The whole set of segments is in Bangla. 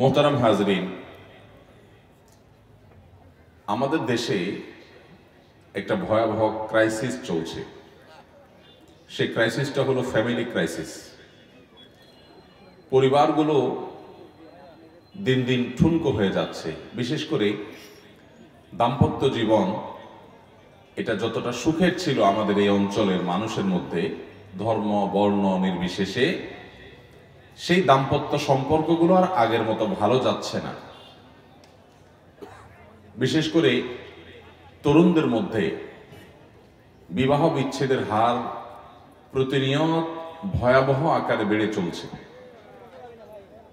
মোহতারাম হাজরিন, আমাদের দেশে একটা ভয়াবহ ক্রাইসিস চলছে। সেই ক্রাইসিসটা হলো ফ্যামিলি ক্রাইসিস পরিবারগুলো দিন দিন ঠুনকো হয়ে যাচ্ছে। বিশেষ করে দাম্পত্য জীবন, এটা যতটা সুখের ছিল আমাদের এই অঞ্চলের মানুষের মধ্যে, ধর্ম, বর্ণ নির্বিশেষে সেই দাম্পত্য সম্পর্কগুলো আর আগের মতো ভালো যাচ্ছে না। বিশেষ করে তরুণদের মধ্যে বিবাহ বিচ্ছেদের হার প্রতিনিয়ত ভয়াবহ আকারে বেড়ে চলছে।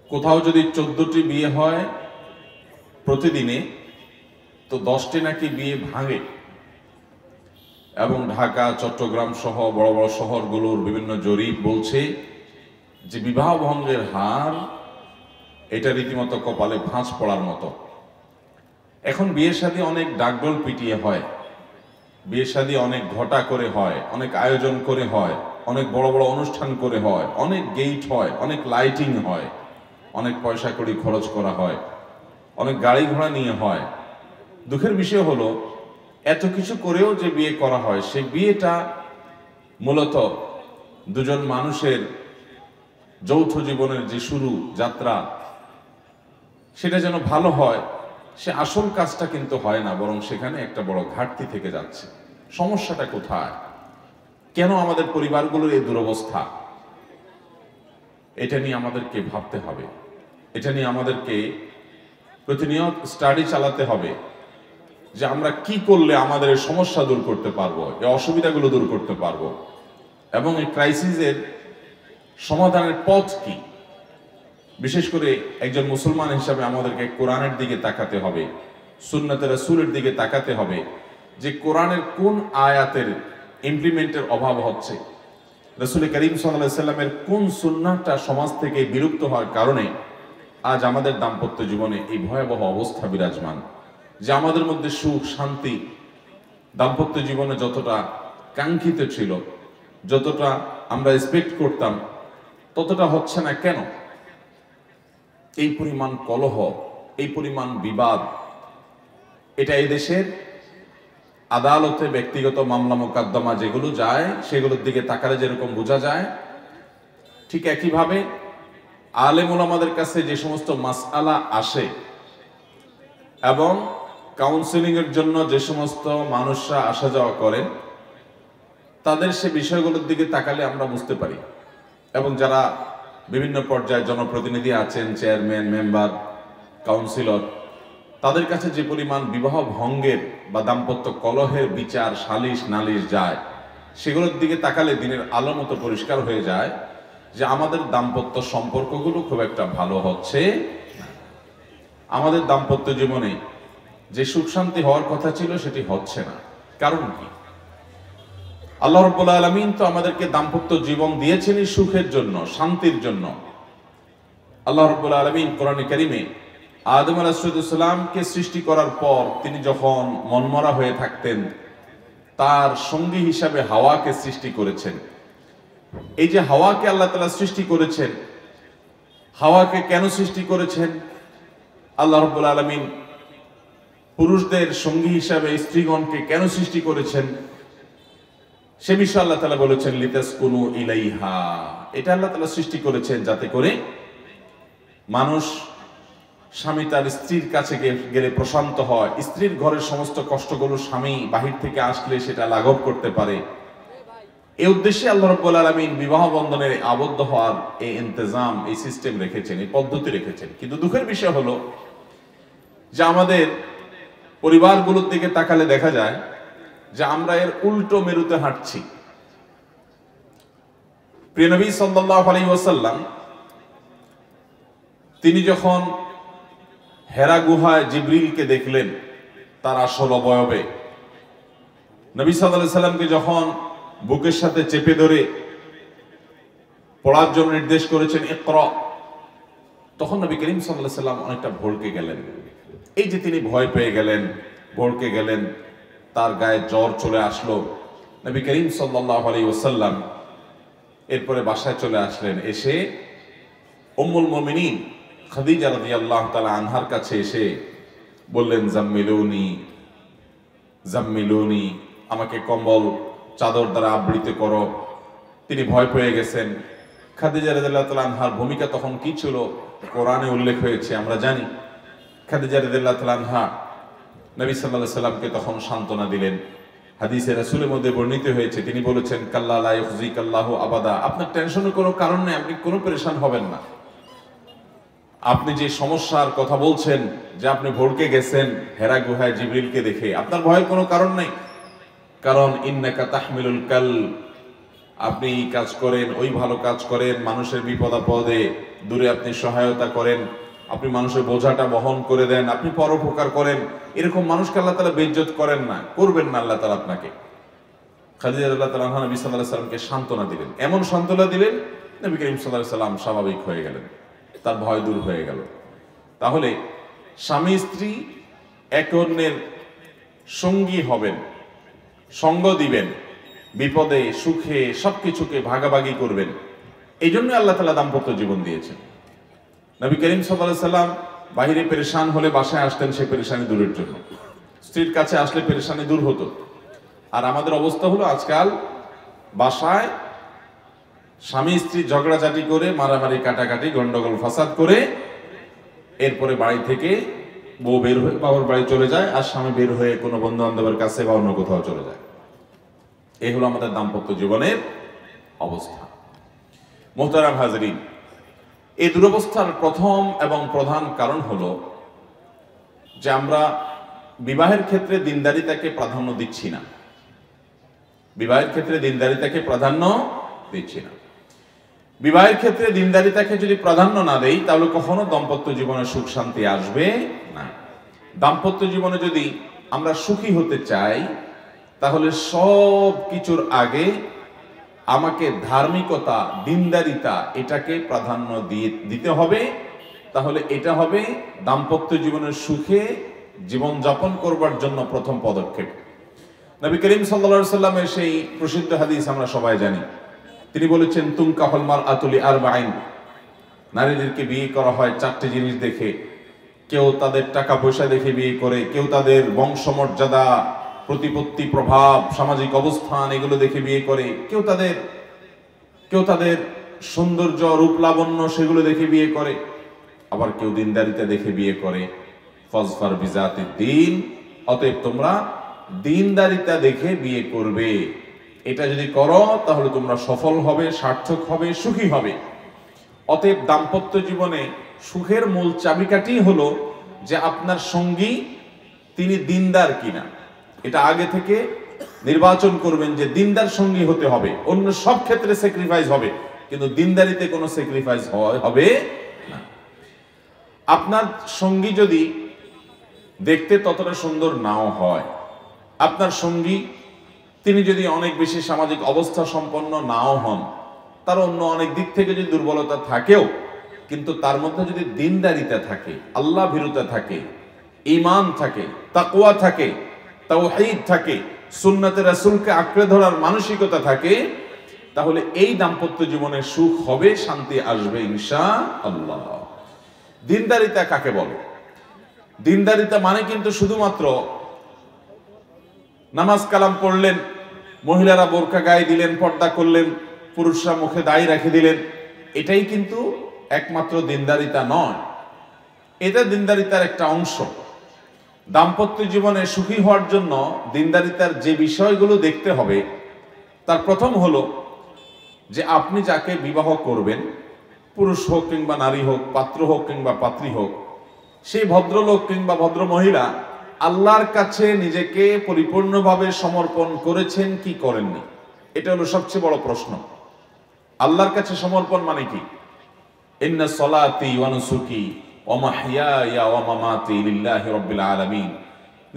কোথাও যদি চোদ্দটি বিয়ে হয় প্রতিদিনে, তো দশটি নাকি বিয়ে ভাঙে। এবং ঢাকা, চট্টগ্রাম সহ বড় বড় শহরগুলোর বিভিন্ন জরিপ বলছে যে বিবাহ ভঙ্গের হার, এটা রীতিমতো কপালে ভাঁজ পড়ার মতো। এখন বিয়ে শাদী অনেক ডাকডোল পিটিয়ে হয়। বিয়ে শাদী অনেক ঘটা করে হয়, অনেক আয়োজন করে হয়, অনেক বড় বড় অনুষ্ঠান করে হয়, অনেক গেট হয়, অনেক লাইটিং হয়, অনেক পয়সা কড়ি খরচ করা হয়, অনেক গাড়ি ঘোড়া নিয়ে হয়। দুঃখের বিষয় হলো, এত কিছু করেও যে বিয়ে করা হয় সেই বিয়েটা মূলত দুজন মানুষের যৌথ জীবনের যে শুরু, যাত্রা, সেটা যেন ভালো হয়, সে আসল কাজটা কিন্তু হয় না, বরং সেখানে একটা বড় ঘাটতি থেকে যাচ্ছে। সমস্যাটা কোথায়? কেন আমাদের পরিবারগুলোর এই দুরবস্থা? এটা নিয়ে আমাদেরকে ভাবতে হবে। এটা নিয়ে আমাদেরকে প্রতিনিয়ত স্টাডি চালাতে হবে যে আমরা কি করলে আমাদের সমস্যা দূর করতে পারব, এই অসুবিধাগুলো দূর করতে পারব। এবং এই ক্রাইসিসের সমাধানের পথ কি? বিশেষ করে একজন মুসলমান হিসাবে আমাদেরকে কোরআনের দিকে তাকাতে হবে, সুন্নতের রসুলের দিকে তাকাতে হবে, যে কোরআনের কোন আয়াতের ইমপ্লিমেন্টের অভাব হচ্ছে। রসুল করিম সাল্লাহ সাল্লামের কোন সুন্নাটা সমাজ থেকে বিলুপ্ত হওয়ার কারণে আজ আমাদের দাম্পত্য জীবনে এই ভয়াবহ অবস্থা বিরাজমান, যে আমাদের মধ্যে সুখ, শান্তি, দাম্পত্য জীবনে যতটা কাঙ্ক্ষিত ছিল, যতটা আমরা এক্সপেক্ট করতাম ততটা হচ্ছে না কেন? এই পরিমাণ কলহ, এই পরিমাণ বিবাদ, এটা এই দেশের আদালতে ব্যক্তিগত মামলা মোকদ্দমা যেগুলো যায়, সেগুলোর দিকে তাকালে যেরকম বোঝা যায়, ঠিক একইভাবে আলেম ওলামাদের কাছে যে সমস্ত মাসআলা আসে এবং কাউন্সিলিং এর জন্য যে সমস্ত মানুষরা আসা যাওয়া করেন, তাদের সে বিষয়গুলোর দিকে তাকালে আমরা বুঝতে পারি। এবং যারা বিভিন্ন পর্যায়ে জনপ্রতিনিধি আছেন, চেয়ারম্যান, মেম্বার, কাউন্সিলর, তাদের কাছে যে পরিমাণ বিবাহ ভঙ্গের বা দাম্পত্য কলহের বিচার সালিশ নালিশ যায়, সেগুলোর দিকে তাকালে দিনের আলো মতো পরিষ্কার হয়ে যায় যে আমাদের দাম্পত্য সম্পর্কগুলো খুব একটা ভালো হচ্ছে আমাদের দাম্পত্য জীবনে যে সুখ শান্তি হওয়ার কথা ছিল সেটি হচ্ছে না। কারণ কি? আল্লাহ রব্বুল আলমিন তো আমাদেরকে দাম্পত্য জীবন দিয়েছেনই সুখের জন্য, শান্তির জন্য। আল্লাহ রব্বুল আলমিন কোরআন করিমে আদম আলাহিসামকে সৃষ্টি করার পর তিনি যখন মনমরা হয়ে থাকতেন, তার সঙ্গী হিসাবে হাওয়াকে সৃষ্টি করেছেন। এই যে হাওয়াকে আল্লাহ তালা সৃষ্টি করেছেন, হাওয়াকে কেন সৃষ্টি করেছেন? আল্লাহ রব্বুল আলমিন পুরুষদের সঙ্গী হিসাবে স্ত্রীগণকে কেন সৃষ্টি করেছেন? সে বিষয়ে আল্লাহ তালা বলেছেন লিতাস কুনু ইলাইহা। এটা আল্লাহ তালা সৃষ্টি করেছেন যাতে করে মানুষ স্বামী তার স্ত্রীর কাছে গেলে প্রশান্ত হয়। স্ত্রীর ঘরের সমস্ত কষ্টগুলো স্বামী বাহির থেকে আসলে সেটা লাঘব করতে পারে। এই উদ্দেশ্যে আল্লাহ রব্বুল আলমিন বিবাহ বন্ধনের আবদ্ধ হওয়ার এই ইন্তজাম, এই সিস্টেম রেখেছেন, এই পদ্ধতি রেখেছেন। কিন্তু দুঃখের বিষয় হলো যে আমাদের পরিবারগুলোর দিকে তাকালে দেখা যায় যে আমরা এর উল্টো মেরুতে হাঁটছি। প্রিয়নবী সাল্লাহ আলী ওয়াসাল্লাম, তিনি যখন হেরা গুহায় জিব্রিলকে দেখলেন, তার আসল অবয়বে, নবী সাল্লাহ সাল্লামকে যখন বুকের সাথে চেপে ধরে পড়ার জন্য নির্দেশ করেছেন, ইকরা, তখন নবী করিম সাল্লাহ সাল্লাম অনেকটা ভড়কে গেলেন। এই যে তিনি ভয় পেয়ে গেলেন ভড়কে গেলেন তার গায়ে জ্বর চলে আসলো। নবী করিম সাল্লাহ আলী ওসাল্লাম এরপরে বাসায় চলে আসলেন। এসে উম্মুল মমিনিন খাদিজা রাদি আল্লাহ তালা আনহার কাছে এসে বললেন, জাম্মিলুনি জাম্মিলুনি, আমাকে কম্বল চাদর দ্বারা আবৃত করো। তিনি ভয় পেয়ে গেছেন। খাদিজা রাদিয়াল্লাহু তাআলা আনহার ভূমিকা তখন কি ছিল? কোরআনে উল্লেখ হয়েছে, আমরা জানি। খাদিজা রাদিয়াল্লাহু তালা আনহা নবী আলাইহি সাল্লামকে তখন সান্ত্বনা দিলেন। হাদিসে রাসূলের মধ্যে বর্ণিত হয়েছে, তিনি বলেছেন, কাল্লা লা ইউযিকাল্লাহু আবাদা। আপনার টেনশনের কোনো কারণ নেই, আপনি কোনো পরেশান হবেন না। আপনি যে সমস্যার কথা বলছেন, যে আপনি ভড়কে গেছেন, হেরা গুহায় জিবরিলকে দেখে, আপনার ভয়ের কোনো কারণ নেই। কারণ, ইন্নাকা তাহমিলুল কাল আপনি কাজ করেন, ওই ভালো কাজ করেন, মানুষের বিপদ আপদে দূরে আপনি সহায়তা করেন। আপনি মানুষের বোঝাটা বহন করে দেন, আপনি পরোপকার করেন। এরকম মানুষকে আল্লাহ তালা বেজ্জত করেন না, করবেন না আল্লাহ তালা আপনাকে। খাদিজা আল্লাহ তালা নবী সাল্লাহ সাল্লামকে সান্ত্বনা দিলেন। এমন সান্ত্বনা দিলেন, নবী করিম সাল্লাহ সাল্লাম স্বাভাবিক হয়ে গেলেন। তার ভয় দূর হয়ে গেল। তাহলে স্বামী স্ত্রী এক অন্যের সঙ্গী হবেন, সঙ্গ দিবেন, বিপদে, সুখে সবকিছুকে ভাগাভাগি করবেন। এই জন্য আল্লাহ তালা দাম্পত্য জীবন দিয়েছেন। নবী করিম সাল্লাম বাহিরে পেরেশান হলে বাসায় আসতেন সে পেরেশানি দূরের জন্য। স্ত্রীর কাছে আসলে পেরেশানি দূর হতো। আর আমাদের অবস্থা হলো আজকাল বাসায় স্বামী স্ত্রী ঝগড়াঝাটি করে, মারামারি, কাটাকাটি, গন্ডগোল, ফাসাদ করে এরপরে বাড়ি থেকে বউ বের হয়ে বাবার বাড়ি চলে যায় আর স্বামী বের হয়ে কোনো বন্ধু বান্ধবের কাছে বা অন্য কোথাও চলে যায়। এই হলো আমাদের দাম্পত্য জীবনের অবস্থা। মোহতারাম হাজরিন এই দুরবস্থার প্রথম এবং প্রধান কারণ হল যে আমরা বিবাহের ক্ষেত্রে দিনদারিতাকে প্রাধান্য দিচ্ছি না। বিবাহের ক্ষেত্রে দিনদারিতাকে প্রাধান্য দিচ্ছি না। বিবাহের ক্ষেত্রে দিনদারিতাকে যদি প্রাধান্য না দেই, তাহলে কখনো দাম্পত্য জীবনে সুখ শান্তি আসবে না। দাম্পত্য জীবনে যদি আমরা সুখী হতে চাই, তাহলে সব কিছুর আগে আমাকে ধার্মিকতা, দিনদারিতা এটাকে প্রাধান্য দিয়ে দিতে হবে। তাহলে এটা হবে দাম্পত্য জীবনের সুখে জীবনযাপন করবার জন্য প্রথম পদক্ষেপ। নবী করিম সাল্লা সাল্লামের সেই প্রসিদ্ধ হাদিস আমরা সবাই জানি। তিনি বলেছেন তুমকা হলমার আতুলি আর বাইন নারীদেরকে বিয়ে করা হয় চারটি জিনিস দেখে। কেউ তাদের টাকা পয়সা দেখে বিয়ে করে, কেউ তাদের বংশমর্যাদা প্রতিপত্তি, প্রভাব, সামাজিক অবস্থান, এগুলো দেখে বিয়ে করে। কেউ তাদের কেউ তাদের সৌন্দর্য, রূপ লাবণ্য, সেগুলো দেখে বিয়ে করে। আবার কেউ দিনদারিতা দেখে বিয়ে করে। ফজফার বিজাতি দিন, অতএব তোমরা দিনদারিতা দেখে বিয়ে করবে। এটা যদি করো, তাহলে তোমরা সফল হবে, সার্থক হবে, সুখী হবে। অতএব দাম্পত্য জীবনে সুখের মূল চাবিকাঠি হলো যে আপনার সঙ্গী তিনি দিনদার কিনা। এটা আগে থেকে নির্বাচন করবেন যে দিনদার সঙ্গী হতে হবে। অন্য সব ক্ষেত্রে স্যাক্রিফাইস হবে। কিন্তু দিনদারিতে কোনো স্যাক্রিফাইস হবে না। আপনার সঙ্গী যদি দেখতে ততটা সুন্দর নাও হয়, আপনার সঙ্গী তিনি যদি অনেক বেশি সামাজিক অবস্থা সম্পন্ন নাও হন, তার অন্য অনেক দিক থেকে যদি দুর্বলতা থাকেও, কিন্তু তার মধ্যে যদি দিনদারিতা থাকে, আল্লাহ ভীরুতা থাকে ইমান থাকে তাকুয়া থাকে তাওহীদ থাকে, সুন্নাতে রাসূলকে আঁকড়ে ধরার মানসিকতা থাকে, তাহলে এই দাম্পত্য জীবনে সুখ হবে, শান্তি আসবে ইনশা আল্লাহ দিনদারিতা কাকে বলে? দিনদারিতা মানে কিন্তু শুধুমাত্র নামাজ কালাম পড়লেন, মহিলারা বোরকা গায়ে দিলেন, পর্দা করলেন, পুরুষরা মুখে দায়ী রেখে দিলেন, এটাই কিন্তু একমাত্র দিনদারিতা নয়। এটা দিনদারিতার একটা অংশ। দাম্পত্য জীবনে সুখী হওয়ার জন্য দিনদারিতার যে বিষয়গুলো দেখতে হবে, তার প্রথম হলো যে আপনি যাকে বিবাহ করবেন, পুরুষ হোক কিংবা নারী হোক, পাত্র হোক কিংবা পাত্রী হোক, সেই ভদ্রলোক কিংবা ভদ্র মহিলা আল্লাহর কাছে নিজেকে পরিপূর্ণভাবে সমর্পণ করেছেন কি করেননি? এটা হলো সবচেয়ে বড় প্রশ্ন। আল্লাহর কাছে সমর্পণ মানে কি? ইন্না সলাতি ওয়ানুসুকি আলামিন।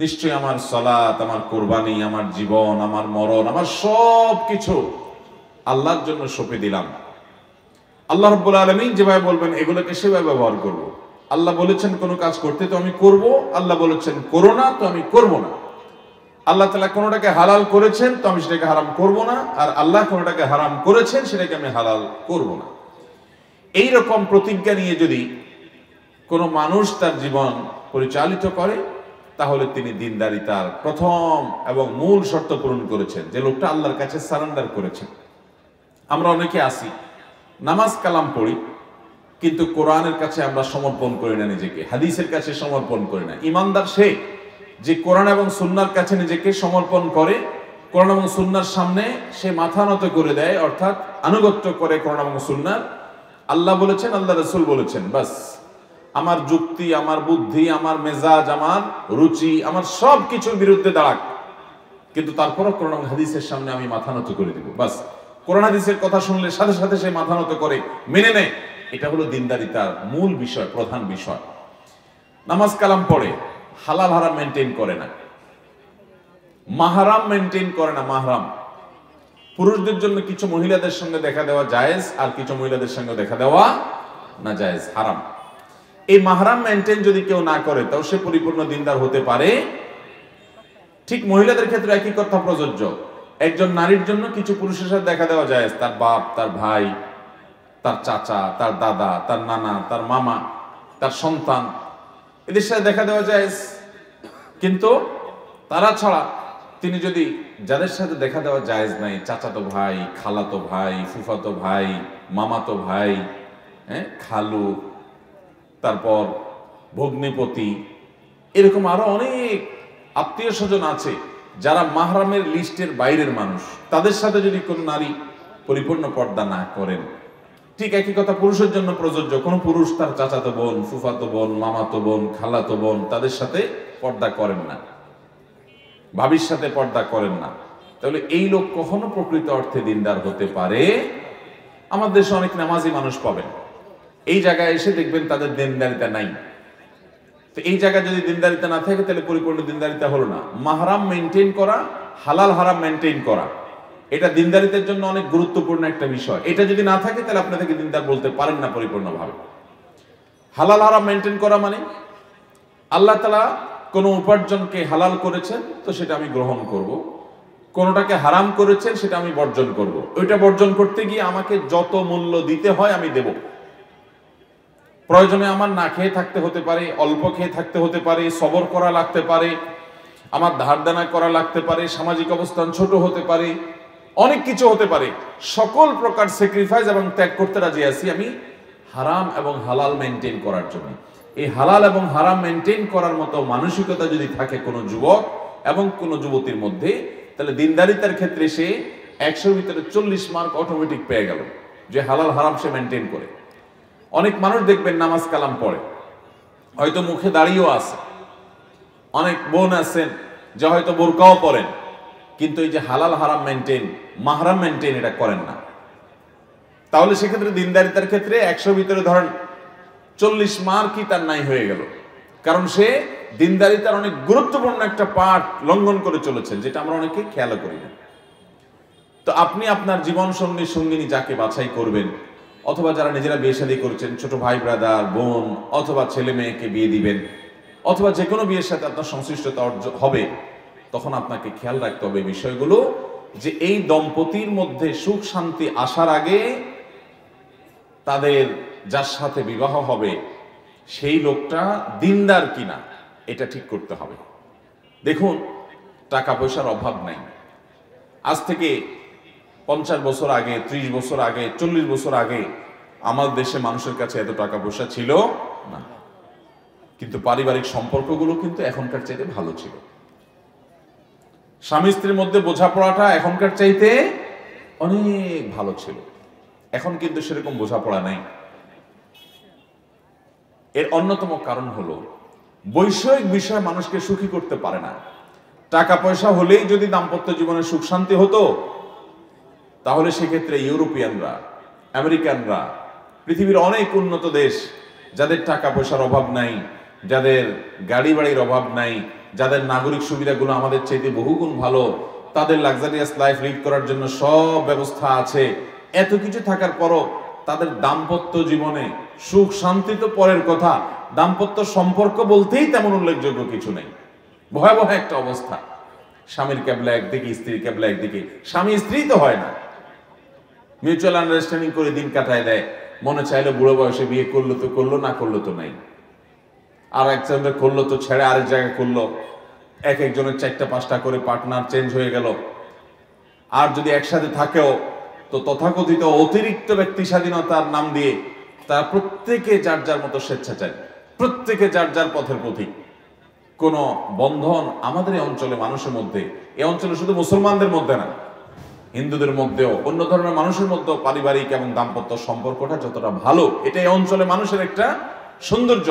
নিশ্চয় আমার সলাত, আমার কোরবানি, আমার জীবন, আমার মরণ, আমার সব কিছু আল্লাহর জন্য সঁপে দিলাম। আল্লাহ রব্বুল আলমিন যেভাবে বলবেন, এগুলোকে সেভাবে ব্যবহার করব। আল্লাহ বলেছেন, কোনো কাজ করতে তো আমি করব, আল্লাহ বলেছেন, করো না তো আমি করব না। আল্লাহ তালা কোনোটাকে হালাল করেছেন তো আমি সেটাকে হারাম করব না, আর আল্লাহ কোনোটাকে হারাম করেছেন সেটাকে আমি হালাল করব না। এই রকম প্রতিজ্ঞা নিয়ে যদি কোনো মানুষ তার জীবন পরিচালিত করে, তাহলে তিনি দিনদারিতার প্রথম এবং মূল শর্ত পূরণ করেছেন, যে লোকটা আল্লাহর কাছে সারেন্ডার করেছেন আমরা অনেকে আসি নামাজ কালাম পড়ি, কিন্তু কোরআনের কাছে আমরা সমর্পণ করি না নিজেকে, হাদিসের কাছে সমর্পণ করি না। ইমানদার সে, যে কোরআন এবং সুন্নার কাছে নিজেকে সমর্পণ করে, কোরআন এবং সুন্নার সামনে সে মাথা নত করে দেয়, অর্থাৎ আনুগত্য করে কোরআন এবং সুন্নার। আল্লাহ বলেছেন, আল্লাহ রসুল বলেছেন, বাস। আমার যুক্তি, আমার বুদ্ধি, আমার মেজাজ, আমার রুচি, আমার সব কিছুর বিরুদ্ধে দাঁড়াক। কিন্তু তারপরও কোরআন হাদিসের সামনে আমি মাথা নত করে দিব। বাস, কোরআন হাদিসের কথা শুনলে সাথে সাথে সে মাথা নত করে, মেনে নেয়। এটা হলো দিনদারিতার মূল বিষয়, প্রধান বিষয়। নামাজ কালাম পড়ে, হালাল হারাম মেনটেন করে না। মাহারাম মেনটেন করে না, মাহারাম। পুরুষদের জন্য কিছু মহিলাদের সঙ্গে দেখা দেওয়া জায়েজ, আর কিছু মহিলাদের সঙ্গে দেখা দেওয়া না জায়েজ, হারাম। এই মাহারাম মেনটেন যদি কেউ না করে, তাও সে পরিপূর্ণ দিনদার হতে পারে। ঠিক মহিলাদের ক্ষেত্রে একই কথা প্রযোজ্য। একজন নারীর জন্য কিছু পুরুষের সাথে দেখা দেওয়া যায়, তার বাপ, তার ভাই, তার চাচা, তার দাদা, তার নানা, তার মামা, তার সন্তান, এদের সাথে দেখা দেওয়া যায়। কিন্তু তারা ছাড়া তিনি যদি যাদের সাথে দেখা দেওয়া জায়েজ নাই, চাচাতো ভাই, খালাতো ভাই, ফুফাতো ভাই, মামাতো ভাই হ্যাঁ খালু তারপর ভগ্নিপতি, এরকম আরও অনেক আত্মীয় স্বজন আছে যারা মাহরামের লিস্টের বাইরের মানুষ। তাদের সাথে যদি কোনো নারী পরিপূর্ণ পর্দা না করেন, ঠিক একই কথা পুরুষের জন্য প্রযোজ্য। কোনো পুরুষ তার চাচাতো বোন, ফুফাতো বোন, মামাতো বোন, খালাতো বোন তাদের সাথে পর্দা করেন না। ভাবির সাথে পর্দা করেন না। তাহলে এই লোক কখনো প্রকৃত অর্থে দিনদার হতে পারে? আমার দেশে অনেক নামাজি মানুষ পাবেন। এই জায়গায় এসে দেখবেন তাদের দিনদারিতা নাই। তো এই জায়গায় যদি দিনদারিতা না থাকে, তাহলে পরিপূর্ণ দিনদারিতা হলো না। মাহারাম মেনটেন করা, হালাল হারাম মেনটেন করা। এটা দিনদারিতার জন্য অনেক গুরুত্বপূর্ণ একটা বিষয়। এটা যদি না থাকে, তাহলে আপনাদেরকে দিনদার বলতে পারেন না পরিপূর্ণভাবে। হালাল হারাম মেনটেন করা মানে? আল্লাহ তালা কোনো উপার্জনকে হালাল করেছেন, তো সেটা আমি গ্রহণ করব। কোনোটাকে হারাম করেছেন, সেটা আমি বর্জন করব। ওইটা বর্জন করতে গিয়ে আমাকে যত মূল্য দিতে হয়, আমি দেব। প্রয়োজনে আমার না খেয়ে থাকতে হতে পারে, অল্প খেয়ে থাকতে হতে পারে, সবর করা লাগতে পারে, আমার ধার দেনা করা লাগতে পারে, সামাজিক অবস্থান ছোট হতে পারে, অনেক কিছু হতে পারে। সকল প্রকার স্যাক্রিফাইস এবং ত্যাগ করতে রাজি আছি আমি হারাম এবং হালাল মেনটেন করার জন্য। এই হালাল এবং হারাম মেনটেন করার মতো মানসিকতা যদি থাকে কোনো যুবক এবং কোনো যুবতীর মধ্যে, তাহলে দিনদারিতার ক্ষেত্রে সে একশোর ভিতরে চল্লিশ মার্ক অটোমেটিক পেয়ে গেল যে হালাল হারাম সে মেনটেন করে। অনেক মানুষ দেখবেন নামাজ কালাম পড়ে। হয়তো মুখে দাঁড়িয়েও আছে। অনেক বোন আছেন যে হয়তো বোরকাও পড়েন কিন্তু এই যে হালাল হারাম মেনটেন মাহারাম মেনটেন এটা করেন না। তাহলে সেক্ষেত্রে দিনদারিতার ক্ষেত্রে একশো ভিতরে ধরেন চল্লিশ মার্কই তার নাই হয়ে গেল। কারণ সে দিনদারিতার অনেক গুরুত্বপূর্ণ একটা পাঠ লঙ্ঘন করে চলেছেন যেটা আমরা অনেকে খেয়াল করি না। তো আপনি আপনার জীবন সঙ্গী সঙ্গিনী যাকে বাছাই করবেন অথবা যারা নিজেরা বিয়ে শাদী করছেন, ছোট ভাই ব্রাদার বোন, অথবা ছেলে মেয়েকে বিয়ে দিবেন, অথবা যে কোনো বিয়ের সাথে আপনার সংশ্লিষ্টতা অর্জন হবে, তখন আপনাকে খেয়াল রাখতে হবে বিষয়গুলো যে এই দম্পতির মধ্যে সুখ শান্তি আসার আগে তাদের যার সাথে বিবাহ হবে, সেই লোকটা দিনদার কিনা, এটা ঠিক করতে হবে। দেখুন, টাকা পয়সার অভাব নাই। আজ থেকে পঞ্চাশ বছর আগে, ত্রিশ বছর আগে, চল্লিশ বছর আগে আমার দেশে মানুষের কাছে এত টাকা পয়সা ছিল না। কিন্তু পারিবারিক সম্পর্কগুলো কিন্তু এখনকার চাইতে ভালো ছিল। স্বামী স্ত্রীর মধ্যে বোঝাপড়াটা এখনকার চাইতে অনেক ভালো ছিল। এখন কিন্তু সেরকম বোঝাপড়া নাই। এর অন্যতম কারণ হলো, বৈষয়িক বিষয় মানুষকে সুখী করতে পারে না। টাকা পয়সা হলেই যদি দাম্পত্য জীবনে সুখ শান্তি হতো তাহলে সেক্ষেত্রে ইউরোপিয়ানরা, আমেরিকানরা, পৃথিবীর অনেক উন্নত দেশ, যাদের টাকা পয়সার অভাব নাই, যাদের গাড়ি বাড়ির অভাব নাই, যাদের নাগরিক সুবিধাগুলো আমাদের চাইতে বহুগুণ ভালো, তাদের লাক্সারিয়াস লাইফ লিড করার জন্য সব ব্যবস্থা আছে। এত কিছু থাকার পরও তাদের দাম্পত্য জীবনে সুখ শান্তি তো পরের কথা, দাম্পত্য সম্পর্ক বলতেই তেমন উল্লেখযোগ্য কিছু নেই। ভয়াবহ একটা অবস্থা। স্বামীর ক্যাবলা একদিকে, স্ত্রীর ক্যাবলা একদিকে। স্বামী স্ত্রী তো হয় না। মিউচুয়াল আন্ডারস্ট্যান্ডিং করে দিন কাটায় দেয়। মনে চাইলে বুড়ো বয়সে বিয়ে করল তো করল, না করল তো নাই। আর একজনের করল তো ছেড়ে আরেক জায়গায় করল। এক একজনের চারটা পাঁচটা করে পার্টনার চেঞ্জ হয়ে গেল। আর যদি একসাথে থাকেও, তো তথাকথিত অতিরিক্ত ব্যক্তি স্বাধীনতার নাম দিয়ে তারা প্রত্যেকে যার যার মতো স্বেচ্ছাচারী, প্রত্যেকে যার যার পথের পথিক। কোন বন্ধন আমাদের এই অঞ্চলে মানুষের মধ্যে, এই অঞ্চলে শুধু মুসলমানদের মধ্যে না হিন্দুদের মধ্যেও, অন্য ধরনের মানুষের মধ্যেও পারিবারিক এবং দাম্পত্য সম্পর্কটা যতটা ভালো এটা এই অঞ্চলে মানুষের একটা সৌন্দর্য,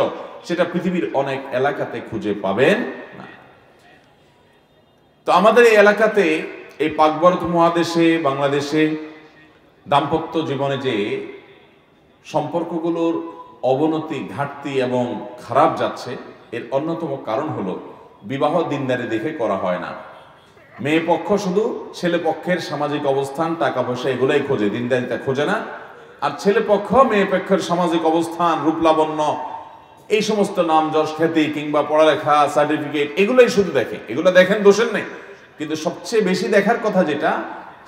সেটা পৃথিবীর অনেক এলাকাতে খুঁজে পাবেন না। তো আমাদের এই এলাকাতে, এই পাকবরত মহাদেশে, বাংলাদেশে দাম্পত্য জীবনে যে সম্পর্কগুলোর অবনতি, ঘাটতি এবং খারাপ যাচ্ছে, এর অন্যতম কারণ হলো বিবাহ দিনদারি দেখে করা হয় না। মেয়ে পক্ষ শুধু ছেলে পক্ষের সামাজিক অবস্থান, টাকা পয়সা এগুলাই খোঁজে দিনদারিতা খোঁজে না। আর ছেলে পক্ষ মেয়ে পক্ষের সামাজিক অবস্থান, রূপলাবণ্য, এই সমস্ত নাম যশ খ্যাতি কিংবা পড়ালেখা, সার্টিফিকেট, এগুলোই শুধু দেখে। এগুলো দেখেন দোষের নেই। কিন্তু সবচেয়ে বেশি দেখার কথা যেটা,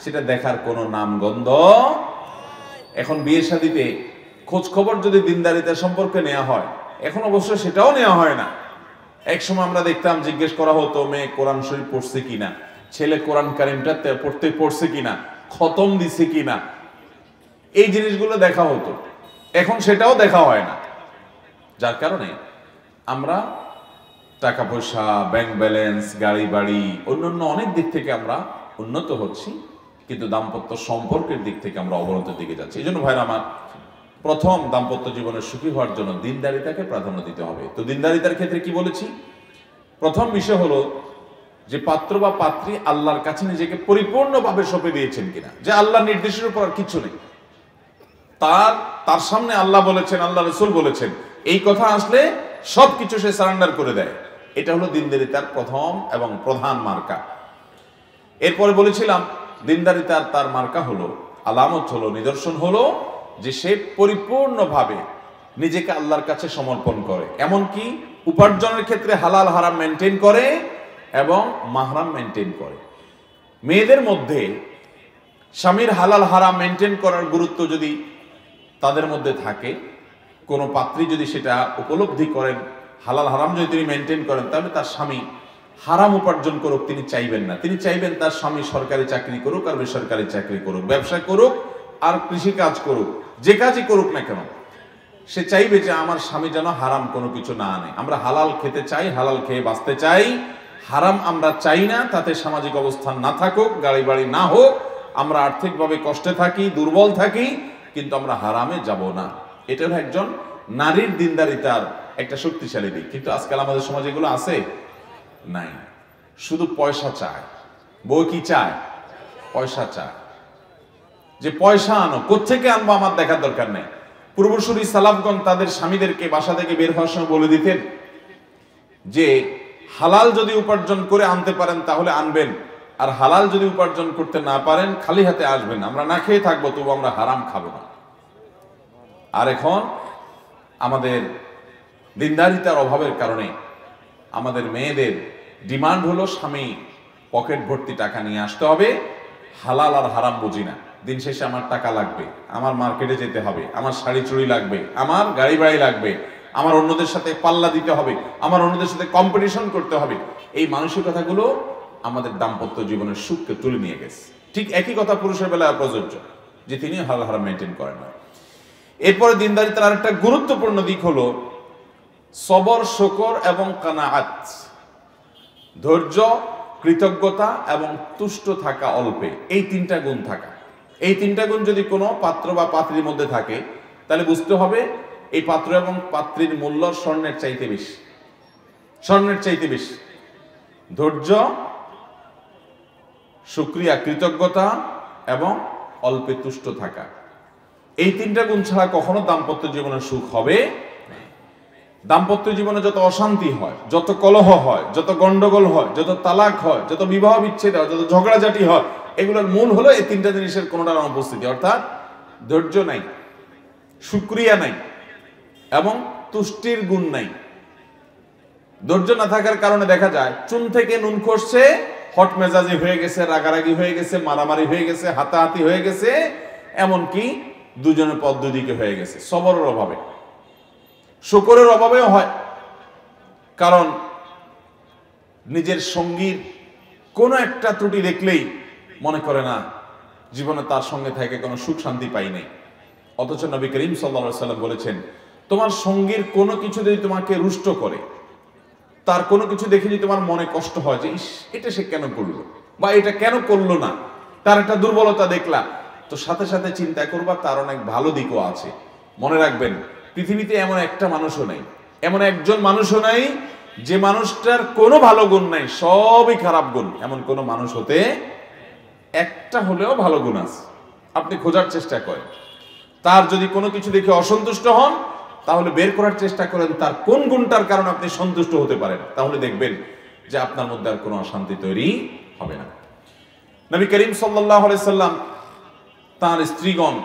সেটা দেখার কোনো নাম গন্ধ এখন বিয়ে শাদিতে খোঁজ খবর যদি দিনদারিতা সম্পর্কে নেওয়া হয়, এখন অবশ্য সেটাও নেওয়া হয় না। এক সময় আমরা দেখতাম, জিজ্ঞেস করা হতো, মেয়ে কোরআন শরীফ পড়ছে কিনা? ছেলে কোরআন কারিমটা পড়তে পড়ছে কিনা, খতম দিছে কিনা, এই জিনিসগুলো দেখা হতো। এখন সেটাও দেখা হয় না। যার কারণে আমরা টাকা পয়সা ব্যাংক ব্যালেন্স গাড়ি বাড়ি, অন্যান্য অনেক দিক থেকে আমরা উন্নত হচ্ছি, কিন্তু দাম্পত্য সম্পর্কের দিক থেকে আমরা অবনতির দিকে যাচ্ছি। এই জন্য ভাইরা আমার প্রথম দাম্পত্য জীবনে সুখী হওয়ার জন্য দিনদারিতাকে প্রাধান্য দিতে হবে। তো দিনদারিতার ক্ষেত্রে কি বলেছি? প্রথম বিষয় হলো যে পাত্র বা পাত্রী আল্লাহর কাছে নিজেকে পরিপূর্ণভাবে সঁপে দিয়েছেন কিনা, যে আল্লাহর নির্দেশের উপর আর কিছু নেই। তার তার সামনে আল্লাহ বলেছেন, আল্লাহ রসুল বলেছেন, এই কথা আসলে সবকিছু সে সারেন্ডার করে দেয়। এটা হলো দিনদারিতার প্রথম এবং প্রধান মার্কা। এরপরে বলেছিলাম, দিনদারিতার তার মার্কা হলো, আলামত হলো, নিদর্শন হলো যে সে পরিপূর্ণভাবে নিজেকে আল্লাহর কাছে সমর্পণ করে। এমনকি উপার্জনের ক্ষেত্রে হালাল হারাম মেনটেন করে এবং মাহরাম মেনটেন করে। মেয়েদের মধ্যে স্বামীর হালাল হারাম মেনটেন করার গুরুত্ব যদি তাদের মধ্যে থাকে, কোনো পাত্রী যদি সেটা উপলব্ধি করেন, হালাল হারাম যদি তিনি মেনটেন করেন, তাহলে তার স্বামী হারাম উপার্জন করুক, তিনি চাইবেন না। তিনি চাইবেন তার স্বামী সরকারি চাকরি করুক আর বেসরকারি চাকরি করুক, ব্যবসা করুক আর কৃষি কাজ করুক, যে কাজই করুক না কেন, সে চাইবে যে আমার স্বামী যেন হারাম কোনো কিছু না আনে। আমরা হালাল খেতে চাই, হালাল খেয়ে বাঁচতে চাই হারাম আমরা চাই না, তাতে সামাজিক অবস্থান না থাকুক, গাড়ি বাড়ি না হোক, আমরা আর্থিকভাবে কষ্টে থাকি, দুর্বল থাকি, কিন্তু আমরা হারামে যাব না। এটা হলো একজন নারীর দিনদারিতার একটা শক্তিশালী দিক। কিন্তু আজকাল আমাদের সমাজে এগুলো আছে? নাই। শুধু পয়সা চায়। বউ কি চায়? পয়সা চায়। যে পয়সা আনো, কোত্থেকে আনব আমার দেখার দরকার নেই। পূর্বসূরি সালাফগণ তাদের স্বামীদেরকে বাসা থেকে বের হওয়ার সময় বলে দিতেন যে হালাল যদি উপার্জন করে আনতে পারেন, তাহলে আনবেন। আর হালাল যদি উপার্জন করতে না পারেন, খালি হাতে আসবেন। আমরা না খেয়ে থাকব, তবু আমরা হারাম খাব না। আর এখন আমাদের দিনদারিতার অভাবের কারণে আমাদের মেয়েদের ডিমান্ড হলো স্বামী পকেট ভর্তি টাকা নিয়ে আসতে হবে। হালাল আর হারাম বুঝি না। দিন শেষে আমার টাকা লাগবে, আমার মার্কেটে যেতে হবে, আমার শাড়ি চুড়ি লাগবে, আমার গাড়ি বাড়ি লাগবে আমার অন্যদের সাথে পাল্লা দিতে হবে, আমার অন্যদের সাথে কম্পিটিশন করতে হবে। এই মানসিকতাগুলো আমাদের দাম্পত্য জীবনের সুখকে তুলে নিয়ে গেছে। ঠিক একই কথা পুরুষের বেলায় প্রযোজ্য, যে তিনি হালাল হারাম মেনটেন করেন না। এরপরে দিনদারিতার আরেকটা গুরুত্বপূর্ণ দিক হলো সবর, শকর এবং কানাআত। ধৈর্য, কৃতজ্ঞতা এবং তুষ্ট থাকা অল্পে, এই তিনটা গুণ থাকা। এই তিনটা গুণ যদি কোনো পাত্র বা পাত্রীর মধ্যে থাকে, তাহলে বুঝতে হবে এই পাত্র এবং পাত্রীর মূল্য স্বর্ণের চাইতে বেশি। স্বর্ণের চাইতে বেশি। ধৈর্য, সুক্রিয়া, কৃতজ্ঞতা এবং অল্পে তুষ্ট থাকা। এই তিনটা গুণ ছাড়া কখনো দাম্পত্য জীবনে সুখ হবে দাম্পত্য জীবনে যত অশান্তি হয়, যত কলহ হয়, যত গন্ডগোল হয়, যত তালাক হয়, যত বিবাহ বিচ্ছেদ হয়, যত ঝগড়াঝাটি হয়, এগুলোর মূল হলো এই তিনটা জিনিসের কোনোটার অনুপস্থিতি। অর্থাৎ ধৈর্য নাই, সুক্রিয়া নাই এবং তুষ্টির গুণ নাই। ধৈর্য না থাকার কারণে দেখা যায়, চুন থেকে নুন খসছে, হট মেজাজি হয়ে গেছে, রাগারাগি হয়ে গেছে, মারামারি হয়ে গেছে, হাতাহাতি হয়ে গেছে, এমনকি দুজনের পথ দুদিকে হয়ে গেছে। সবরের অভাবে। শুকরের অভাবেও হয়। কারণ নিজের সঙ্গীর কোনো একটা ত্রুটি দেখলেই মনে করে না, জীবনে তার সঙ্গে থেকে কোনো সুখ শান্তি পাই নাই। অথচ নবী করিম সাল্লা সাল্লাম বলেছেন তোমার সঙ্গীর কোনো কিছু যদি তোমাকে রুষ্ট করে, তার কোনো কিছু দেখে যদি তোমার মনে কষ্ট হয় যে, ইস, এটা সে কেন করল? বা, এটা কেন করল না? তার একটা দুর্বলতা দেখলাম। তো সাথে সাথে চিন্তা করবা, তার অনেক ভালো দিকও আছে। মনে রাখবেন, পৃথিবীতে এমন একটা মানুষও নেই। এমন একজন মানুষও নাই, যে মানুষটার কোনো ভালো গুণ নাই, সবই খারাপ গুণ। এমন কোনো মানুষ হতে একটা হলেও ভালো গুণ আছে। আপনি খোঁজার চেষ্টা করেন। তার যদি কোনো কিছু দেখে অসন্তুষ্ট হন তাহলে বের করার চেষ্টা করেন, তার কোন গুণটার কারণে আপনি সন্তুষ্ট হতে পারেন? তাহলে দেখবেন যে আপনার মধ্যে আর কোনো অশান্তি তৈরি হবে না। নবী করিম সাল্লাহ সাল্লাম তার স্ত্রীগণ,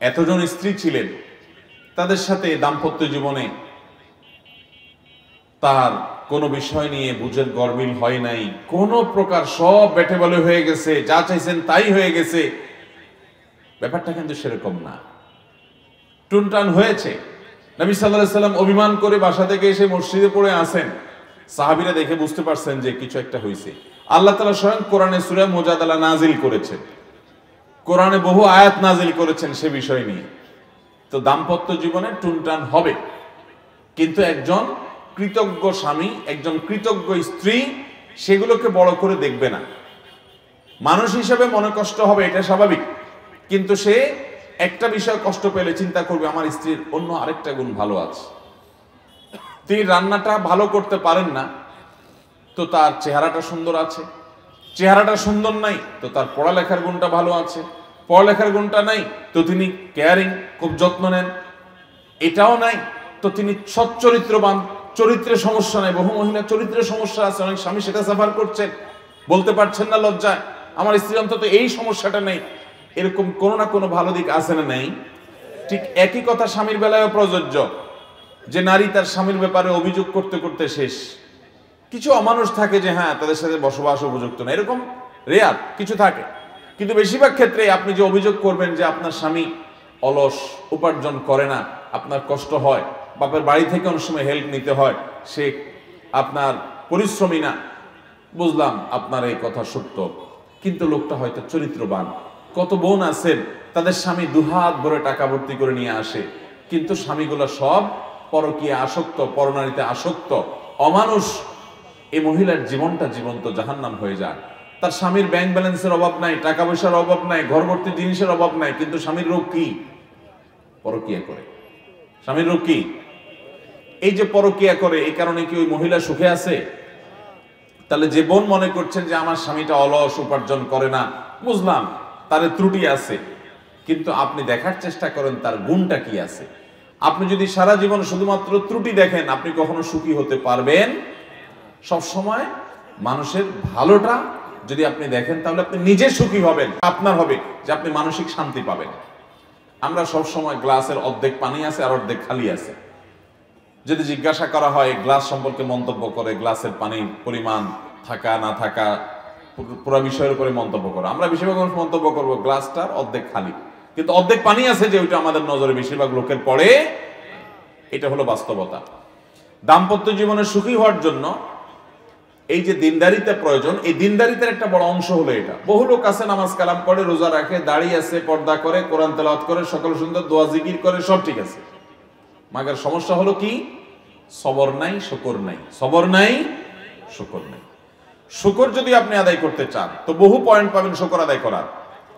এতজন স্ত্রী ছিলেন, তাদের সাথে দাম্পত্য জীবনে তার কোনো বিষয় নিয়ে বুঝের গরমিল হয় নাই। কোনো প্রকার সব বেটে বলে হয়ে গেছে, যা চাইছেন তাই হয়ে গেছে। ব্যাপারটা কিন্তু সেরকম না। টুনটান হয়েছে। নবী সাল্লাহ সাল্লাম অভিমান করে বাসা থেকে এসে মসজিদে পড়ে আসেন। সাহাবিরা দেখে বুঝতে পারছেন যে কিছু একটা হয়েছে আল্লাহ তালা স্বয়ং কোরআনে সুরা মোজাদালা নাজিল করেছেন। কোরআনে বহু আয়াত নাজিল করেছেন সে বিষয় নিয়ে। তো দাম্পত্য জীবনে টুনটান হবে। কিন্তু একজন কৃতজ্ঞ স্বামী, একজন কৃতজ্ঞ স্ত্রী, সেগুলোকে বড় করে দেখবে না। মানুষ হিসেবে মনে কষ্ট হবে, এটা স্বাভাবিক। কিন্তু সে একটা বিষয় কষ্ট পেলে চিন্তা করবে, আমার স্ত্রীর অন্য আরেকটা গুণ ভালো আছে। তিনি রান্নাটা ভালো করতে পারেন না, তো তার চেহারাটা সুন্দর আছে। চেহারাটা সুন্দর নাই, তো তার পড়ালেখার গুণটা ভালো আছে। পড়ালেখার গুণটা নাই, তো তিনি কেয়ারিং খুব যত্ন নেন। এটাও নাই, তো তিনি সচ্চরিত্রবান চরিত্রের সমস্যা নাই। বহু মহিলা চরিত্রের সমস্যা আছে, অনেক স্বামী সেটা সাফার করছেন। বলতে পারছেন না লজ্জায়, আমার স্ত্রী অন্তত এই সমস্যাটা নেই। এরকম কোনো না কোনো ভালো দিক আছে না নেই। ঠিক একই কথা স্বামীর বেলায়ও প্রযোজ্য, যে নারী তার স্বামীর ব্যাপারে অভিযোগ করতে করতে শেষ। কিছু অমানুষ থাকে যে হ্যাঁ তাদের সাথে বসবাস উপযুক্ত না। এরকম রেয়ার কিছু থাকে। কিন্তু বেশিরভাগ ক্ষেত্রে আপনি যে অভিযোগ করবেন যে, আপনার স্বামী অলস, উপার্জন করে না, আপনার কষ্ট হয়, বাপের বাড়ি থেকে অনেক সময় হেল্প নিতে হয়, সে আপনার পরিশ্রমী না, বুঝলাম আপনার এই কথা সত্য। কিন্তু লোকটা হয়তো চরিত্রবান। কত বোন আছেন, তাদের স্বামী দুহাত ভরে টাকা ভর্তি করে নিয়ে আসে। কিন্তু স্বামীগুলো সব পরকীয় আসক্ত, পরনারীতে আসক্ত। অমানুষ এই মহিলার জীবনটা জীবন্ত জাহান্নাম হয়ে যায়। তার স্বামীর ব্যাংক ব্যালেন্সের অভাব নাই, টাকা পয়সার অভাব নাই ঘরভর্তি জিনিসের অভাব নাই, কিন্তু স্বামীর রোগ কি? পরকিয়া করে। স্বামীর রোগ কি? এই যে পরকিয়া করে এই কারণে কি ওই মহিলা সুখে আছে? তাহলে যে বোন মনে করছেন যে, আমার স্বামীটা অলস, উপার্জন করে না। বুঝলাম। তার ত্রুটি আছে, কিন্তু আপনি দেখার চেষ্টা করেন তার গুণটা কি আছে। আপনি যদি সারা জীবন শুধুমাত্র ত্রুটি দেখেন, আপনি কখনো সুখী হতে পারবেন। সব সময় মানুষের ভালোটা যদি আপনি দেখেন, তাহলে আপনি নিজে সুখী হবেন, আপনার হবে, যে আপনি মানসিক শান্তি পাবেন। আমরা সব সময় গ্লাসের অর্ধেক পানি আছে আর অর্ধেক খালি আছে। যদি জিজ্ঞাসা করা হয়, গ্লাস সম্পর্কে মন্তব্য করে, গ্লাসের পানির পরিমাণ থাকা, না থাকা পুরো বিষয়ের উপরে মন্তব্য করো। আমরা বেশিরভাগ মানুষ মন্তব্য করব গ্লাসটার অর্ধেক খালি। কিন্তু অর্ধেক পানি আছে যে ওইটা আমাদের নজরে বেশিরভাগ লোকের পড়ে। এটা হলো বাস্তবতা। দাম্পত্য জীবনে সুখী হওয়ার জন্য এই যে দিনদারিতা প্রয়োজন, এই দিনদারিতার একটা বড় অংশ হলো এটা। বহু লোক আছে, নামাজ কালাম করে রোজা রাখে দাঁড়িয়ে আছে, পর্দা করে, কোরআন তেলাওয়াত করে, সকল সুন্দর, দোয়া, জিকির করে, সব ঠিক আছে। মাগের সমস্যা হলো কি? সবর নাই, শুকর নাই। সবর নাই, শুকর নাই। শুকর যদি আপনি আদায় করতে চান, তো বহু পয়েন্ট পাবেন শুকর আদায় করার।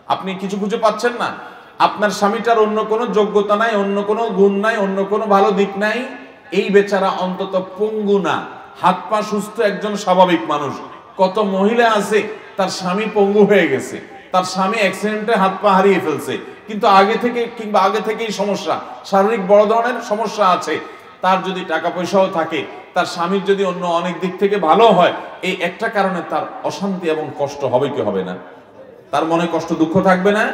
আপনি কিছু খুঁজে পাচ্ছেন না। আপনার স্বামীটার অন্য কোনো যোগ্যতা নাই, অন্য কোনো গুণ নাই, অন্য কোনো ভালো দিক নাই। এই বেচারা অন্তত পঙ্গু না। হাত পা সুস্থ একজন স্বাভাবিক মানুষ। কত মহিলা আছে, তার স্বামী পঙ্গু হয়ে গেছে। তার স্বামী অ্যাক্সিডেন্টে হাত পা হারিয়ে ফেলছে। কিন্তু আগে থেকে কিংবা আগে থেকেই সমস্যা। শারীরিক বড় ধরনের সমস্যা আছে। তার যদি টাকা পয়সাও থাকে তার স্বামীর যদি অন্য অনেক দিক থেকে ভালো হয়, এই একটা কারণে তার অশান্তি এবং কষ্ট হবে কি হবে না? তার মনে কষ্ট, দুঃখ থাকবে না?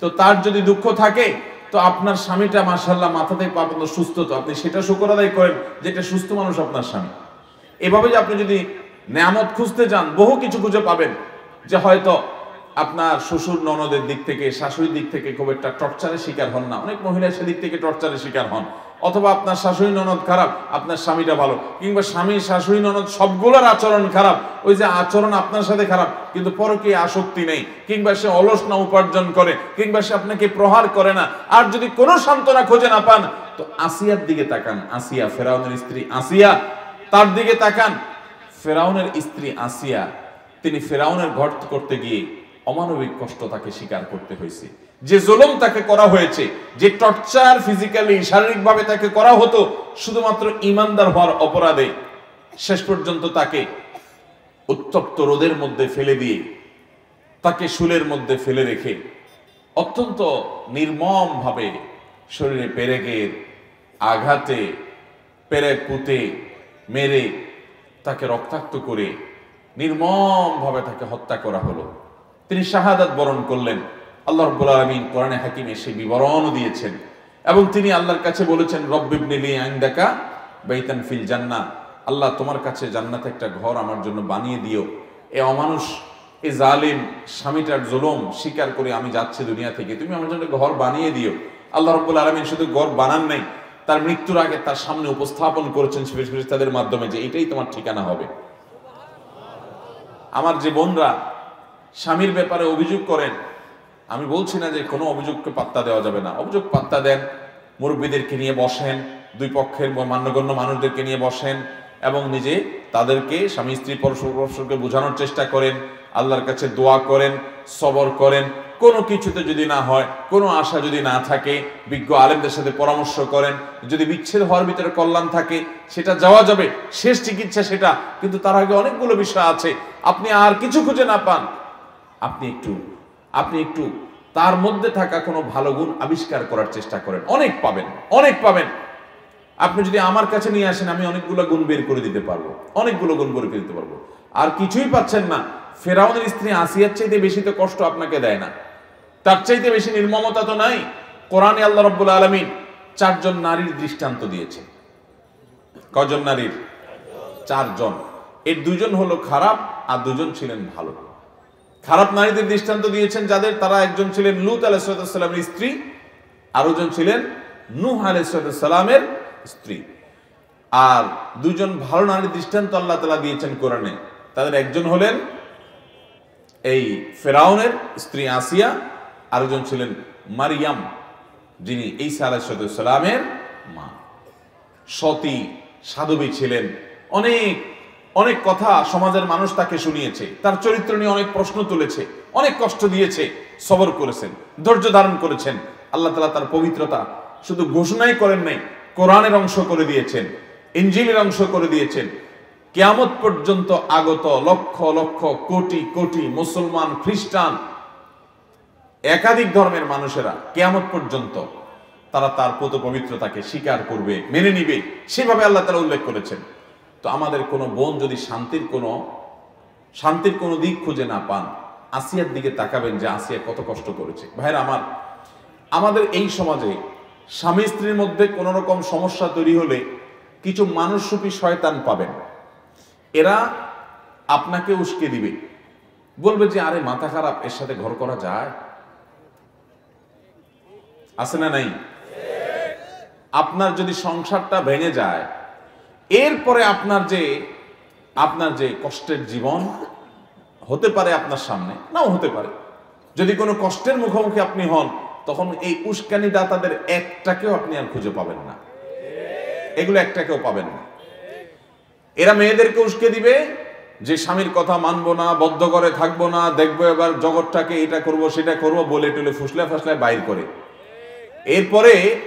তো তার যদি দুঃখ থাকে, তো আপনার স্বামীটা মাসাল্লাহ মাথা থেকে পা সুস্থ তো। আপনি সেটা শুকর আদায় করেন যেটা সুস্থ মানুষ আপনার স্বামী। এভাবে যে আপনি যদি নেয়ামত খুঁজতে যান, বহু কিছু খুঁজে পাবেন যে হয়তো আপনার শ্বশুর ননদের দিক থেকে, শাশুড়ির দিক থেকে খুব একটা টর্চারের শিকার হন না। অনেক মহিলা সেদিক থেকে টর্চারের শিকার হন। অথবা আপনার শাশুড়ি ননদ খারাপ, আপনার স্বামীটা ভালো। কিংবা স্বামী, শাশুড়ি, ননদ সবগুলোর আচরণ খারাপ, ওই যে আচরণ আপনার সাথে খারাপ, কিন্তু পরকে আসক্তি নেই, কিংবা সে অলস না উপার্জন করে, কিংবা সে আপনাকে প্রহার করে না, আর যদি কোনো সান্ত্বনা খুঁজে না পান, তো আসিয়ার দিকে তাকান। আসিয়া ফেরাউনের স্ত্রী আসিয়া তার দিকে তাকান। ফেরাউনের স্ত্রী আসিয়া তিনি ফেরাউনের ঘর করতে গিয়ে অমানবিক কষ্ট তাকে স্বীকার করতে হয়েছে। যে জুলুম তাকে করা হয়েছে, যে টর্চার ফিজিক্যালি, শারীরিকভাবে তাকে করা হতো, শুধুমাত্র ইমানদার হওয়ার অপরাধে শেষ পর্যন্ত তাকে উত্তপ্ত রোদের মধ্যে ফেলে দিয়ে, তাকে শুলের মধ্যে ফেলে রেখে অত্যন্ত নির্মম ভাবে শরীরে পেরেকের আঘাতে পেরেক পুঁতে, মেরে তাকে রক্তাক্ত করে নির্মম ভাবে তাকে হত্যা করা হলো। তিনি শাহাদাত বরণ করলেন। আল্লাহ রব্বুল আলমিন কোরআনে হাকিমে সেই বিবরণও দিয়েছেন। এবং তিনি আল্লাহর কাছে বলেছেন রব্বিবনিলি আইন্দাকা বাইতান ফিল জান্না আল্লাহ তোমার কাছে জান্নাতে একটা ঘর আমার জন্য বানিয়ে দিও। এ অমানুষ, এ জালিম, স্বামীটার জুলুম স্বীকার করে আমি যাচ্ছি দুনিয়া থেকে। তুমি আমার জন্য ঘর বানিয়ে দিও। আল্লাহ রব্বুল আলমিন শুধু ঘর বানান নাই, তার মৃত্যুর আগে তার সামনে উপস্থাপন করেছেন তাদের মাধ্যমে যে এটাই তোমার ঠিকানা হবে। আমার যে বোনরা স্বামীর ব্যাপারে অভিযোগ করেন আমি বলছি না যে কোনো অভিযোগকে পাত্তা দেওয়া যাবে না। অভিযোগ পাত্তা দেন, মুরব্বীদেরকে নিয়ে বসেন, দুই পক্ষের মান্যগণ্য মানুষদেরকে নিয়ে বসেন এবং নিজে তাদেরকে, স্বামী, স্ত্রী, পরস্পর, পরস্পরকে বোঝানোর চেষ্টা করেন, আল্লাহর কাছে দোয়া করেন, সবর করেন। কোনো কিছুতে যদি না হয়, কোনো আশা যদি না থাকে, বিজ্ঞ আলেমদের সাথে পরামর্শ করেন। যদি বিচ্ছেদ হওয়ার ভিতরে কল্যাণ থাকে, সেটা যাওয়া যাবে, শেষ চিকিৎসা সেটা। কিন্তু তার আগে অনেকগুলো বিষয় আছে। আপনি আর কিছু খুঁজে না পান। আপনি একটু আপনি একটু তার মধ্যে থাকা কোনো ভালো গুণ আবিষ্কার করার চেষ্টা করেন। অনেক পাবেন অনেক পাবেন। আপনি যদি আমার কাছে নিয়ে আসেন, আমি অনেকগুলো গুণ বের করে দিতে পারব। অনেকগুলো গুণ বের করে দিতে পারব। আর কিছুই পাচ্ছেন না। ফেরাউনের স্ত্রী আসিয়ার চাইতে বেশি তো কষ্ট আপনাকে দেয় না। তার চাইতে বেশি নির্মমতা তো নাই। কোরআনে আল্লাহ রব্বুল আলমিন চারজন নারীর দৃষ্টান্ত দিয়েছে কজন নারীর? চারজন। এর দুজন হলো খারাপ আর দুজন ছিলেন ভালো। খারাপ নারীদের দৃষ্টান্ত দিয়েছেন যাদের তারা একজন ছিলেন লুত আলাইসালামের স্ত্রী আরোজন ছিলেন নূহ আলাইসালামের স্ত্রী। আর দুজন ভালো নারীর দৃষ্টান্ত আল্লাহ তালা দিয়েছেন কোরআনে। তাদের একজন হলেন এই ফেরাউনের স্ত্রী আসিয়া, আরেকজন ছিলেন মারিয়াম, যিনি ঈসা আলাইসালামের মা। সতী, সাধবী ছিলেন, অনেক অনেক কথা সমাজের মানুষ তাকে শুনিয়েছে। তার চরিত্র নিয়ে অনেক প্রশ্ন তুলেছে, অনেক কষ্ট দিয়েছে, সবর করেছেন, ধৈর্য ধারণ করেছেন। আল্লাহ তালা তার পবিত্রতা শুধু ঘোষণাই করেন নাই, কোরআনের অংশ করে দিয়েছেন ইঞ্জিলের অংশ করে দিয়েছেন। কেয়ামত পর্যন্ত আগত লক্ষ লক্ষ, কোটি কোটি মুসলমান, খ্রিস্টান, একাধিক ধর্মের মানুষেরা কেয়ামত পর্যন্ত তারা তার পত পবিত্রতাকে স্বীকার করবে, মেনে নিবে। সেভাবে আল্লাহ তারা উল্লেখ করেছেন। তো আমাদের কোনো বোন যদি শান্তির কোনো শান্তির কোনো দিক খুঁজে না পান, আসিয়ার দিকে তাকাবেন যে আসিয়া কত কষ্ট করেছে। ভাইরা আমার, আমাদের এই সমাজে স্বামী স্ত্রীর মধ্যে কোনো রকম সমস্যা তৈরি হলে কিছু মানুষরূপী শয়তান পাবেন। এরা আপনাকে উস্কে দিবে। বলবে যে, আরে, মাথা খারাপ, এর সাথে ঘর করা যায়? আছে না নাই? আপনার যদি সংসারটা ভেঙে যায় এরপরে আপনার যে আপনার যে কষ্টের জীবন, হতে পারে আপনার সামনে, নাও হতে পারে। যদি কোনো কষ্টের মুখোমুখি আপনি হন, তখন এই উস্কানি দাতাদের একটাকেও আপনি আর খুঁজে পাবেন না। এগুলো একটাকেও পাবেন না। এরা মেয়েদেরকে উস্কে দিবে, যে স্বামীর কথা মানবো না, বদ্ধ করে থাকব না, দেখব এবার জগৎটাকে এটা করব, সেটা করব, বলে টুলে ফুসলে ফাসলে বাইর করে। এরপরে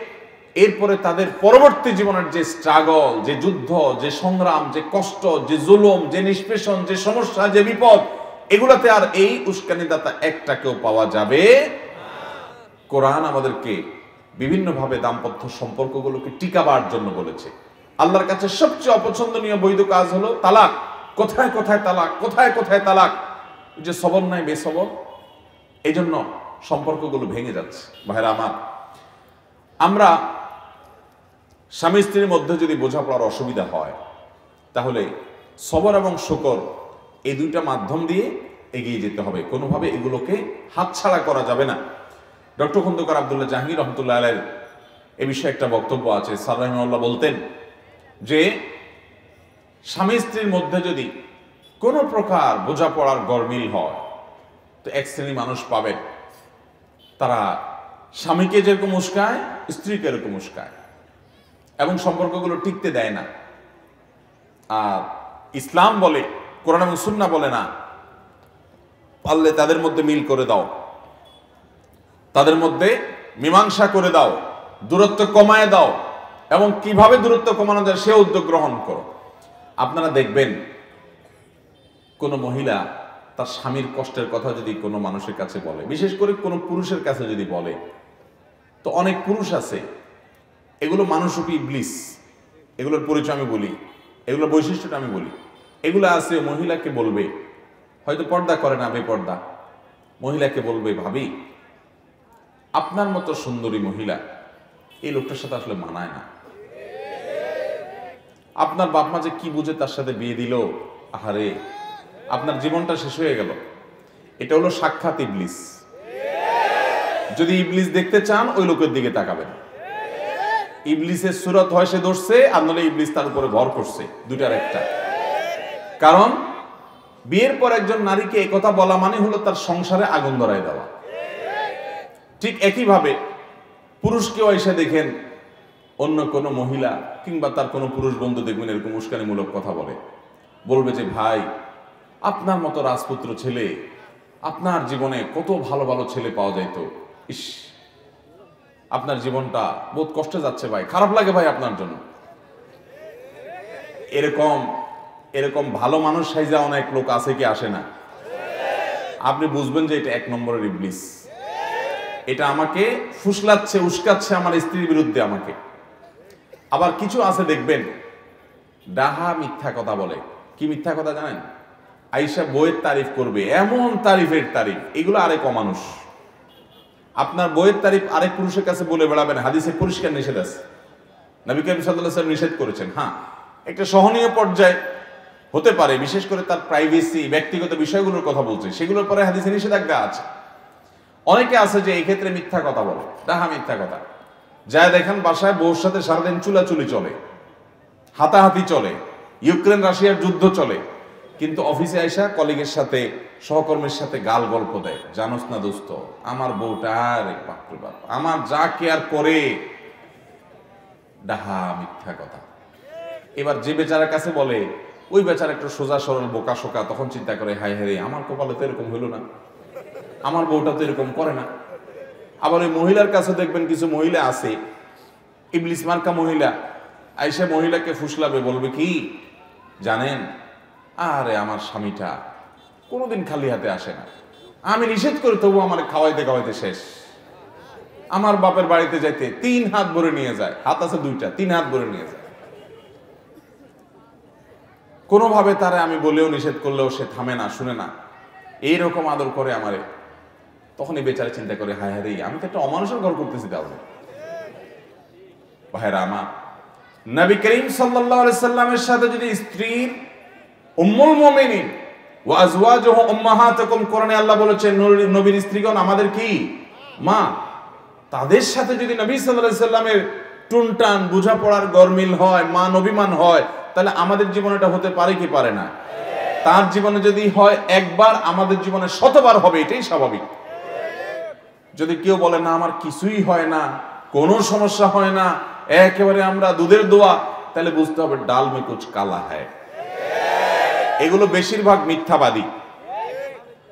এরপরে তাদের পরবর্তী জীবনের যে স্ট্রাগল যে যুদ্ধ, যে সংগ্রাম, যে কষ্ট, যে জুলুম, যে নিষ্পেষণ, যে সমস্যা, যে বিপদ, এগুলাতে আর এই উস্কানিদাতা একটাকেও পাওয়া যাবে কোরআন আমাদেরকে বিভিন্নভাবে দাম্পত্য সম্পর্কগুলোকে টিকাবার জন্য বলেছে। আল্লাহর কাছে সবচেয়ে অপছন্দনীয় বৈধ কাজ হলো তালাক। কোথায় কোথায় তালাক, কোথায় কোথায় তালাক? যে সবর নাই, বেসবর। এই জন্য সম্পর্কগুলো ভেঙে যাচ্ছে। ভাইরা আমার, আমরা স্বামী স্ত্রীর মধ্যে যদি বোঝাপড়ার অসুবিধা হয়, তাহলে সবর এবং শকর এই দুইটা মাধ্যম দিয়ে এগিয়ে যেতে হবে। কোনোভাবে এগুলোকে হাতছাড়া করা যাবে না। ডক্টর খন্দকার আবদুল্লাহ জাহাঙ্গীর রহমতুল্লাহ আলের এ বিষয়ে একটা বক্তব্য আছে। সার রহিমাল্লাহ বলতেন যে, স্বামী স্ত্রীর মধ্যে যদি কোনো প্রকার বোঝাপড়ার গরমিল হয়, তো এক শ্রেণি মানুষ পাবেন। তারা স্বামীকে যেরকম উস্কায়, স্ত্রীকে এরকম উস্কায়। এবং সম্পর্কগুলো টিকতে দেয় না। আর ইসলাম বলে, কোরআন এবং সুন্না বলে না, পারলে তাদের মধ্যে মিল করে দাও। তাদের মধ্যে মীমাংসা করে দাও, দূরত্ব কমায় দাও এবং কীভাবে দূরত্ব কমানো যায় সে উদ্যোগ গ্রহণ করো। আপনারা দেখবেন, কোনো মহিলা তার স্বামীর কষ্টের কথা যদি কোনো মানুষের কাছে বলে, বিশেষ করে কোনো পুরুষের কাছে যদি বলে, তো অনেক পুরুষ আছে এগুলো মানুষরূপী ব্লিস এগুলোর পরিচয় আমি বলি। এগুলোর বৈশিষ্ট্যটা আমি বলি। এগুলো আছে, মহিলাকে বলবে। হয়তো পর্দা করে না বেপর্দা। মহিলাকে বলবে, ভাবি, আপনার মতো সুন্দরী মহিলা এই লোকটার সাথে আসলে মানায় না। আপনার বাপ মা যে কি বুঝে তার সাথে বিয়ে দিল? আহারে, আপনার জীবনটা শেষ হয়ে গেল। এটা হলো সাক্ষাৎ ইবলিস। যদি ইবলিস দেখতে চান, ওই লোকের দিকে তাকাবেন। ইবলিসের সুরত হয় সে ধরছে, আর নলে ইবলিস তার উপরে ভর করছে দুটার একটা। কারণ, বিয়ের পর একজন নারীকে এই কথা বলা মানে হলো তার সংসারে আগুন ধরায় দেওয়া। ঠিক একইভাবে, পুরুষকেও এসে দেখেন, অন্য কোনো মহিলা কিংবা তার কোনো পুরুষ বন্ধু দেখবেন এরকম উস্কানিমূলক কথা বলে। বলবে যে, ভাই, আপনার মতো রাজপুত্র ছেলে, আপনার জীবনে কত ভালো ভালো ছেলে পাওয়া যাইতো। ইস আপনার জীবনটা বহুত কষ্টে যাচ্ছে ভাই। খারাপ লাগে ভাই আপনার জন্য। এরকম এরকম ভালো মানুষ সাইজা অনেক লোক আছে কি আসে না? আপনি বুঝবেন যে এটা এক নম্বরের ইবলিস। এটা আমাকে ফুসলাচ্ছে, উস্কাচ্ছে আমার স্ত্রীর বিরুদ্ধে আমাকে। আবার কিছু আছে দেখবেন, ডাহা মিথ্যা কথা বলে। কি মিথ্যা কথা জানেন? আইসা বইয়ের তারিফ করবে, এমন তারিফের তারিফ। এগুলো আরেক অমানুষ। আপনার বইয়ের তারিফ আরেক পুরুষের কাছে বলে বেড়াবেন, হাদিসে পরিষ্কার নিষেধ আছে। নবী করিম সাল্লাহ সাল্লাম নিষেধ করেছেন হ্যাঁ। একটা সহনীয় পর্যায়ে হতে পারে, বিশেষ করে তার প্রাইভেসি ব্যক্তিগত বিষয়গুলোর কথা বলছে, সেগুলোর পরে হাদিসে নিষেধাজ্ঞা আছে। অনেকে আছে যে এই ক্ষেত্রে মিথ্যা কথা বলে, ডাহা মিথ্যা কথা। যা দেখেন বাসায় বউর সাথে সারাদিন চুলাচুলি চলে, হাতাহাতি চলে ইউক্রেন রাশিয়ার যুদ্ধ চলে, কিন্তু অফিসে আইসা কলিগের সাথে সহকর্মীর সাথে গাল গল্প দেয়, জানোস না দোস্ত, আমার বউটা আরে বাপরে বাপ, আমার যা কেয়ার করে। ডাহা, মিথ্যা কথা। এবার যে বেচারার কাছে বলে, ওই বেচারা একটু সোজা সরল, বোকা শোকা, তখন চিন্তা করে, হায় হায় আমার কপালে তো এরকম হইল না। আমার বউটা তো এরকম করে না। আবার ওই মহিলার কাছে দেখবেন কিছু মহিলা আছে, ইবলিস মার্কা মহিলা, আইসা মহিলাকে ফুসলাবে, বলবে কি, জানেন, আরে আমার স্বামীটা কোনোদিন খালি হাতে আসে না। আমি নিষেধ করি, তবু আমার খাওয়াইতে খাওয়াইতে শেষ। আমার বাপের বাড়িতে যাইতে তিন হাত ভরে নিয়ে যায়। হাত আছে দুইটা, তিন হাত ভরে নিয়ে যায়। কোনোভাবে তারে আমি বলেও নিষেধ করলেও সে থামে না, শুনে না। এইরকম আদর করে আমারে। তখনই বেচারা চিন্তা করে, হায় হায় আমি তো একটা অমানুষের ঘর করতেছি তাহলে। ভাইরা আমার, নবী করিম আলাইহি সাল্লামের সাথে যদি স্ত্রীর উম্মুল মুমিনিন আল্লাহ বলেছেন স্ত্রীগণ আমাদের কি? মা। তাদের সাথে যদি নবী টুনটান, বোঝাপড়ার গরমিল হয় মান অভিমান হয়, তাহলে আমাদের জীবনে এটা হতে পারে কি পারে না? তার জীবনে যদি হয় একবার, আমাদের জীবনে শতবার হবে, এটাই স্বাভাবিক। যদি কেউ বলে, না, আমার কিছুই হয় না, কোনো সমস্যা হয় না, একেবারে আমরা দুধের দোয়া, তাহলে বুঝতে হবে ডাল মে কুচ কালা হয় এগুলো বেশিরভাগ মিথ্যাবাদী।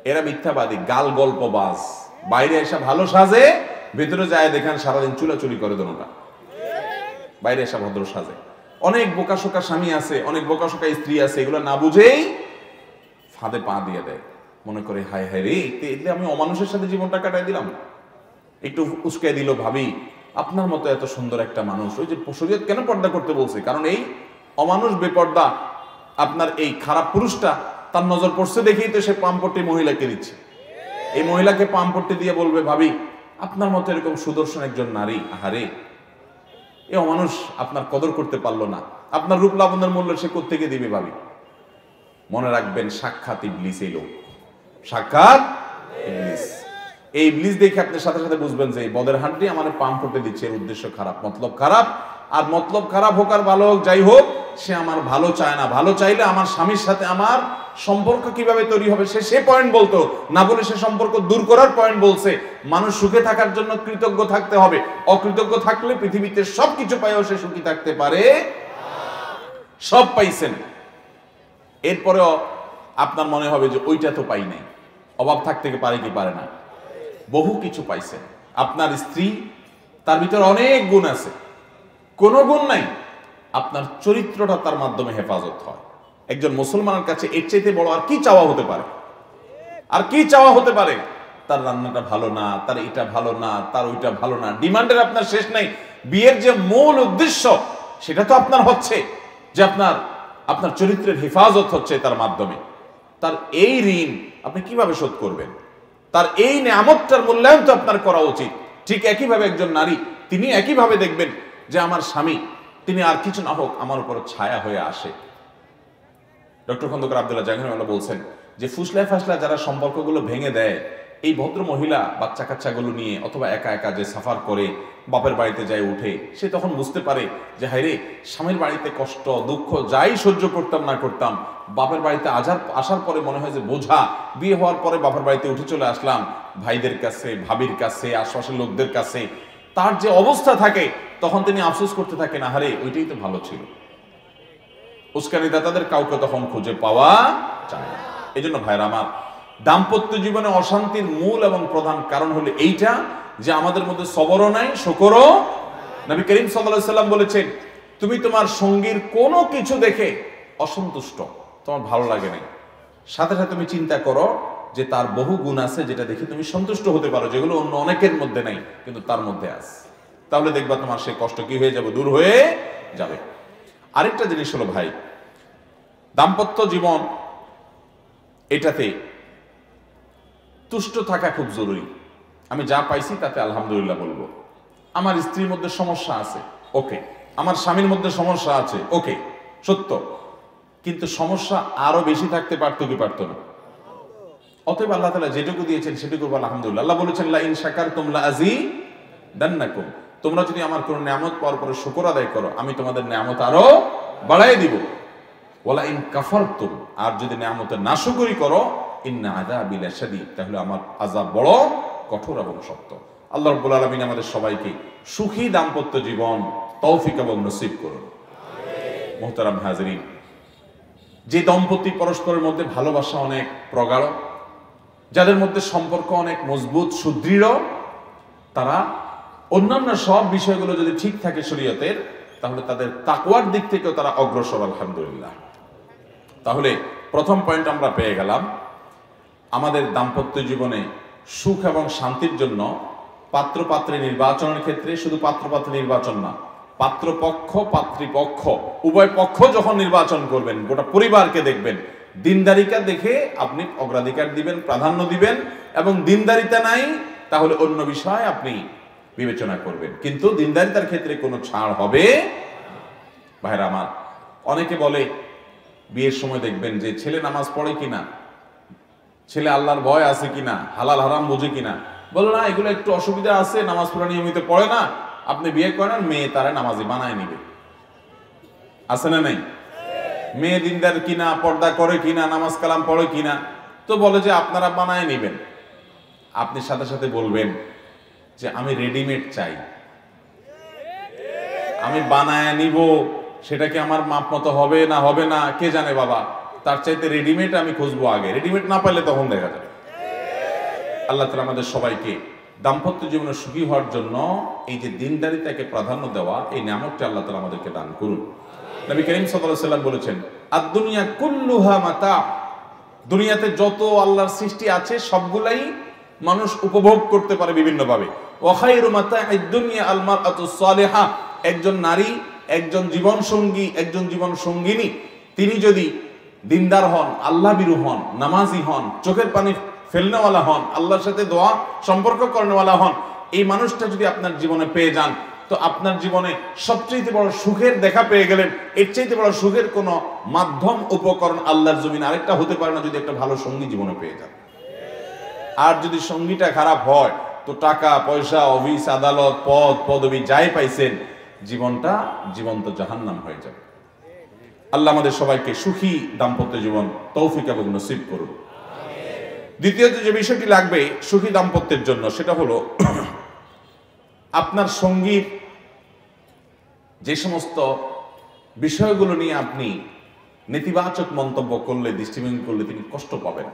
এরা মিথ্যাবাদী, গাল গল্প গল্পবাজ। বাইরে এসে ভালো সাজে, ভেতরে যায় দেখেন সারাদিন চুলাচুলি করে দোনোটা। বাইরে এসে ভদ্র সাজে। অনেক বোকাশোকা স্বামী আছে, অনেক বোকাশোকা স্ত্রী আছে, এগুলো না বুঝেই ফাঁদে পা দিয়ে দেয়। মনে করে, হায় হায় রে এতে আমি অমানুষের সাথে জীবনটা কাটাই দিলাম। একটু উস্কাই দিল, ভাবি, আপনার মতো এত সুন্দর একটা মানুষ, ওই যে শরীয়ত কেন পর্দা করতে বলছে? কারণ এই অমানুষ বেপর্দা আপনার এই খারাপ পুরুষটা তার নজর পড়ছে দেখেই তো সে পাম্পট্টি মহিলাকে দিচ্ছে। এই মহিলাকে পাম্পট্টি দিয়ে বলবে, ভাবি, আপনার মতো এরকম সুদর্শন একজন নারী, আহারে, এ মানুষ আপনার কদর করতে পারল না। আপনার রূপ লাবণের মূল্য সে কোত্থেকে দিবে, ভাবি? মনে রাখবেন, সাক্ষাৎ ইবলিস এই লোক। সাক্ষাৎ ইবলিস। এই ইবলিস দেখে আপনি সাথে সাথে বুঝবেন যে বদের হাঁটি আমার পাম ফুটে দিচ্ছে, এর উদ্দেশ্য খারাপ, মতলব খারাপ। আর মতলব খারাপ হোক আর ভালো হোক, যাই হোক, সে আমার ভালো চায় না। ভালো চাইলে আমার স্বামীর সাথে আমার সম্পর্ক কীভাবে তৈরি হবে, সে সে পয়েন্ট বলতো। না বলে সে সম্পর্ক দূর করার পয়েন্ট বলছে। মানুষ সুখে থাকার জন্য কৃতজ্ঞ থাকতে হবে। অকৃতজ্ঞ থাকলে পৃথিবীতে সবকিছু পাইও সে সুখী থাকতে পারে। সব পাইছেন। এরপরেও আপনার মনে হবে যে ওইটা তো পাই নাই। অভাব থাকতে পারে কি পারে না। বহু কিছু পাইছেন। আপনার স্ত্রী, তার ভিতরে অনেক গুণ আছে। কোনো গুণ নাই, আপনার চরিত্রটা তার মাধ্যমে হেফাজত হয়। একজন মুসলমানের কাছে এর চাইতে বড় আর কি চাওয়া হতে পারে? আর কি চাওয়া হতে পারে? তার রান্নাটা ভালো না, তার এটা ভালো না, তার ওইটা ভালো না, ডিমান্ডের আপনার শেষ নাই। বিয়ের যে মূল উদ্দেশ্য, সেটা তো আপনার হচ্ছে যে আপনার আপনার চরিত্রের হেফাজত হচ্ছে তার মাধ্যমে। তার এই ঋণ আপনি কীভাবে শোধ করবেন? তার এই নিয়ামতটার মূল্যায়ন তো আপনার করা উচিত। ঠিক একইভাবে একজন নারী, তিনি একইভাবে দেখবেন যে আমার স্বামী, তিনি আর কিছু না হোক আমার উপর ছায়া হয়ে আসে। ডক্টর খন্দকার আবদুল্লাহ জাহাঙ্গীর বলছেন যে, ফুসলায় ফাসলায় যারা সম্পর্কগুলো ভেঙে দেয়, এই ভদ্র মহিলা বাচ্চা কাচ্চাগুলো নিয়ে অথবা একা একা যে সাফার করে বাপের বাড়িতে যায় উঠে, সে তখন বুঝতে পারে যে হাইরে স্বামীর বাড়িতে কষ্ট, দুঃখ যাই সহ্য করতাম না করতাম, বাপের বাড়িতে আজার, আসার পরে মনে হয় যে বোঝা, বিয়ে হওয়ার পরে বাপের বাড়িতে উঠে চলে আসলাম। ভাইদের কাছে, ভাবির কাছে, আশপাশের লোকদের কাছে, তার যে অবস্থা থাকে তখন তিনি আফসোস করতে থাকেন, আহারে, ওইটাই তো ভালো ছিল। উস্কানি দাতাদের কাউকে তখন খুঁজে পাওয়া যায় না। এই জন্য ভাইরা আমার দাম্পত্য জীবনে অশান্তির মূল এবং প্রধান কারণ হলো এইটা যে আমাদের মধ্যে সবরও নাই, শকরও নবী করিম সাল্লাহ সাল্লাম বলেছেন, তুমি তোমার সঙ্গীর কোনো কিছু দেখে অসন্তুষ্ট, তোমার ভালো লাগে নাই। সাথে সাথে তুমি চিন্তা করো যে তার বহু গুণ আছে যেটা দেখে তুমি সন্তুষ্ট হতে পারো, যেগুলো অন্য অনেকের মধ্যে নাই, কিন্তু তার মধ্যে আছে। তাহলে দেখবা তোমার সেই কষ্ট কি হয়ে যাবে? দূর হয়ে যাবে। আরেকটা জিনিস হলো ভাই, দাম্পত্য জীবন এটাতে তুষ্ট থাকা খুব জরুরি। আমি যা পাইছি তাতে আলহামদুলিল্লাহ বলব। আমার স্ত্রীর মধ্যে সমস্যা আছে, ওকে। আমার স্বামীর মধ্যে সমস্যা আছে, ওকে। সত্য। কিন্তু সমস্যা আরও বেশি থাকতে পারতো কি পারতো না? অতএব আল্লাহ তালা যেটুকু দিয়েছেন সেটুকু আলহামদুলিল্লাহ। আল্লাহ বলেছেন ইন শাকার তোমলা আজি দান্নাকুম তোমরা যদি আমার কোনো নিয়ামত পাওয়ার পরে শুকর আদায় করো আমি তোমাদের নিয়ামত আরও বাড়াই দিব। ওলা ইন কাফারতুম আর যদি নিয়ামতের নাশকরি করো ইন্না আযাবি লাশাদীদ তাহলে আমার আযাব বড় কঠোর এবং শক্ত। আল্লাহ রাব্বুল আলামিন আমাদের সবাইকে সুখী দাম্পত্য জীবন তৌফিক এবং নসিব করুন। মোহতারাম হাজরিন যে দম্পতি পরস্পরের মধ্যে ভালোবাসা অনেক প্রগাঢ় যাদের মধ্যে সম্পর্ক অনেক মজবুত সুদৃঢ় তারা অন্যান্য সব বিষয়গুলো যদি ঠিক থাকে শরীয়তের, তাহলে তাদের তাকুয়ার দিক থেকেও তারা অগ্রসর, আলহামদুলিল্লাহ। তাহলে প্রথম পয়েন্ট আমরা পেয়ে গেলাম, আমাদের দাম্পত্য জীবনে সুখ এবং শান্তির জন্য পাত্রপাত্রী নির্বাচনের ক্ষেত্রে শুধু পাত্রপাত্রী নির্বাচন না, পাত্রপক্ষ, পাত্রীপক্ষ, উভয় পক্ষ যখন নির্বাচন করবেন, গোটা পরিবারকে দেখবেন, দিনদারিকা দেখে আপনি অগ্রাধিকার দিবেন, প্রাধান্য দিবেন, এবং দিনদারিতা নাই, তাহলে অন্য বিষয় আপনি বিবেচনা করবেন। কিন্তু দিনদারিতার ক্ষেত্রে কোনো ছাড় হবে? ভাইরা আমার, অনেকে বলে, বিয়ের সময় দেখবেন যে ছেলে নামাজ পড়ে কিনা, ছেলে আল্লাহর ভয় আছে কিনা, হালাল হারাম বোঝে কিনা। বলো, না, এগুলো একটু অসুবিধা আছে, নামাজ পড়া নিয়মিত পড়ে না। আপনি বিয়ে করেন মেয়ে তারা নামাজি বানায় নিবে। আছে না নেই? মেয়ে দিনদার কিনা, পর্দা করে কিনা, নামাজ কালাম পড়ে কিনা, তো বলে যে আপনারা বানায় নিবেন। আপনি সাথে সাথে বলবেন যে আমি রেডিমেড চাই। আমি বানায় নিব, সেটা কি আমার মাপ মতো হবে না হবে না? কে জানে বাবা? তার চাইতে রেডিমেড আমি খুঁজবো আগে। রেডিমেড না পাইলে তখন দেখা যাবে। আল্লাহ তালা আমাদের সবাইকে দাম্পত্য জীবনে সুখী হওয়ার জন্য এই যে দিনদারিতাকে প্রাধান্য দেওয়া, এই নামকটা আল্লাহ তালা আমাদেরকে দান করুন। নবী করিম সাল্লাহ সাল্লাম বলেছেন আর দুনিয়া কুল্লুহা মাতা। দুনিয়াতে যত আল্লাহর সৃষ্টি আছে, সবগুলাই মানুষ উপভোগ করতে পারে বিভিন্নভাবে। ওয়াখাইরু মাতা দুনিয়া আলমার সালেহা। একজন নারী, একজন জীবন সঙ্গী একজন জীবন সঙ্গিনী তিনি যদি দিনদার হন আল্লাহ বিরু হন, নামাজি হন, চোখের পানি ফেলনেওয়ালা হন, আল্লাহর সাথে দোয়া, সম্পর্ক করেনেওয়ালা হন, এই মানুষটা যদি আপনার জীবনে পেয়ে যান, তো আপনার জীবনে সবচেয়ে বড় সুখের দেখা পেয়ে গেলেন। এর চাইতে বড় সুখের কোনো মাধ্যম, উপকরণ আল্লাহর জমিন আরেকটা হতে পারে না যদি একটা ভালো সঙ্গী জীবনে পেয়ে যান। আর যদি সঙ্গীটা খারাপ হয় তো টাকা, পয়সা, অফিস, আদালত, পদ, পদবি যাই পাইছেন, জীবনটা জীবন্ত জাহান্নাম হয়ে যাবে। আল্লাহ আমাদের সবাইকে সুখী দাম্পত্য জীবন তৌফিক এবং নসিব করুন। দ্বিতীয়ত যে বিষয়টি লাগবে সুখী দাম্পত্যের জন্য, সেটা হলো আপনার সঙ্গীর যে সমস্ত বিষয়গুলো নিয়ে আপনি নেতিবাচক মন্তব্য করলে, দৃষ্টিভঙ্গি করলে তিনি কষ্ট পাবেন।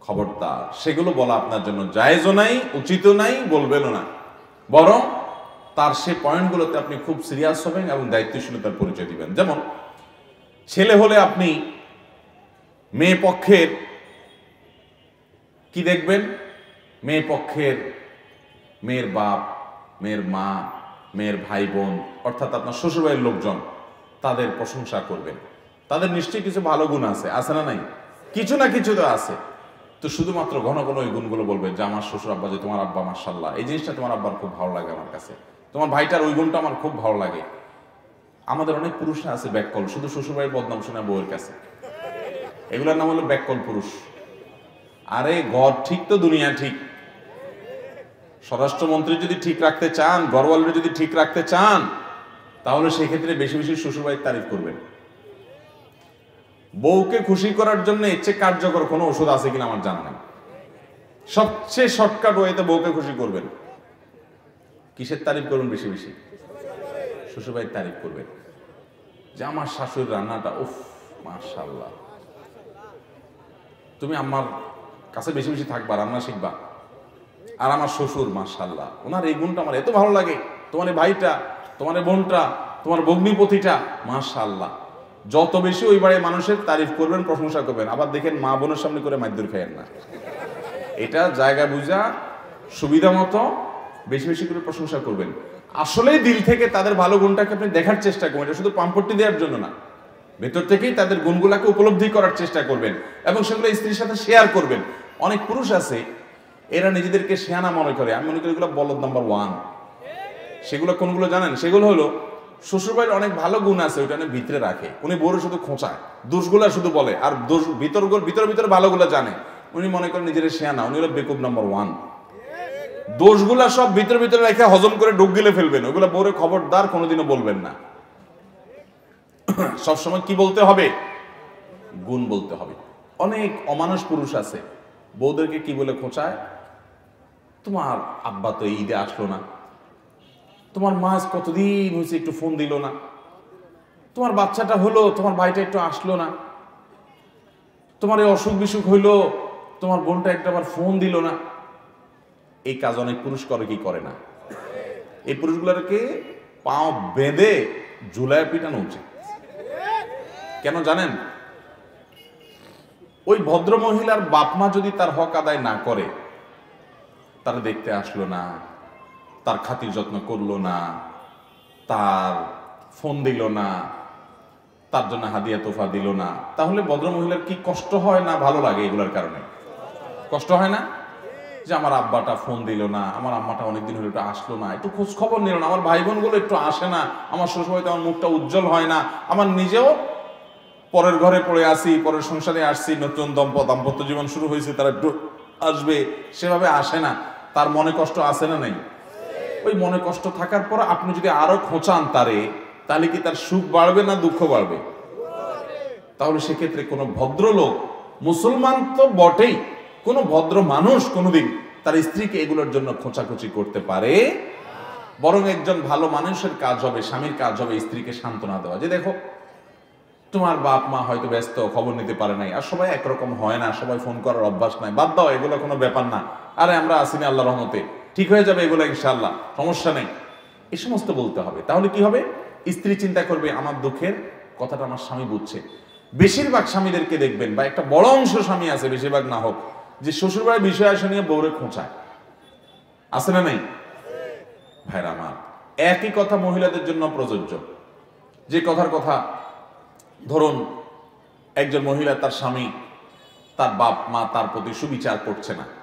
খবরদার। সেগুলো বলা আপনার জন্য জায়েজও নাই, উচিতও নাই, বলবেনও না। বরং তার সে পয়েন্টগুলোতে আপনি খুব সিরিয়াস হবেন এবং দায়িত্বশীলতার পরিচয় দিবেন। যেমন, ছেলে হলে আপনি মেয়ে পক্ষের কি দেখবেন? মেয়ে পক্ষের মেয়ের বাপ, মেয়ের মা, মেয়ের ভাই বোন, অর্থাৎ আপনার শ্বশুরবাড়ির লোকজন, তাদের প্রশংসা করবেন। তাদের নিশ্চয়ই কিছু ভালো গুণ আছে আছে না নাই? কিছু না কিছু তো আছে। তো শুধুমাত্র ঘন ঘন ওই গুণগুলো বলবে যে আমার শ্বশুর আব্বা যে তোমার আব্বা মার্শাল্লাহ এই জিনিসটা তোমার আব্বার খুব ভালো লাগে আমার কাছে। তোমার ভাইটার ওই গুণটা আমার খুব ভালো লাগে। আমাদের অনেক পুরুষরা আছে ব্যাককল, শুধু শ্বশুরবাড়ির বদনাম শোনা বউয়ের কাছে। এগুলোর নাম হলো ব্যাককল পুরুষ। আরে ঘর ঠিক তো, দুনিয়া ঠিক। স্বরাষ্ট্রমন্ত্রী যদি ঠিক রাখতে চান গড়ওয়ালের যদি ঠিক রাখতে চান, তাহলে সেই ক্ষেত্রে বেশি বেশি শ্বশুরবাড়ির তারিফ করবেন। বউকে খুশি করার জন্য এর চেয়ে কার্যকর কোনো ওষুধ আছে কিনা আমার জানা নেই। সবচেয়ে শর্টকাট ওয়েতে বউকে খুশি করবেন। কিসের তারিফ করবেন বেশি বেশি? শ্বশুরবাড়ির তারিফ করবেন। যে আমার শাশুড়ির রান্নাটা, উফ মাশাল্লাহ তুমি আমার কাছে বেশি বেশি থাকবা, রান্না শিখবা। আর আমার শ্বশুর মাশাল্লাহ ওনার এই গুণটা আমার এত ভালো লাগে। তোমার ভাইটা, তোমার বোনটা, তোমার ভগ্নিপতিটা মাশাল্লাহ যত বেশি ওই বাড়ির মানুষের তারিফ করবেন, প্রশংসা করবেন। আবার দেখেন মা বোনের সামনে করে মাইদুর খাইয়েন না। এটা জায়গা বুঝা, সুবিধা মতো বেশি বেশি করে প্রশংসা করবেন। আসলেই দিল থেকে তাদের ভালো গুণটাকে আপনি দেখার চেষ্টা করবেন এটা শুধু পাম্পট্টি দেওয়ার জন্য না। ভেতর থেকেই তাদের গুণগুলাকে উপলব্ধি করার চেষ্টা করবেন এবং সেগুলো স্ত্রীর সাথে শেয়ার করবেন। অনেক পুরুষ আছে, এরা নিজেদেরকে শেয়ানা মনে করে। আমি মনে করি এগুলো বলদ নাম্বার ওয়ান সেগুলো কোনগুলো জানেন? সেগুলো হলো শ্বশুরবাড়ির অনেক ভালো গুণ আছে, ওইটা ভিতরে রাখে। উনি বড় শুধু খোঁচায়। দোষগুলা শুধু বলে। আর দোষ, ভিতর ভিতর ভিতরে ভালোগুলো জানে। উনি মনে করেন নিজের শেয়ানা উনি হলো বেকুব নাম্বার ওয়ান। দোষগুলা সব ভিতর ভিতরে রেখে হজম করে ডুব গেলে ফেলবেন। ওগুলো বউরে খবরদার কোনোদিনও বলবেন না। সবসময় কি বলতে হবে? গুণ বলতে হবে। অনেক অমানুষ পুরুষ আছে, বউদেরকে কি বলে খোঁচায়? তোমার আব্বা তো ঈদে আসলো না। তোমার মা কতদিন হয়েছে একটু ফোন দিল না। তোমার বাচ্চাটা হলো, তোমার ভাইটা একটু আসলো না। তোমার এই অসুখ বিসুখ হইল, তোমার বোনটা একটা আবার ফোন দিল না। এই কাজ অনেক পুরুষ করে, কি করে না? এই পুরুষগুলোকে পাও বেঁধে ঝুলায় পিটানো উচিত। কেন জানেন? ওই ভদ্র মহিলার বাপমা যদি তার হক আদায় না করে, তারা দেখতে আসলো না। তার খাতির যত্ন করল না, তার ফোন দিল না, তার জন্য হাদিয়া তোফা দিল না। তাহলে ভদ্র মহিলার কি কষ্ট হয় না ভালো লাগে এগুলোর কারণে? কষ্ট হয় না? যে আমার আব্বাটা ফোন দিল না, আমার আম্মাটা অনেকদিন হলো একটু আসলো না, একটু খোঁজ খবর নিল না, আমার ভাই বোনগুলো একটু আসে না, আমার শ্বশুরবাড়িতে আমার মুখটা উজ্জ্বল হয় না, আমার নিজেও পরের ঘরে পড়ে আসি পরের সংসারে আসছি, নতুন দম্প দাম্পত্য জীবন শুরু হয়েছে, তারা একটু আসবে, সেভাবে আসে না। তার মনে কষ্ট আসে না নাই? ওই মনে কষ্ট থাকার পর আপনি যদি আরও খোঁচান তারে, তাহলে কি তার সুখ বাড়বে না দুঃখ বাড়বে? তাহলে সেক্ষেত্রে কোনো ভদ্রলোক, মুসলমান তো বটেই, কোনো ভদ্র মানুষ কোনোদিন তার স্ত্রীকে এগুলোর জন্য খোঁচাখুচি করতে পারে। বরং একজন ভালো মানুষের কাজ হবে, স্বামীর কাজ হবে স্ত্রীকে সান্ত্বনা দেওয়া। যে দেখো, তোমার বাপ মা হয়তো ব্যস্ত, খবর নিতে পারে নাই। আর সবাই একরকম হয় না, সবাই ফোন করার অভ্যাস নাই। বাদ দাও, এগুলো কোনো ব্যাপার না। আরে আমরা আসিনি আল্লাহ রহমতে। ঠিক হয়ে যাবে এগুলো ইনশাল্লাহ সমস্যা নেই। এই সমস্ত বলতে হবে। তাহলে কি হবে? স্ত্রী চিন্তা করবে, আমার দুঃখের কথাটা আমার স্বামী বুঝছে। বেশিরভাগ স্বামীদেরকে দেখবেন, বা একটা বড় অংশ স্বামী আছে, বেশিরভাগ না হোক, যে শ্বশুরবাড়ির বিষয় আসে নিয়ে বৌরে খোঁচায়। আছে না নেই? ভাইরা আমার, একই কথা মহিলাদের জন্য প্রযোজ্য। যে কথার কথা, ধরুন, একজন মহিলা তার স্বামী, তার বাপ, মা তার প্রতি সুবিচার করছে না।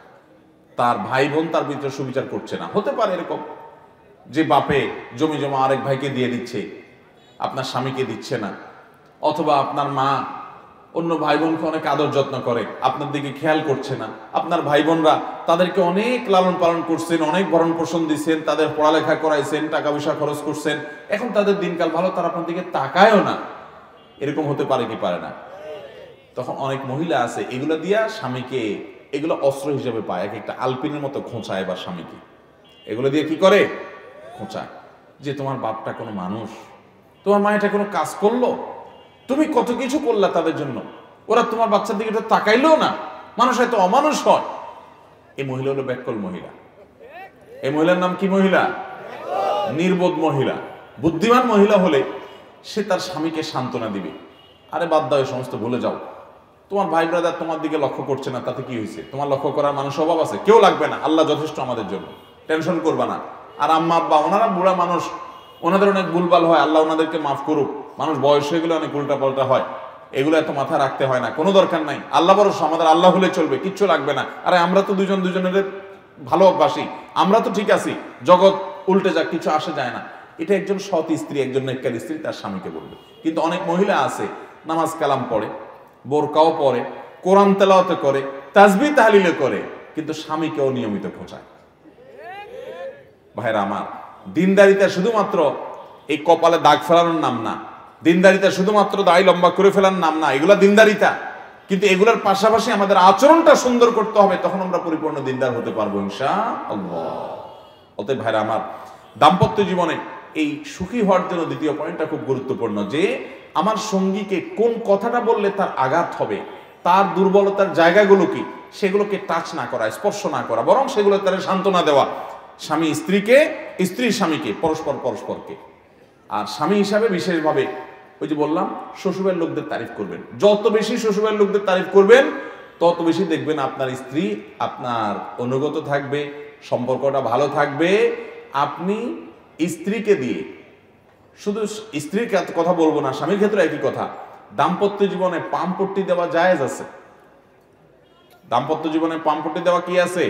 তার ভাই বোন তার ভিতরে সুবিচার করছে না। হতে পারে এরকম যে বাপে জমি জমা আরেক ভাইকে দিয়ে দিচ্ছে, আপনার স্বামীকে দিচ্ছে না, অথবা আপনার মা অন্য ভাই বোনকে অনেক আদর যত্ন করে, আপনার দিকে খেয়াল করছে না। আপনার ভাই বোনরা তাদেরকে অনেক লালন পালন করছেন, অনেক ভরণ পোষণ দিচ্ছেন, তাদের পড়ালেখা করাইছেন, টাকা পয়সা খরচ করছেন। এখন তাদের দিনকাল ভালো, তারা আপনার দিকে তাকায়ও না। এরকম হতে পারে কি পারে না? তখন অনেক মহিলা আছে, এগুলো দিয়া স্বামীকে এগুলো অস্ত্র হিসেবে পায়, এক একটা আলপিনের মতো খোঁচায় বা স্বামীকে। এগুলো দিয়ে কি করে? খোঁচায়। যে তোমার বাপটা কোনো মানুষ, তোমার মা এটা কোনো কাজ করল? তুমি কত কিছু করলা তাদের জন্য? ওরা তোমার বাচ্চার দিকে একটু তাকাইলেও না, মানুষ হয়তো অমানুষ হয়। এই মহিলা হলো ব্যাকল মহিলা। এই মহিলার নাম কি মহিলা? নির্বোধ মহিলা। বুদ্ধিমান মহিলা হলে সে তার স্বামীকে সান্ত্বনা দিবে। আরে বাদ দাও সমস্ত ভুলে যাও। তোমার ভাই ব্রাদার তোমার দিকে লক্ষ্য করছে না, তাতে কি হয়েছে? তোমার লক্ষ্য করার মানুষ অভাব আছে? কেউ লাগবে না, আল্লাহ যথেষ্ট আমাদের জন্য। টেনশন করবা না। আর আম্মা, আব্বা, ওনারা বুড়া মানুষ, ওনাদের অনেক ভুলভাল হয়, আল্লাহ ওনাদেরকে মাফ করুক। মানুষ বয়স হয়ে গেলে অনেক উল্টা পাল্টা হয়। এগুলো এত মাথা রাখতে হয় না, কোনো দরকার নাই। আল্লাহ বরস আমাদের আল্লাহ হলে চলবে, কিচ্ছু লাগবে না। আরে আমরা তো দুজন দুজনের ভালোবাসি আমরা তো ঠিক আছি। জগৎ উল্টে যাক, কিছু আসে যায় না। এটা একজন সৎ স্ত্রী, একজন নেককার স্ত্রী তার স্বামীকে বলবে। কিন্তু অনেক মহিলা আছে, নামাজ কালাম পড়ে বোরকাও পড়ে কোরআন তেলাওয়াতে করে তাজবি তাহলিলে করে, কিন্তু স্বামীকেও নিয়মিত খোঁচায় ভাইরা আমার, দিনদারিতা শুধুমাত্র এই কপালে দাগ ফেলানোর নাম না, দিনদারিতা শুধুমাত্র দাড়ি লম্বা করে ফেলার নাম না, এগুলা দিনদারিতা। কিন্তু এগুলোর পাশাপাশি আমাদের আচরণটা সুন্দর করতে হবে, তখন আমরা পরিপূর্ণ দিনদার হতে পারব ইনশা অতএব ভাইরা আমার, দাম্পত্য জীবনে এই সুখী হওয়ার জন্য দ্বিতীয় পয়েন্টটা খুব গুরুত্বপূর্ণ, যে আমার সঙ্গীকে কোন কথাটা বললে তার আঘাত হবে? তার দুর্বলতার জায়গাগুলো কি? সেগুলোকে টাচ না করা, স্পর্শ না করা, বরং সেগুলো তার সান্ত্বনা দেওয়া। স্বামী স্ত্রীকে স্ত্রী স্বামীকে, পরস্পর পরস্পরকে। আর স্বামী হিসাবে বিশেষভাবে ওই যে বললাম, শ্বশুরের লোকদের তারিফ করবেন। যত বেশি শ্বশুরের লোকদের তারিফ করবেন, তত বেশি দেখবেন আপনার স্ত্রী আপনার অনুগত থাকবে, সম্পর্কটা ভালো থাকবে। আপনি স্ত্রীকে দিয়ে শুধু স্ত্রীর কথা বলব না, স্বামীর ক্ষেত্রে একই কথা। দাম্পত্য জীবনে পাম্পট্টি দেওয়া জায়েজ আছে। দাম্পত্য জীবনে পাম্পট্টি দেওয়া কি আছে?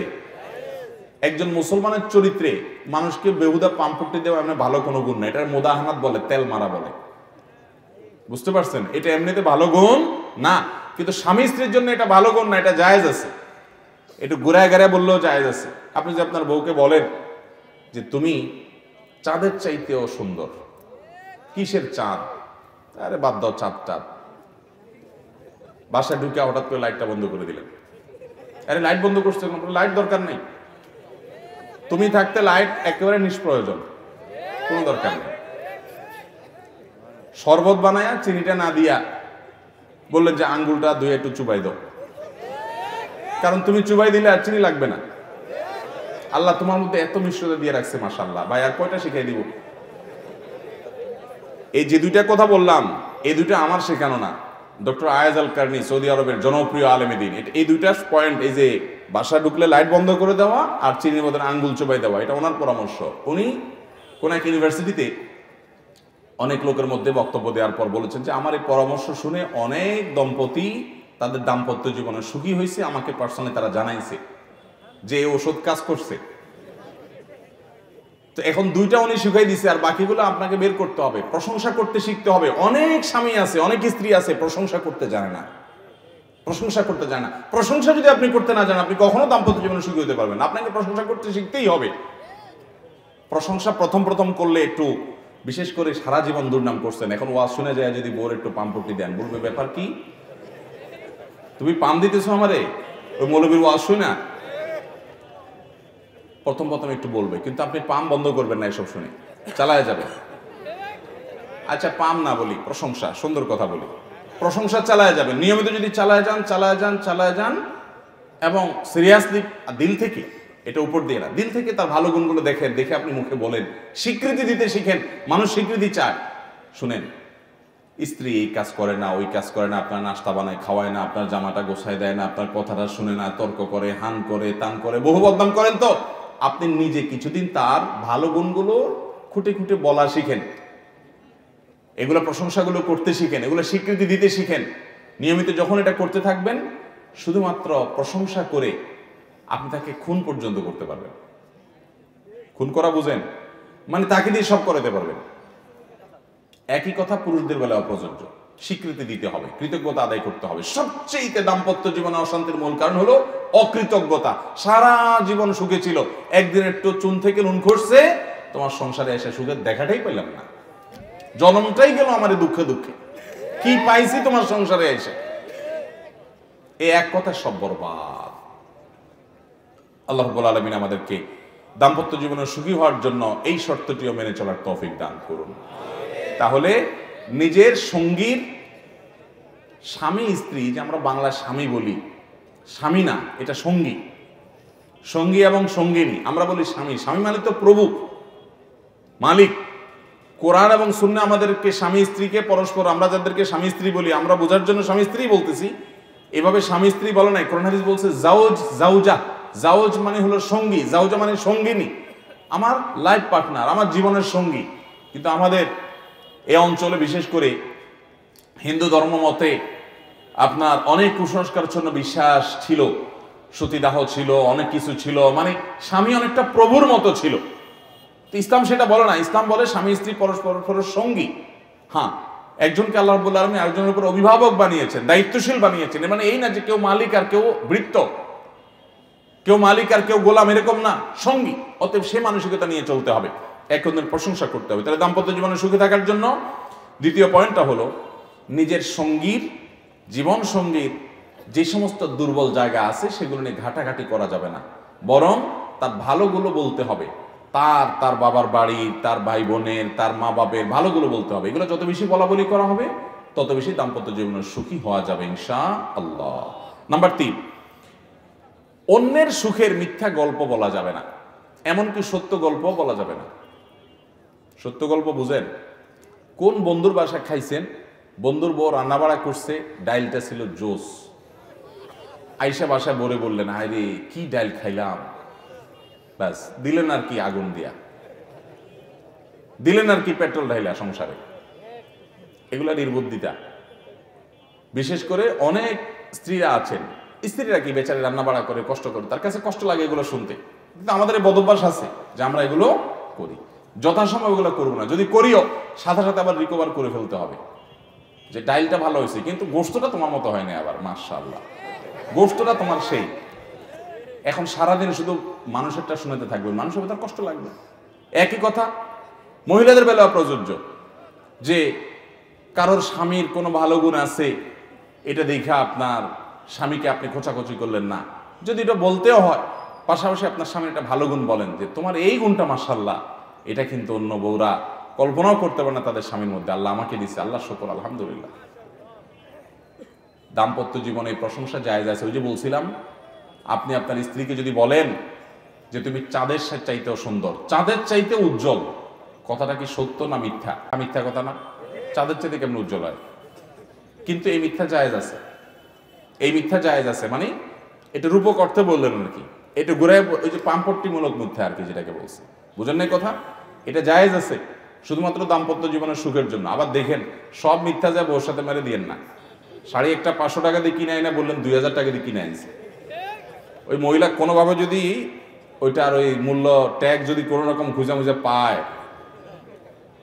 একজন মুসলমানের চরিত্রে মানুষকে বেহুদা পাম্পট্টি দেওয়া এমনি ভালো কোনো গুণ না। এটা মোদাহানাত বলে, তেল মারা বলে। বুঝতে পারছেন? এটা এমনিতে ভালো গুণ না, কিন্তু স্বামী স্ত্রীর জন্য এটা ভালো গুণ না, এটা জায়েজ আছে। একটু ঘুরায় গাড়ায় বললেও জায়েজ আছে। আপনি যে আপনার বউকে বলেন যে, তুমি চাঁদের চাইতেও সুন্দর। কিসের চাঁদ? আরে বাদ দাও চাঁদ চাঁদ বাসায় ঢুকে হঠাৎ করে লাইটটা বন্ধ করে দিলেন। আরে লাইট বন্ধ করছে লাইট দরকার নেই। তুমি থাকতে লাইট একেবারে নিষ্প্রয়োজন। কোনো দরকার নেই। শরবত বানায়া, চিনিটা না দিয়া বললেন যে আঙ্গুলটা দুই একটু চুবাই দাও। কারণ তুমি চুবাই দিলে আর চিনি লাগবে না। আল্লাহ তোমার মধ্যে এত মিশ্রতা দিয়ে রাখছে মাসাল্লাহ ভাই, আর কয়টা শিখাই দিব? এই যে দুইটা কথা বললাম, এই দুইটা আমার শেখানো না। Doctor Ayaz Al Qarni Saudi আরবের জনপ্রিয় আলেমেদিন এই দুইটা পয়েন্ট এই যে বাসা ঢুকলে লাইট বন্ধ করে দেওয়া আর চিনির মধ্যে আঙ্গুল চোবাই দেওয়া, এটা ওনার পরামর্শ। উনি কোন এক ইউনিভার্সিটিতে অনেক লোকের মধ্যে বক্তব্য দেওয়ার পর বলেছেন যে, আমার এই পরামর্শ শুনে অনেক দম্পতি তাদের দাম্পত্য জীবনে সুখী হয়েছে, আমাকে পার্সোনালি তারা জানাইছে যে ওষুধ কাজ করছে। তো এখন দুইটা উনি শিখাই দিছে আর বাকিগুলো আপনাকে বের করতে হবে। প্রশংসা করতে শিখতে হবে। অনেক স্বামী আছে, অনেক স্ত্রী আছে, প্রশংসা করতে জানে না। প্রশংসা করতে জানে না। প্রশংসা যদি আপনি করতে না জানেন, আপনি কখনো দাম্পত্য জীবনে সুখী হতে পারবেন। আপনাকে প্রশংসা করতে শিখতেই হবে। প্রশংসা প্রথম প্রথম করলে একটু, বিশেষ করে সারা জীবন দুর্নাম করছেন। এখন ওয়াজ শুনে যায় যদি বোর একটু পাম্পটি দেন। বলবে, ব্যাপার কি? তুমি পাম দিতেছো আমারে? ওই মৌলবীর ওয়াজ শুনে না প্রথম প্রথম একটু বলবে, কিন্তু আপনি পাম বন্ধ করবেন না এসব শুনে। চালায় যাবে। আচ্ছা পাম না বলি, প্রশংসা, সুন্দর কথা বলি। প্রশংসা চালায় যাবেন নিয়মিত যদি চালায় যান চালায় যান চালায় যান, এবং সিরিয়াসলি দিল থেকে, এটা উপর দিয়ে না, দিল থেকে তার ভালো গুণগুলো দেখেন, দেখে আপনি মুখে বলেন, স্বীকৃতি দিতে শিখেন, মানুষ স্বীকৃতি চায়। শুনেন, স্ত্রী এই কাজ করে না, ওই কাজ করে না, আপনার নাস্তা বানায়, খাওয়ায় না, আপনার জামাটা গোছায় দেয় না, আপনার কথাটা শুনে না, তর্ক করে, হান করে তান করে, বহু বদনাম করেন তো। আপনি নিজে কিছুদিন তার ভালো গুণগুলো খুঁটে খুঁটে বলা শিখেন। এগুলো প্রশংসাগুলো করতে শিখেন, এগুলো স্বীকৃতি দিতে শিখেন। নিয়মিত যখন এটা করতে থাকবেন, শুধুমাত্র প্রশংসা করে আপনি তাকে খুন পর্যন্ত করতে পারবেন। খুন করা বুঝেন মানে তাকে দিয়ে সব করাতে পারবেন। একই কথা পুরুষদের বেলাও প্রযোজ্য স্বীকৃতি দিতে হবে, কৃতজ্ঞতা আদায় করতে হবে। সবচেয়ে দাম্পত্য জীবনে অশান্তির মূল কারণ হলো অকৃতজ্ঞতা। সারা জীবন সুখে ছিল একদিন একটু চুন থেকে নুন খসছে তোমার সংসারে এসে সুখের দেখাটাই পেলাম না। জনমটাই গেল আমার দুঃখে দুঃখে। কি পাইছি তোমার সংসারে এসে? এই এক কথা সব বরবাদ। আল্লাহ আলমিন আমাদেরকে দাম্পত্য জীবনে সুখী হওয়ার জন্য এই শর্তটিও মেনে চলার তৌফিক দান করুন। তাহলে নিজের সঙ্গীর স্বামী স্ত্রী, যে আমরা বাংলা স্বামী বলি, স্বামী না, এটা সঙ্গী। সঙ্গী এবং সঙ্গিনী, আমরা বলি স্বামী। স্বামী মানে তো প্রভু, মালিক। কোরআন এবং শূন্য আমাদেরকে স্বামী স্ত্রীকে, পরস্পর আমরা যাদেরকে স্বামী স্ত্রী বলি, আমরা বোঝার জন্য স্বামী স্ত্রী বলতেছি। এভাবে স্বামী স্ত্রী বলো নাই। কোরআন হাদিস বলছে জাউজ জাউজা জাউজ মানে হলো সঙ্গী জাউজা মানে সঙ্গিনী। আমার লাইফ পার্টনার আমার জীবনের সঙ্গী। কিন্তু আমাদের এই অঞ্চলে বিশেষ করে হিন্দু ধর্ম মতে আপনার অনেক কুসংস্কারচ্ছন্ন বিশ্বাস ছিল, সতীদাহ ছিল, অনেক কিছু ছিল মানে স্বামী অনেকটা প্রভুর মতো ছিল। ইসলাম সেটা বলে না, ইসলাম বলে স্বামী, স্ত্রী, পরস্পর, পরস্পরের সঙ্গী। হ্যাঁ একজনকে আল্লাহ রব্বুল আলমী আরেকজনের উপর অভিভাবক বানিয়েছেন, দায়িত্বশীল বানিয়েছেন। মানে এই না যে কেউ মালিক আর কেউ বৃত্ত, কেউ মালিক আর কেউ গোলাম এরকম না, সঙ্গী। অতএব সে মানসিকতা নিয়ে চলতে হবে। এক অন্যের প্রশংসা করতে হবে। তাহলে দাম্পত্য জীবনে সুখী থাকার জন্য দ্বিতীয় পয়েন্টটা হলো, নিজের সঙ্গীর, জীবন সঙ্গীর যে সমস্ত দুর্বল জায়গা আছে, সেগুলো নিয়ে ঘাটাঘাটি করা যাবে না। বরং তার ভালোগুলো বলতে হবে। তার তার বাবার বাড়ি, তার ভাই বোনের তার মা বাপের ভালোগুলো বলতে হবে। এগুলো যত বেশি বলা বলি করা হবে, তত বেশি দাম্পত্য জীবনের সুখী হওয়া যাবে ইনশা আল্লাহ নাম্বার তিন, অন্যের সুখের মিথ্যা গল্প বলা যাবে না। এমনকি সত্য গল্প বলা যাবে না। সত্য গল্প বুঝেন? কোন বন্ধুর বাসা খাইছেন? বন্ধুর বউ রান্নাবাড়া করছে, ডাইলটা ছিল জোস। আইসা বাসায় বলে বললেন হায় রে কি ডাইল খাইলাম? ব্যাস, দিলেন আর কি আগুন দিয়া। দিলেন আর কি পেট্রোল ঢাইলা সংসারে। এগুলা নির্বুদ্ধিতা। বিশেষ করে অনেক স্ত্রীরা আছেন। স্ত্রীরা কি বেচারে রান্না বাড়া করে কষ্ট করে? তার কাছে কষ্ট লাগে এগুলো শুনতে। কিন্তু আমাদের বদভ্যাস আছে যে আমরা এগুলো করি। যথাসময় ওগুলো করব না। যদি করিও, সাথে সাথে আবার রিকভার করে ফেলতে হবে। যে ডাইলটা ভালো হয়েছে, কিন্তু গোস্তটা তোমার মতো হয়নি আবার মার্শাল্লাহ গোস্তটা তোমার সেই। এখন সারাদিন শুধু মানুষেরটা শুনাতে থাকবে, মানুষের তার কষ্ট লাগবে। একই কথা, মহিলাদের বেলা প্রযোজ্য। যে কারোর স্বামীর কোনো ভালো গুণ আছে, এটা দেখে আপনার স্বামীকে আপনি খোঁচাখুচি করলেন না। যদি এটা বলতেও হয়, পাশাপাশি আপনার স্বামীর একটা ভালো গুণ বলেন, যে তোমার এই গুণটা মাসাল্লাহ এটা কিন্তু অন্য বউরা কল্পনাও করতে পারে না তাদের স্বামীর মধ্যে। আল্লাহ আমাকে দিচ্ছে আল্লাহ শকর, আলহামদুলিল্লাহ। দাম্পত্য জীবনে প্রশংসা জায়জ আছে। ওই যে বলছিলাম, আপনি আপনার স্ত্রীকে যদি বলেন যে তুমি চাঁদের চাইতেও সুন্দর, চাঁদের চাইতে উজ্জ্বল, কথাটা কি সত্য না মিথ্যা? মিথ্যা কথা না। চাঁদের চাইতে কেমন উজ্জ্বল হয়? কিন্তু এই মিথ্যা জায়েজ আছে। এই মিথ্যা জায়েজ আছে মানে এটা রূপক অর্থে বললেন আর কি। এটা ঘুরায় ওই যে পাম্পট্টিমূলক মিথ্যা আর কি যেটাকে বলছে। বুঝেন নাই কথা? এটা জায়েজ আছে, শুধুমাত্র দাম্পত্য জীবনের সুখের জন্য। আবার দেখেন, সব মিথ্যা যা বউর সাথে মেরে দিয়েন না। শাড়ি একটা পাঁচশো টাকা দিয়ে কিনে না বললেন দুই হাজার টাকা দিয়ে কিনে আনছে। ওই মহিলা কোনোভাবে যদি ওইটার ওই মূল্য ট্যাগ যদি কোনো রকম খুঁজে মুজে পায়,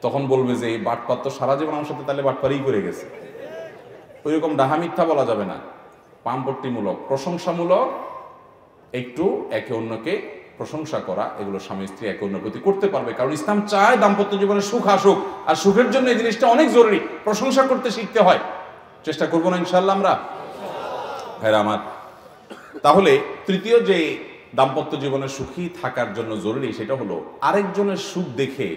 তখন বলবে যে এই বাটপার তো সারা জীবন আমার সাথে তাহলে বাটপারই করে গেছে। ওই রকম ডাহা মিথ্যা বলা যাবে না। পাম্পট্টিমূলক, প্রশংসামূলক, একটু একে অন্যকে প্রশংসা করা, এগুলো স্বামী স্ত্রী একে অন্যের প্রতি করতে পারবে। কারণ ইসলাম চায় দাম্পত্য জীবনে সুখ আসুক, আর সুখের জন্য এই জিনিসটা অনেক জরুরি। প্রশংসা করতে শিখতে হয়। চেষ্টা করব না ইনশাল্লাহ আমরা? ভাইরা আমার, তাহলে তৃতীয় যে দাম্পত্য জীবনে সুখী থাকার জন্য জরুরি, সেটা হলো আরেকজনের সুখ দেখে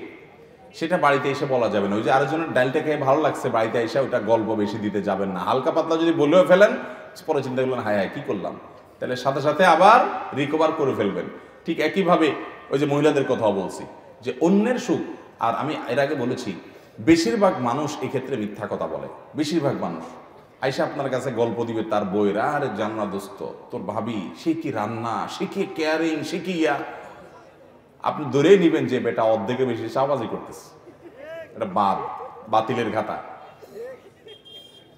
সেটা বাড়িতে এসে বলা যাবে না। ওই যে আরেকজনের ডালটা খেয়ে ভালো লাগছে, বাড়িতে এসে ওটা গল্প বেশি দিতে যাবেন না। হালকা পাতলা যদি বলেও ফেলেন, পরে চিন্তা করলেন হায় হায়, কি করলাম? তাহলে সাথে সাথে আবার রিকভার করে ফেলবেন। ঠিক একইভাবে ওই যে মহিলাদের কথাও বলছি, যে অন্যের সুখ, আর আমি এর আগে বলেছি, বেশিরভাগ মানুষ এক্ষেত্রে মিথ্যা কথা বলে, বেশিরভাগ মানুষ। আইসা আপনার কাছে গল্প দিবে, তার বইয়ের আর জান্না দোস্ত, তোর ভাবি, সে কি রান্না, সে কি কেয়ারিং সে কি ইয়া? আপনি ধরেই নিবেন যে বেটা অর্ধেকে বেশি চাওয়াবাজি করতেছে। এটা বাদ, বাতিলের ঘাটা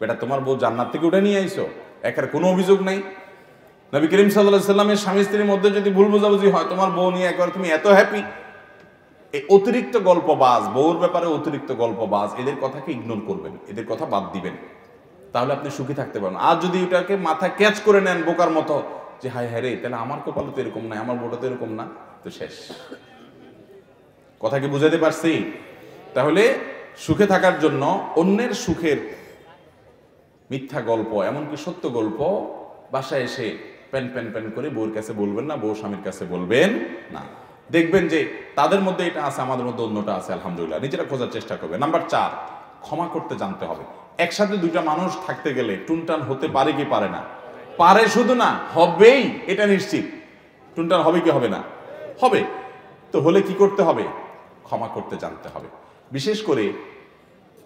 বেটা, তোমার বউ জান্নাত থেকে উঠে নিয়ে আইসো, একের কোনো অভিযোগ নাই। নবী করিম সাল্লাহ সাল্লামের স্বামী স্ত্রীর মধ্যে যদি ভুল বোঝাবুঝি হয়, তোমার বউ নিয়ে একবার তুমি এত হ্যাপি এই অতিরিক্ত গল্প গল্পবাজ, বউর ব্যাপারে অতিরিক্ত গল্প গল্পবাজ, এদের কথাকে ইগনোর করবেন, এদের কথা বাদ দিবেন। তাহলে আপনি সুখী থাকতে পারেন আর যদি এটাকে মাথায় ক্যাচ করে নেন বোকার মতো, যে হায় হায় রে, তাহলে আমার কপালে তো এরকম নাই, আমার বউটা তো এরকম না, তো শেষ। কথা কি বুঝাতে পারছি? তাহলে সুখে থাকার জন্য অন্যের সুখের মিথ্যা গল্প, এমনকি সত্য গল্প, বাসায় এসে প্যান প্যান প্যান করে বউর কাছে বলবেন না, বউ স্বামীর কাছে বলবেন না। দেখবেন যে তাদের মধ্যে এটা আছে, আমাদের মধ্যে অন্যটা আছে, আলহামদুলিল্লাহ। নিজেরা খোঁজার চেষ্টা করবে নাম্বার চার, ক্ষমা করতে জানতে হবে। একসাথে দুইটা মানুষ থাকতে গেলে টুনটান হতে পারে কি পারে না? পারে শুধু না, হবেই, এটা নিশ্চিত। টুনটান হবে কি হবে না? হবে। তো হলে কি করতে হবে? ক্ষমা করতে জানতে হবে। বিশেষ করে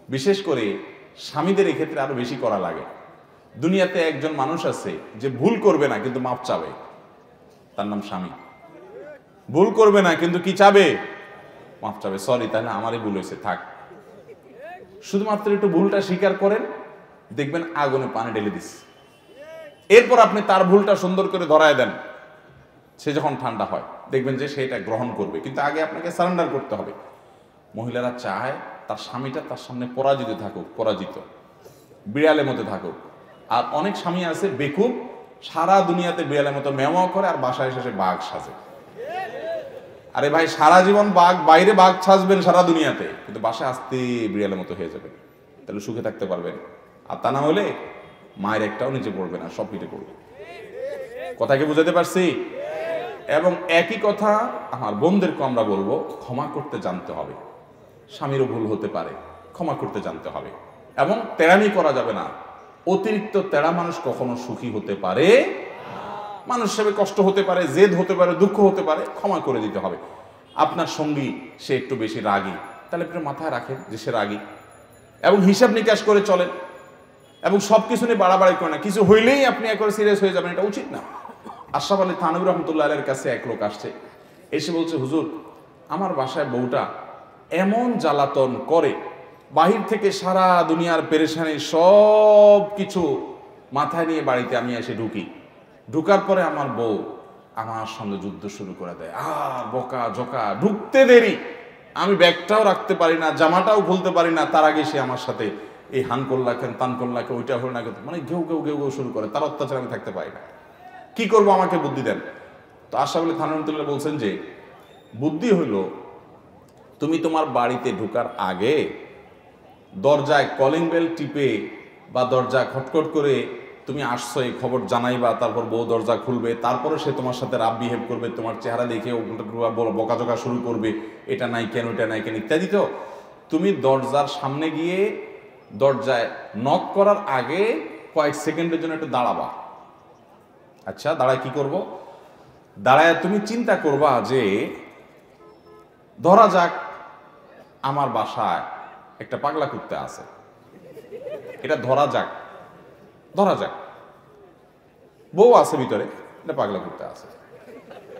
বিশেষ করে স্বামীদের এক্ষেত্রে আরও বেশি করা লাগে। দুনিয়াতে একজন মানুষ আছে যে ভুল করবে না, কিন্তু মাপ চাবে। তার নাম স্বামী। ভুল করবে না, কিন্তু কি চাবে? মাপ চাবে। সরি তাহলে আমারই ভুল হয়েছে, থাক। শুধুমাত্র একটু ভুলটা স্বীকার করেন, দেখবেন আগুনে পানি ঢেলে দিস এরপর আপনি তার ভুলটা সুন্দর করে ধরায় দেন। সে যখন ঠান্ডা হয়, দেখবেন যে সেটা গ্রহণ করবে। কিন্তু আগে আপনাকে সারেন্ডার করতে হবে। মহিলারা চায় তার স্বামীটা তার সামনে পরাজিত থাকুক, পরাজিত। বিড়ালের মতো থাকুক। আর অনেক স্বামী আছে বেকুব, সারা দুনিয়াতে বিড়ালের মতো মেওয়া করে আর বাসায় এসে বাঘ সাজে। আরে ভাই, সারা জীবন বাঘ, বাইরে বাঘ সাজবেন সারা দুনিয়াতে, কিন্তু বাসায় আসতে বিড়ালের মতো হয়ে যাবে তাহলে সুখে থাকতে পারবেন। আর তা না হলে মায়ের একটাও নিচে পড়বে না, সব পিঠে পড়বে কথা কি বুঝাতে পারছি? এবং একই কথা আমার বোনদেরকে আমরা বলব, ক্ষমা করতে জানতে হবে। স্বামীরও ভুল হতে পারে, ক্ষমা করতে জানতে হবে। এবং তেড়ামি করা যাবে না। অতিরিক্ত তেড়া মানুষ কখনো সুখী হতে পারে? মানুষ হিসেবে কষ্ট হতে পারে, জেদ হতে পারে, দুঃখ হতে পারে, ক্ষমা করে দিতে হবে। আপনার সঙ্গী সে একটু বেশি রাগী। তাহলে একটু মাথায় রাখেন যে সে রাগী। এবং হিসাব নিকাশ করে চলেন। এবং সব কিছু নিয়ে বাড়াবাড়ি করে না। কিছু হইলেই আপনি একবার সিরিয়াস হয়ে যাবেন, এটা উচিত না। আশরাফ আলী থানবী রহমতুল্লাহ আলের কাছে এক লোক আসছে। এসে বলছে, হুজুর, আমার বাসায় বউটা এমন জ্বালাতন করে বাহির থেকে সারা দুনিয়ার পেরেশানি সব কিছু মাথায় নিয়ে বাড়িতে আমি এসে ঢুকি। ঢুকার পরে আমার বউ আমার সঙ্গে যুদ্ধ শুরু করে দেয়। আর বকা জকা ঢুকতে দেরি। আমি ব্যাগটাও রাখতে পারি না, জামাটাও ভুলতে পারি না। তার আগে সে আমার সাথে এই হান করলাকেন তান করলাকে ওইটা হল না মানে ঘেউ ঘেউ ঘেউ ঘেউ শুরু করে। তার অত্যাচার আমি থাকতে পারি না। কি করব আমাকে বুদ্ধি দেন? তো আশরাফ আলী থানতুল্লাহ বলছেন যে, বুদ্ধি হইল তুমি তোমার বাড়িতে ঢোকার আগে দরজায় কলিং বেল টিপে বা দরজা খটখট করে তুমি আসছো, এই খবর জানাইবা, তারপর বউ দরজা খুলবে, তারপরে সে তোমার সাথে রাব বিহেভ করবে, তোমার চেহারা দেখে বকাজকা শুরু করবে, এটা নাই কেন, এটা নাই কেন ইত্যাদি। তো তুমি দরজার সামনে গিয়ে দরজায় নক করার আগে কয়েক সেকেন্ডের জন্য একটু দাঁড়াবা। আচ্ছা দাঁড়ায় কি করব? দাঁড়ায় তুমি চিন্তা করবা যে, ধরা যাক আমার বাসায় একটা পাগলা কুত্তা আছে। এটা ধরা যাক। ধরা যাক। বউ আছে ভিতরে, এটা পাগলা কুত্তা আছে।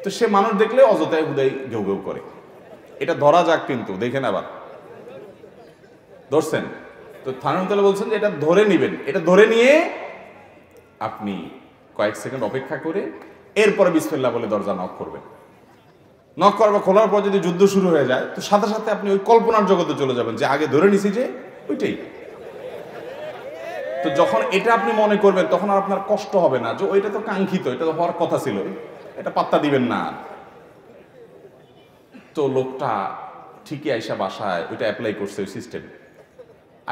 তো সে মানুষ দেখলে অযথায় হুদাই ঘেউ ঘেউ করে। এটা ধরা যাক কিন্তু দেখেন আবার। ধরছেন? তো থানাতলা বলছেন যে এটা ধরে নিবেন। এটা ধরে নিয়ে আপনি কয়েক সেকেন্ড অপেক্ষা করে এরপরে বিসমিল্লা বলে দরজা নক করবেন। নক বা খোলার পর যদি যুদ্ধ শুরু হয়ে যায়, তো সাথে সাথে আপনি ওই কল্পনার জগতে চলে যাবেন যে আগে ধরে নিছি যে ওইটাই। তো যখন এটা আপনি মনে করবেন, তখন আর আপনার কষ্ট হবে না। যে ওইটা তো কাঙ্ক্ষিত, এটা তো হওয়ার কথা ছিল। এটা পাত্তা দিবেন না। তো লোকটা ঠিকই আইসা বাসায়, ওইটা অ্যাপ্লাই করছে ওই সিস্টেম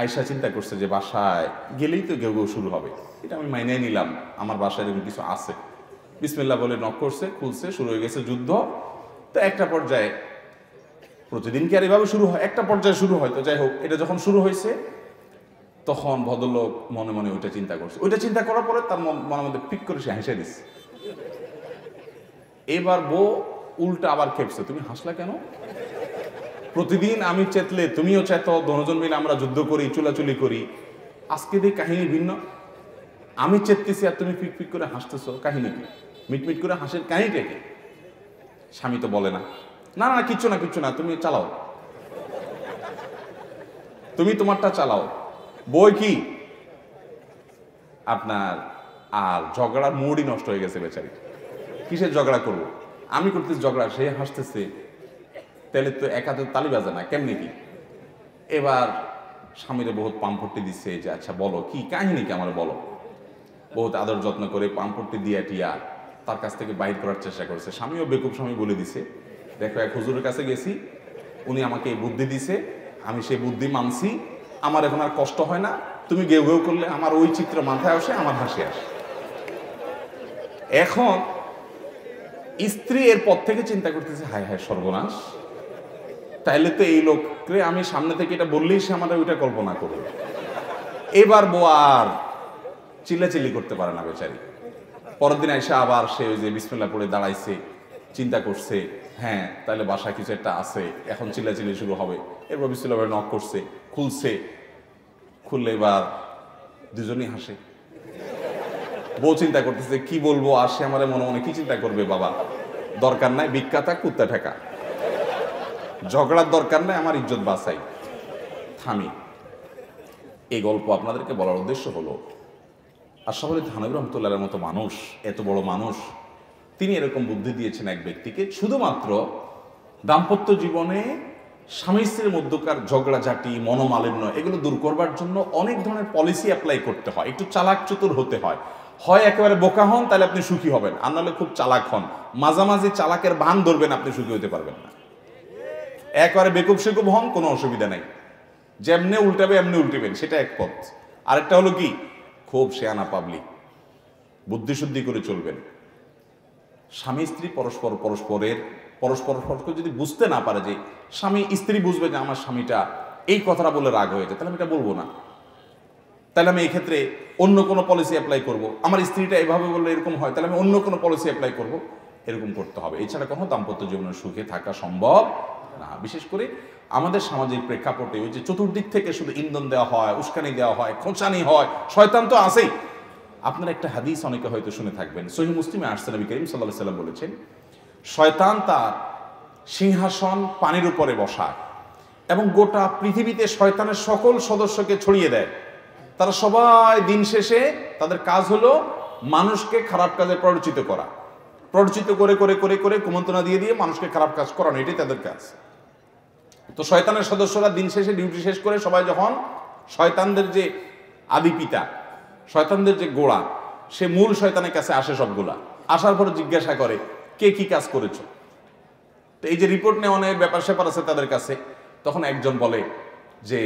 আয়সা চিন্তা করছে যে বাসায় গেলেই তো গেউ গেউ শুরু হবে। এটা আমি মাইনে নিলাম। আমার বাসায় এরকম কিছু আছে। বিসমিল্লা বলে নক করছে, খুলছে, শুরু হয়ে গেছে যুদ্ধ। তো একটা পর্যায়ে প্রতিদিন কি আর এভাবে শুরু হয়? একটা পর্যায়ে শুরু হয় তো যাই হোক, এটা যখন শুরু হয়েছে, তখন ভদ্রলোক মনে মনে ওইটা চিন্তা করছে। ওইটা চিন্তা করার পরে তার মন- মধ্যে পিক করে সে হেসে দিচ্ছে এবার বউ উল্টা আবার খেপছে, তুমি হাসলা কেন? প্রতিদিন আমি চেতলে, তুমিও চেতো, দনজন মিলে আমরা যুদ্ধ করি, চুলাচুলি করি। আজকে দিয়ে কাহিনী ভিন্ন। আমি চেততেছি আর তুমি পিক পিক করে হাসতেছ। কাহিনী কি? মিটমিট করে হাসের কাহিনীটা কি? স্বামী তো বলে না। না না কিচ্ছু না কিচ্ছু না, তুমি চালাও। তুমি তোমারটা চালাও। বই কি? আপনার, আর ঝগড়ার মুডই নষ্ট হয়ে গেছে বেচারি। কিসের ঝগড়া করব? আমি করতেছি ঝগড়া, সে হাসতেছে। তাহলে তো এক হাতে তালি বাজে না, কেমনি কি? এবার স্বামীরে বহুত পাম্পট্টি দিচ্ছে যে আচ্ছা বলো, কি কাহিনী কি আমার বলো? বহুত আদর যত্ন করে পাম্পট্টি দিয়া টিয়া তার কাছ থেকে বাইর করার চেষ্টা করেছে। স্বামীও বেকুব স্বামী বলে দিছে, দেখো, এক হুজুরের কাছে গেছি, উনি আমাকে এই বুদ্ধি দিছে, আমি সেই বুদ্ধি মানছি, আমার এখন আর কষ্ট হয় না, তুমি গেউ গেউ করলে আমার ওই চিত্র মাথায় আসে, আমার হাসি আসে। এখন স্ত্রী এর পর থেকে চিন্তা করতেছে, হায় হায়, সর্বনাশ। তাইলে তো এই লোককে আমি সামনে থেকে এটা বললেই সে আমাদের ওইটা কল্পনা করবে। এবার বউ আর চিল্লাচিল্লি করতে পারে না বেচারি। পরের দিন এসে আবার সে ওই যে বিসমিল্লা পড়ে দাঁড়াইছে, চিন্তা করছে হ্যাঁ তাহলে বাসায় কিছু একটা আছে, এখন চিল্লাচিল্লি শুরু হবে। এরপর বিসমিল্লা পড়ে নক করছে, খুলছে, খুললে এবার দুজনই হাসে। বউ চিন্তা করতেছে, কি বলব, আর সে আমার মনে মনে কি চিন্তা করবে বাবা? দরকার নাই, বিখ্যাতা, কুত্তা ঠেকা। ঝগড়ার দরকার নাই, আমার ইজ্জত বাঁচাই। থামি। এই গল্প আপনাদেরকে বলার উদ্দেশ্য হলো আশাফ আলী থানবী রহমতুল্লাহের মতো মানুষ, এত বড় মানুষ। তিনি এরকম বুদ্ধি দিয়েছেন এক ব্যক্তিকে, শুধুমাত্র দাম্পত্য জীবনে স্বামী স্ত্রীর মধ্যকার ঝগড়াঝাটি, মনোমালিন্য, এগুলো দূর করবার জন্য অনেক ধরনের পলিসি অ্যাপ্লাই করতে হয়। একটু চালাক চতুর হতে হয়। হয় একেবারে বোকা হন, তাহলে আপনি সুখী হবেন। আর নাহলে খুব চালাক হন। মাঝামাঝি চালাকের ভান ধরবেন, আপনি সুখী হতে পারবেন না। একবারে বেকুব সেকুব হন, কোনো অসুবিধা নেই। যেমনে উল্টাবে, এমনি উল্টেবেন, সেটা এক পথ। আরেকটা হলো কি? খুব শেয়ানা পাবলিক বুদ্ধিশুদ্ধি করে চলবেন। স্বামী স্ত্রী পরস্পর পরস্পরের পরস্পর পরস্পর যদি বুঝতে না পারে যে স্বামী স্ত্রী বুঝবে যে আমার স্বামীটা এই কথাটা বলে রাগ হয়েছে, তাহলে আমি এটা বলব না। তাহলে আমি এই ক্ষেত্রে অন্য কোনো পলিসি অ্যাপ্লাই করব। আমার স্ত্রীটা এভাবে বললে এরকম হয়, তাহলে আমি অন্য কোনো পলিসি অ্যাপ্লাই করব। এরকম করতে হবে। এছাড়া কোনো দাম্পত্য জীবনের সুখে থাকা সম্ভব না, বিশেষ করে আমাদের সামাজিক প্রেক্ষাপটে ওই যে চতুর্দিক থেকে শুধু ইন্ধন দেওয়া হয়, উস্কানি দেওয়া হয়, খোঁচানি হয়, শয়তান তো আছেই। আপনার একটা হাদিস অনেকে হয়তো শুনে থাকবেন। সহি মুসলিমে আসছে নবী করিম সাল্লাহ সাল্লাম বলেছেন, শয়তান তার সিংহাসন পানির উপরে বসায় এবং গোটা পৃথিবীতে শয়তানের সকল সদস্যকে ছড়িয়ে দেয়। তারা সবাই দিন শেষে তাদের কাজ হলো মানুষকে খারাপ কাজে প্ররোচিত করা। প্ররোচিত করে করে করে করে কুমন্ত্রণা দিয়ে দিয়ে মানুষকে খারাপ কাজ করানো, এটাই তাদের কাজ। তো শয়তানের সদস্যরা দিন শেষে ডিউটি শেষ করে সবাই যখন শয়তানদের যে আদি পিতা, শয়তানদের যে গোড়া, সে মূল শয়তানের কাছে আসে সবগুলা। আসার পর জিজ্ঞাসা করে, কে কি কাজ করেছ? তো এই যে রিপোর্ট নেওয়ানোর ব্যাপার স্যাপার আছে তাদের কাছে, তখন একজন বলে যে,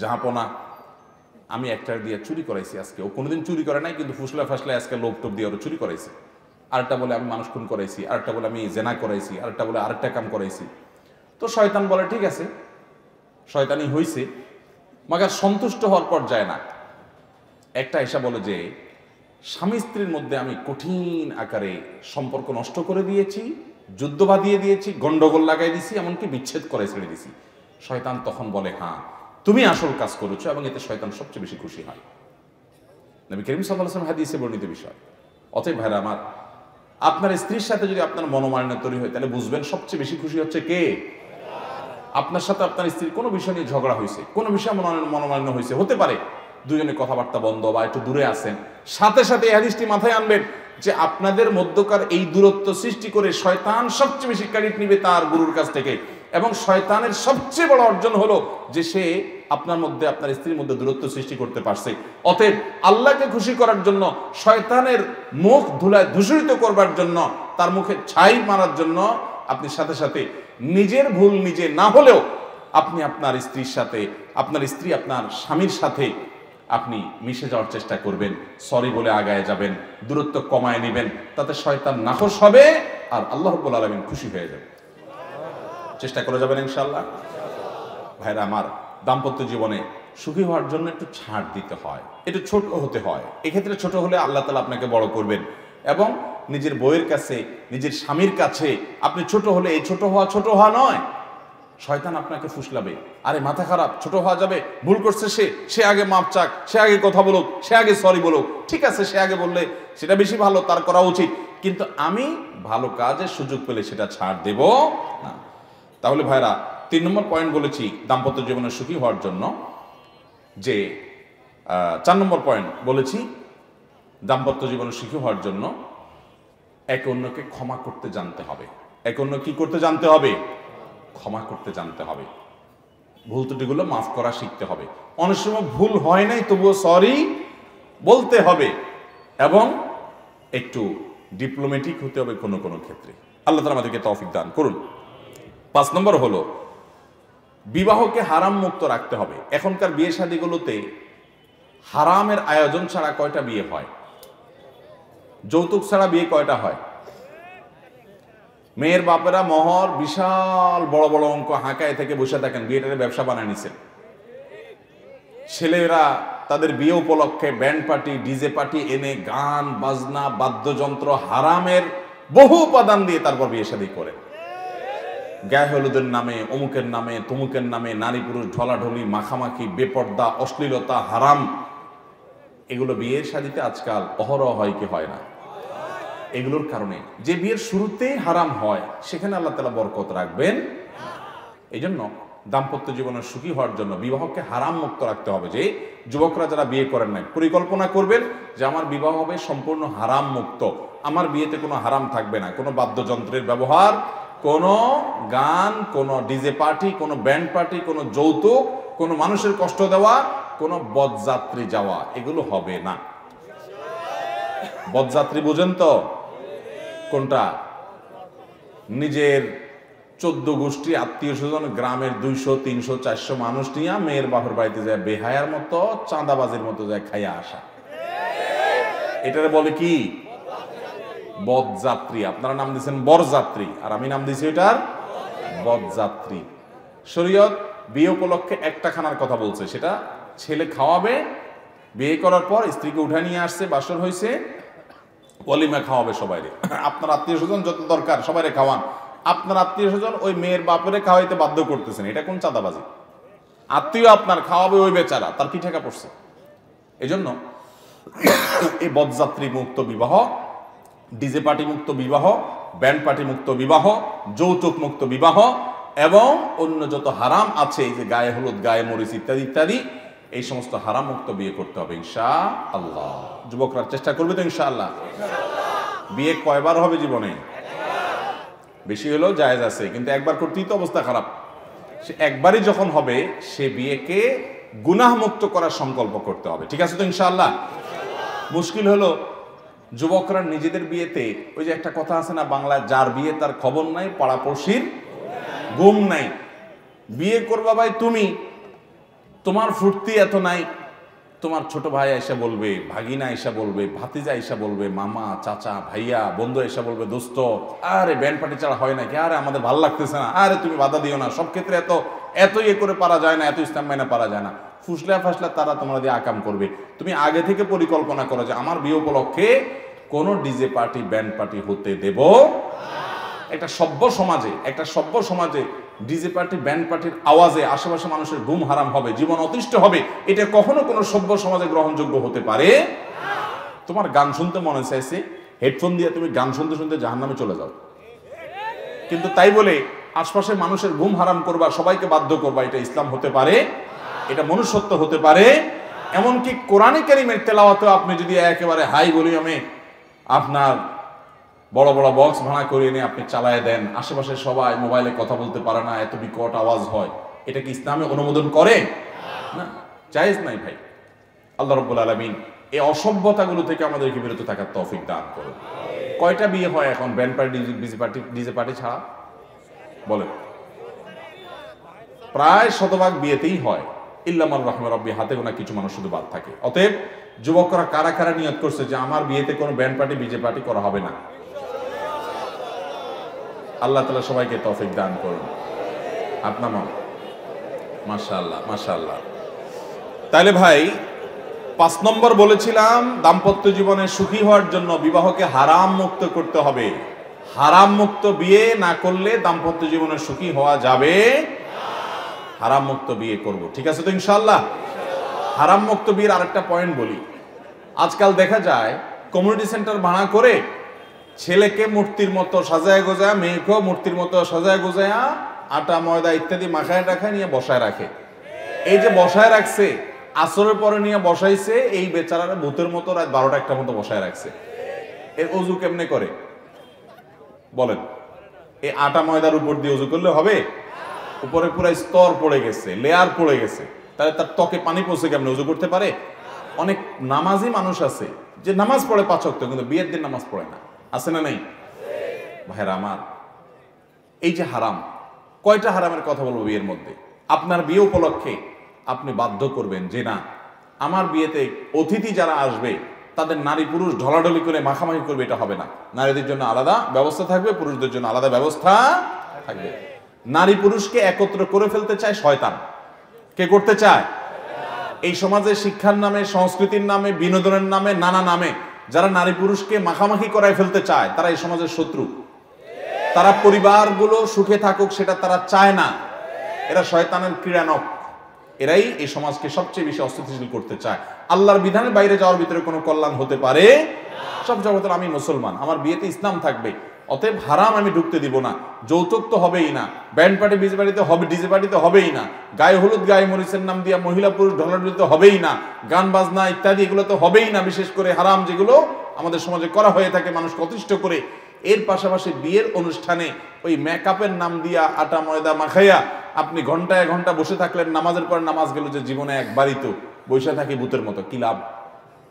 জাহাপনা, আমি একটা দিয়ে চুরি করাইছি আজকে। ও কোনোদিন চুরি করে নাই, কিন্তু ফুসলা ফাসলা আজকে লোভ টোপ দিয়ে ওরা চুরি করাইছে। আরেকটা বলে আমি মানুষ খুন করাইছি, আরেকটা বলে আমি জেনা করাইছি, আরেকটা বলে আরেকটা কাম করাইছি। তো শয়তান বলে, ঠিক আছে, শয়তানি হইছে, মাগার সন্তুষ্ট হওয়ার পর যায় না। একটা এসা বলে যে, স্বামী স্ত্রীর মধ্যে আমি কঠিন আকারে সম্পর্ক নষ্ট করে দিয়েছি যুদ্ধ বাঁধিয়ে দিয়েছি, গন্ডগোল লাগাই দিয়েছি এমনকি বিচ্ছেদ করে ছেড়ে দিছি। শয়তান তখন বলে হ্যাঁ তুমি আসল কাজ করেছ এবং এতে শয়তান সবচেয়ে বেশি খুশি হয়। নবী করিম সাল্লাহ হাদিসে বর্ণিত বিষয়। অতএব ভাইরা আমার আপনার স্ত্রীর সাথে যদি আপনার মনোমালিন্য তৈরি হয়, তাহলে বুঝবেন সবচেয়ে বেশি খুশি হচ্ছে কে? আপনার সাথে আপনার স্ত্রীর কোনো বিষয় নিয়ে ঝগড়া হয়েছে, কোনো বিষয়ে মনোমালিন্য মনোমালিন্য হয়েছে, হতে পারে। দুজনে কথাবার্তা বন্ধ বা একটু দূরে আছেন। সাথে সাথে হাদিসটি মাথায় আনবেন যে আপনাদের মধ্যকার এই দূরত্ব সৃষ্টি করে শয়তান সবচেয়ে বেশি ক্রেডিট নিবে তার গুরুর কাছ থেকে। এবং শয়তানের সবচেয়ে বড় অর্জন হলো যে সে আপনার মধ্যে, আপনার স্ত্রীর মধ্যে দূরত্ব সৃষ্টি করতে পারছে। অতএব আল্লাহকে খুশি করার জন্য, শয়তানের মুখ ধুলায় দূষিত করবার জন্য, তার মুখে ছাই মারার জন্য আপনি সাথে সাথে নিজের ভুল নিজে না হলেও আপনি আপনার স্ত্রীর সাথে, আপনার স্ত্রী আপনার স্বামীর সাথে আপনি মিশে যাওয়ার চেষ্টা করবেন। সরি বলে আগায় যাবেন, দূরত্ব কমায় নেবেন, তাতে শয়তান নাখোশ হবে আর আল্লাহ রব্বুল আলমিন খুশি হয়ে যাবে চেষ্টা করে যাবেন ইনশাল্লাহ ভাইরা, আমার দাম্পত্য জীবনে সুখী হওয়ার জন্য একটু ছাড় দিতে হয়, একটু ছোট হতে হয়। এক্ষেত্রে ছোট হলে আল্লাহ তালা আপনাকে বড় করবেন এবং নিজের বইয়ের কাছে, নিজের স্বামীর কাছে, আপনি ছোট হলে এই ছোট হওয়া ছোট হওয়া নয়। শয়তান আপনাকে ফুসলাবে। আরে, মাথা খারাপ, ছোট হওয়া যাবে, ভুল করছে সে সে আগে মাপ চাক, সে আগে কথা বলুক, সে আগে সরি বলুক। ঠিক আছে, সে আগে বললে সেটা বেশি ভালো, তার করা উচিত। কিন্তু আমি ভালো কাজের সুযোগ পেলে সেটা ছাড় দেব না। তাহলে ভাইরা, তিন নম্বর পয়েন্ট বলেছি দাম্পত্য জীবনে সুখী হওয়ার জন্য, যে চার নম্বর পয়েন্ট বলেছি দাম্পত্য জীবনে সুখী হওয়ার জন্য একে অন্যকে ক্ষমা করতে জানতে হবে। একে অন্য কি করতে জানতে হবে? ক্ষমা করতে জানতে হবে। ভুল ত্রুটিগুলো মাফ করা শিখতে হবে। অনেক সময় ভুল হয় নাই, তবুও সরি বলতে হবে এবং একটু ডিপ্লোমেটিক হতে হবে কোনো কোনো ক্ষেত্রে। আল্লাহ তালা আমাদেরকে তৌফিক দান করুন। পাঁচ নম্বর হলো, বিবাহকে হারাম মুক্ত রাখতে হবে। এখনকার বিয়ে শাদীগুলোতে হারামের আয়োজন ছাড়া কয়টা বিয়ে হয়? যৌতুক ছাড়া বিয়ে কয়টা হয়? মেয়ের বাপেরা মহর বিশাল বড় বড় অঙ্ক হাঁকায় থেকে বসে থাকেন, বিয়েটারে ব্যবসা বানায় নিছেন। ছেলেরা তাদের বিয়ে উপলক্ষে ব্যান্ড পার্টি, ডিজে পার্টি এনে গান, বাজনা, বাদ্যযন্ত্র হারামের বহু উপাদান দিয়ে তারপর বিয়ে শাদী করে। গায়ে হলুদের নামে, অমুকের নামে, তমুকের নামে, নারী পুরুষ ঢলাঢলি, মাখামাখি, বেপর্দা, অশ্লীলতা, হারাম, এগুলো বিয়ের শাদীতে আজকাল অহরহ হয় কি হয় না? এগুলোর কারণে যে বিয়ের শুরুতেই হারাম হয়, সেখানে আল্লাহ তালা বরকত রাখবেন। এই জন্য দাম্পত্য জীবনের সুখী হওয়ার জন্য বিবাহকে হারাম মুক্ত রাখতে হবে যে, যুবকরা যারা বিয়ে করেন নাই, পরিকল্পনা করবেন যে, আমার বিবাহ হবে সম্পূর্ণ হারাম মুক্ত। আমার বিয়েতে কোনো হারাম থাকবে না, কোনো বাদ্যযন্ত্রের ব্যবহার কোনো গান, কোনো ডিজে পার্টি, কোনো ব্যান্ড পার্টি, কোনো যৌতুক, কোনো মানুষের কষ্ট দেওয়া, কোনো বদযাত্রী যাওয়া, এগুলো হবে না। বদযাত্রী বুঝেন তো? কোনটা? নিজের চোদ্দ গোষ্ঠী, আত্মীয় স্বজন, গ্রামের দুইশো, তিনশো, চারশো মানুষ নিয়ে মেয়ের বাপের বাড়িতে যায় বেহায়ার মতো, চাঁদাবাজির মতো যায় খাইয়া আসা। এটারে বলে কি? বদযাত্রী। আপনারা নাম দিয়েছেন বরযাত্রী। আর আমি নাম দিয়েছি এটার বদযাত্রী। শরীয়ত বিয়ে উপলক্ষে একটা খানার কথা বলছে। সেটা ছেলে খাওয়াবে, বিয়ে করার পর স্ত্রীকে উঠে নিয়ে আসছে, বাসর হয়েছে অলিমা খাওয়াবে সবাই আপনার আত্মীয় স্বজন যত দরকার সবাই খাওয়ান। আপনার আত্মীয় স্বজন ওই মেয়ের বাপরে খাওয়াইতে বাধ্য করতেছেন। এটা কোন চাঁদাবাজি? আত্মীয় আপনার খাওয়াবে ওই বেচারা, তার কি ঠেকা পড়ছে? এজন্য এই বদযাত্রী মুক্ত বিবাহ ডিজে পার্টি মুক্ত বিবাহ ব্যান্ড পার্টি মুক্ত বিবাহ, যৌতুক মুক্ত বিবাহ এবং অন্য যত হারাম আছে, এই যে গায়ে হলুদ, গায়ে মরিচ ইত্যাদি ইত্যাদি, এই সমস্ত হারাম মুক্ত বিয়ে করতে হবে ইনশা আল্লাহ যুবকরা চেষ্টা করবে তো ইনশা আল্লাহ বিয়ে কয়বার হবে জীবনে? বেশি হলেও জায়েজ আছে, কিন্তু একবার করতেই তো অবস্থা খারাপ। সে একবারই যখন হবে, সে বিয়েকে গুনাহ মুক্ত করার সংকল্প করতে হবে। ঠিক আছে তো ইনশাআল্লাহ? মুশকিল হলো যুবকরা নিজেদের বিয়েতে, ওই যে একটা কথা আছে না বাংলায়, যার বিয়ে তার খবর নাই পাড়াপড়শির ঘুম নাই। বিয়ে করবা ভাই তুমি, তোমার ফুর্তি এত নাই। তোমার ছোট ভাই এসে বলবে, ভাগিনা এসে বলবে, ভাতিজা এসে বলবে, মামা, চাচা, ভাইয়া, বন্ধু এসে বলবে, দোস্ত, আরে ব্যান্ড পার্টি ছাড়া হয় নাকি আরে আমাদের ভালো লাগতেছে না। আরে তুমি বাধা দিও না। সব ক্ষেত্রে এত এত ইয়ে করে পারা যায় না, এত ইসলাম মাইনা পারা যায় না। ফুসলা ফাসলা তারা তোমরা দিয়ে আকাম করবে। তুমি আগে থেকে পরিকল্পনা করো যে আমার বিয়ে উপলক্ষে কোনো ডিজে পার্টি, ব্যান্ড পার্টি হতে দেব একটা সভ্য সমাজে, একটা সভ্য সমাজে ডিজে পার্টি, ব্যান্ড পার্টির আওয়াজে আশেপাশে মানুষের ঘুম হারাম হবে, জীবন অতিষ্ঠ হবে, এটা কখনো কোনো সভ্য সমাজে গ্রহণযোগ্য হতে পারে? তোমার গান শুনতে মনে চাইছে, হেডফোন দিয়ে তুমি গান শুনতে শুনতে জাহান নামে চলে যাও। কিন্তু তাই বলে আশপাশের মানুষের ঘুম হারাম করবা, সবাইকে বাধ্য করবা, এটা ইসলাম হতে পারে? এটা মনুষ্যত্ব হতে পারে। এমনকি কোরআনে কারিমের তেলাওয়াতে আপনি যদি একেবারে হাই ভলিউমে আপনার বড় বড় বক্স ভাড়া করে এনে আপনি চালায় দেন, আশেপাশে সবাই মোবাইলে কথা বলতে পারে না, এত বিকট আওয়াজ হয়, এটা কি ইসলামে অনুমোদন করে? না, জায়েজ নাই ভাই। আল্লাহ রব্বুল আলমিন এই অসভ্যতাগুলো থেকে আমাদেরকে বিরত থাকার তৌফিক দান করুন। কয়টা বিয়ে হয় এখন band party DJ party DJ party ছাড়া? বলেন। প্রায় শতভাগ বিয়েতেই হয়। ইল্লামাল রহমান রব্বি, হাতে গোনা কিছু মানুষ শুধু বাদ থাকে। অতএব যুবকরা কারা কারা নিয়ত করছে যে আমার বিয়েতে কোনো ব্যান্ড পার্টি, বিজে পার্টি করা হবে না? আল্লাহ তালা সবাইকে তৌফিক দান করুন। আপনার মন? মাশাল্লাহ মাশাল্লাহ তাহলে ভাই, পাঁচ নম্বর বলেছিলাম, দাম্পত্য জীবনে সুখী হওয়ার জন্য বিবাহকে হারাম মুক্ত করতে হবে। হারাম মুক্ত বিয়ে না করলে দাম্পত্য জীবনে সুখী হওয়া যাবে হারাম মুক্ত বিয়ে করব। ঠিক আছে তো ইনশাল্লাহ হারাম মুক্ত বিয়ের আরেকটা পয়েন্ট বলি। আজকাল দেখা যায় কমিউনিটি সেন্টার ভাড়া করে ছেলেকে মূর্তির মতো সাজায় গোজায়, মেয়েকেও মূর্তির মতো সাজায় গোজায়া, আটা, ময়দা ইত্যাদি মাখায় টাখায় নিয়ে বসায় রাখে। এই যে বসায় রাখছে, আসরের পরে নিয়ে বসাইছে, এই বেচারারা ভূতের মতো রাত বারোটা একটা মতো বসায় রাখছে। এর অজু কেমনে করে? বলেন। এই আটা, ময়দার উপর দিয়ে অজু করলে হবে? উপরে পুরো স্তর পড়ে গেছে লেয়ার পড়ে গেছে। তাহলে তার ত্বকে পানি পৌঁছে কেমন? উজু করতে পারে? অনেক নামাজি মানুষ আছে, যে নামাজ পড়ে পাচক তো কিন্তু বিয়ের দিন নামাজ পড়ে না। আছে না নেই? ভাইরা আমার, এই যে হারাম, কয়টা হারামের কথা বলব বিয়ের মধ্যে? আপনার বিয়ে উপলক্ষে আপনি বাধ্য করবেন যে না, আমার বিয়েতে অতিথি যারা আসবে, তাদের নারী পুরুষ ঢলাঢলি করে মাখামাখি করবে, এটা হবে না। নারীদের জন্য আলাদা ব্যবস্থা থাকবে, পুরুষদের জন্য আলাদা ব্যবস্থা থাকবে। নারী পুরুষকে একত্র করে ফেলতে চায় শয়তান। কে করতে চায়? এই সমাজে শিক্ষার নামে, সংস্কৃতির নামে, বিনোদনের নামে, নানা নামে যারা নারী পুরুষকে মাখামাখি করায় ফেলতে চায়, তারা এই সমাজের শত্রু। তারা পরিবারগুলো সুখে থাকুক সেটা তারা চায় না। এরা শয়তানের ক্রীড়ানক। এরাই এই সমাজকে সবচেয়ে বেশি অস্থিতিশীল করতে চায়। আল্লাহর বিধানের বাইরে যাওয়ার ভিতরে কোনো কল্যাণ হতে পারে? সব জগতের আমি মুসলমান। আমার বিয়েতে ইসলাম থাকবে। অতএব হারাম আমি ঢুকতে দিব না। যৌতুক তো হবেই না। ব্যান্ড পার্টি, বিজে পার্টিতে হবে, ডিজে পার্টিতে হবেই না। গায়ে হলুদ, গায়ে মরিচের নাম দিয়া মহিলা, পুরুষ ঢলাঢলিতে হবেই না। গান, বাজনা ইত্যাদি, এগুলো তো হবেই না, বিশেষ করে হারাম যেগুলো আমাদের সমাজে করা হয়ে থাকে মানুষকে অতিষ্ঠ করে। এর পাশাপাশি বিয়ের অনুষ্ঠানে ওই মেকআপের নাম দিয়া আটা, ময়দা, মাখাইয়া আপনি ঘন্টায় ঘণ্টা বসে থাকলেন, নামাজের পর নামাজ গেল যে জীবনে একবারই তো। বসে থাকি ভূতের মতো, কি লাভ?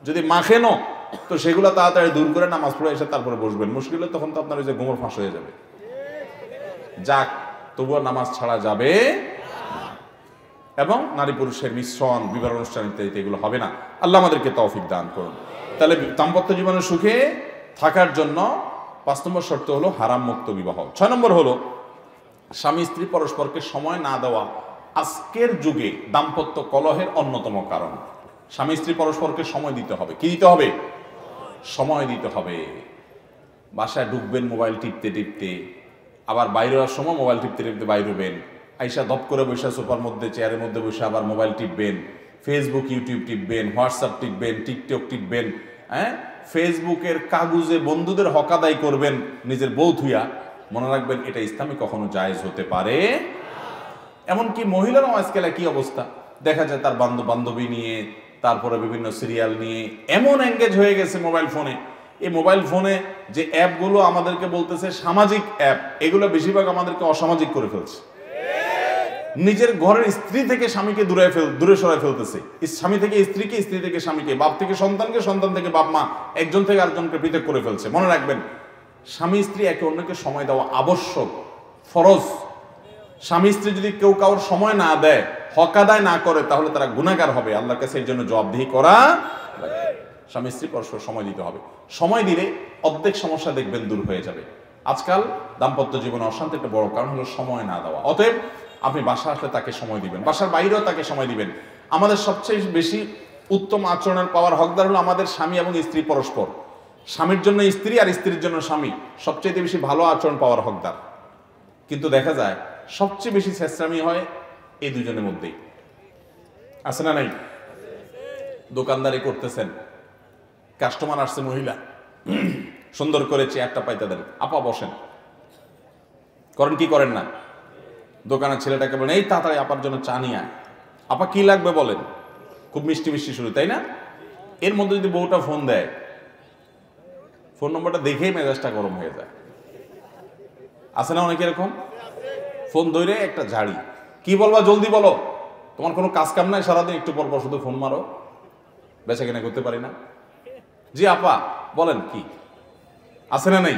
যদি মাখেন তো সেগুলো তাড়াতাড়ি দূর করে নামাজ পড়ে এসে তারপরে বসবেন। মুশকিল তখন তো আপনার ওই যে গোমর ফাঁস হয়ে যাবে। যাক, তবুও নামাজ ছাড়া যাবে এবং নারী পুরুষের মিশ্রণ, বিবাহ অনুষ্ঠান ইত্যাদি এগুলো হবে না। আল্লাহ আমাদেরকে তৌফিক দান করুন। তাহলে দাম্পত্য জীবনের সুখে থাকার জন্য পাঁচ নম্বর শর্ত হলো হারাম মুক্ত বিবাহ। ছয় নম্বর হলো, স্বামী স্ত্রী পরস্পরকে সময় না দেওয়া আজকের যুগে দাম্পত্য কলহের অন্যতম কারণ। স্বামী স্ত্রী পরস্পরকে সময় দিতে হবে। কি দিতে হবে? সময় দিতে হবে। বাসায় ঢুকবেন মোবাইল টিপতে টিপতে, আবার বাইরে হওয়ার সময় মোবাইল টিপতে টিপতে বাইরে হবেন। আইসা দপ করে বসে সোফার মধ্যে, চেয়ারের মধ্যে বসে আবার মোবাইল টিপবেন। ফেসবুক ইউটিউব টিপবেন হোয়াটসঅ্যাপ টিপবেন টিকটক টিপবেন হ্যাঁ? ফেসবুকের কাগজে বন্ধুদের হক আদায় করবেন, নিজের বউ থুইয়া মনে রাখবেন, এটা ইসলামে কখনো জায়েজ হতে পারে। এমনকি মহিলারাও আজকাল একই অবস্থা। দেখা যায় তার বান্ধব বান্ধবী নিয়ে তারপরে বিভিন্ন সিরিয়াল নিয়ে এমন এঙ্গেজ হয়ে গেছে মোবাইল ফোনে এই মোবাইল ফোনে যে অ্যাপগুলো আমাদেরকে বলতেছে সামাজিক অ্যাপ, এগুলো বেশিরভাগ আমাদেরকে অসামাজিক করে ফেলছে। নিজের ঘরের স্ত্রী থেকে স্বামীকে দূরে ফেল দূরে সরাই ফেলতেছে। স্বামী থেকে স্ত্রীকে, স্ত্রী থেকে স্বামীকে, বাপ থেকে সন্তানকে, সন্তান থেকে বাপ, মা, একজন থেকে আরেকজনকে পৃথক করে ফেলছে। মনে রাখবেন, স্বামী, স্ত্রী একে অন্যকে সময় দেওয়া আবশ্যক, ফরজ। স্বামী স্ত্রী যদি কেউ কারোর সময় না দেয়, হক আদায় না করে, তাহলে তারা গুণাগার হবে। আল্লাহর কাছে এর জন্য জবাবদিহি করা স্বামী স্ত্রী পরস্পর সময় দিতে হবে। সময় দিলে অর্ধেক সমস্যা দেখবেন দূর হয়ে যাবে। আজকাল দাম্পত্য জীবনে অশান্তি একটা বড় কারণ হলো সময় না দেওয়া। অতএব আপনি বাসা আসলে তাকে সময় দিবেন। বাসার বাইরেও তাকে সময় দিবেন। আমাদের সবচেয়ে বেশি উত্তম আচরণের পাওয়ার হকদার হলো আমাদের স্বামী এবং স্ত্রী পরস্পর। স্বামীর জন্য স্ত্রী আর স্ত্রীর জন্য স্বামী সবচেয়ে বেশি ভালো আচরণ পাওয়ার হকদার। কিন্তু দেখা যায় সবচেয়ে বেশি শেষরামি হয় এই দুজনের মধ্যেই। আছে না নাই? দোকানদারি করতেছেন। কাস্টমার আসছে মহিলা। সুন্দর করে চেয়ারটা পাইতে দেন। আপা বসেন। করেন কি করেন না? দোকানের ছেলেটাকে বলেন, এই তাড়াতাড়ি আপার জন্য চা নিয়ে আয়। আপা কি লাগবে বলেন? খুব মিষ্টি মিষ্টি শুরু, তাই না? এর মধ্যে যদি বউটা ফোন দেয়, ফোন নম্বরটা দেখেই মেজাজটা গরম হয়ে যায়। আছে না অনেক এরকম? ফোন ধরে একটা ঝাড়ি। কি বলবা জলদি বলো। তোমার কোনো কাজ কাম নাই সারাদিন, একটু পর পর শুধু ফোন মারো। বেচা কেনা করতে পারি না। জি আপা, বলেন কি? আছে না নেই?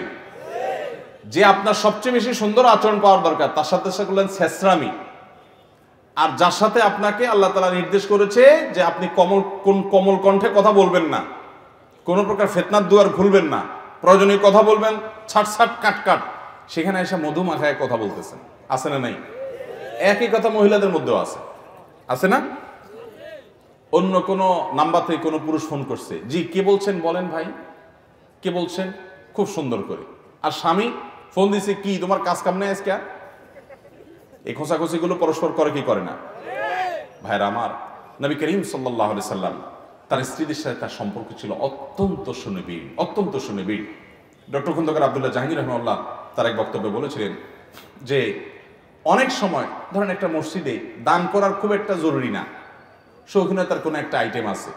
যে আপনার সবচেয়ে বেশি সুন্দর আচরণ পাওয়ার দরকার, তার সাথে সাথে করলেন শেষরামি। আর যার সাথে আপনাকে আল্লাহ তালা নির্দেশ করেছে যে আপনি কমল, কোন কমল কণ্ঠে কথা বলবেন না। কোনো প্রকার ফেতনার দুয়ার খুলবেন না। প্রয়োজনীয় কথা বলবেন, ছাট ছাট কাট কাট। সেখানে এসে মধু মাখায় কথা বলতেছেন। আছে না নাই? একই কথা মহিলাদের মধ্যেও আছে। আছে না? অন্য কোনো নাম্বার থেকে কোনো পুরুষ ফোন করছে। জি, কে বলছেন বলেন ভাই। কে বলছেন? খুব সুন্দর করে। আর স্বামী ফোন দিছে, কি, তোমার কাজ কাম নেই আজকে? এই খোঁচাখুচিগুলো পরস্পর করে কি করে না? ভাইরা আমার, নবী করিম সাল্লাহ সাল্লাম, তার স্ত্রীদের সাথে তার সম্পর্ক ছিল অত্যন্ত সুনিবিড় অত্যন্ত সুনিবিড়। ডক্টর খন্দকার আবদুল্লাহ জাহাঙ্গীর রহমাল্লাহ তার এক বক্তব্যে বলেছিলেন যে অনেক সময়, ধরেন একটা মসজিদে দান করার খুব একটা জরুরি না, শৌখিনতার কোনো একটা আইটেম আছে,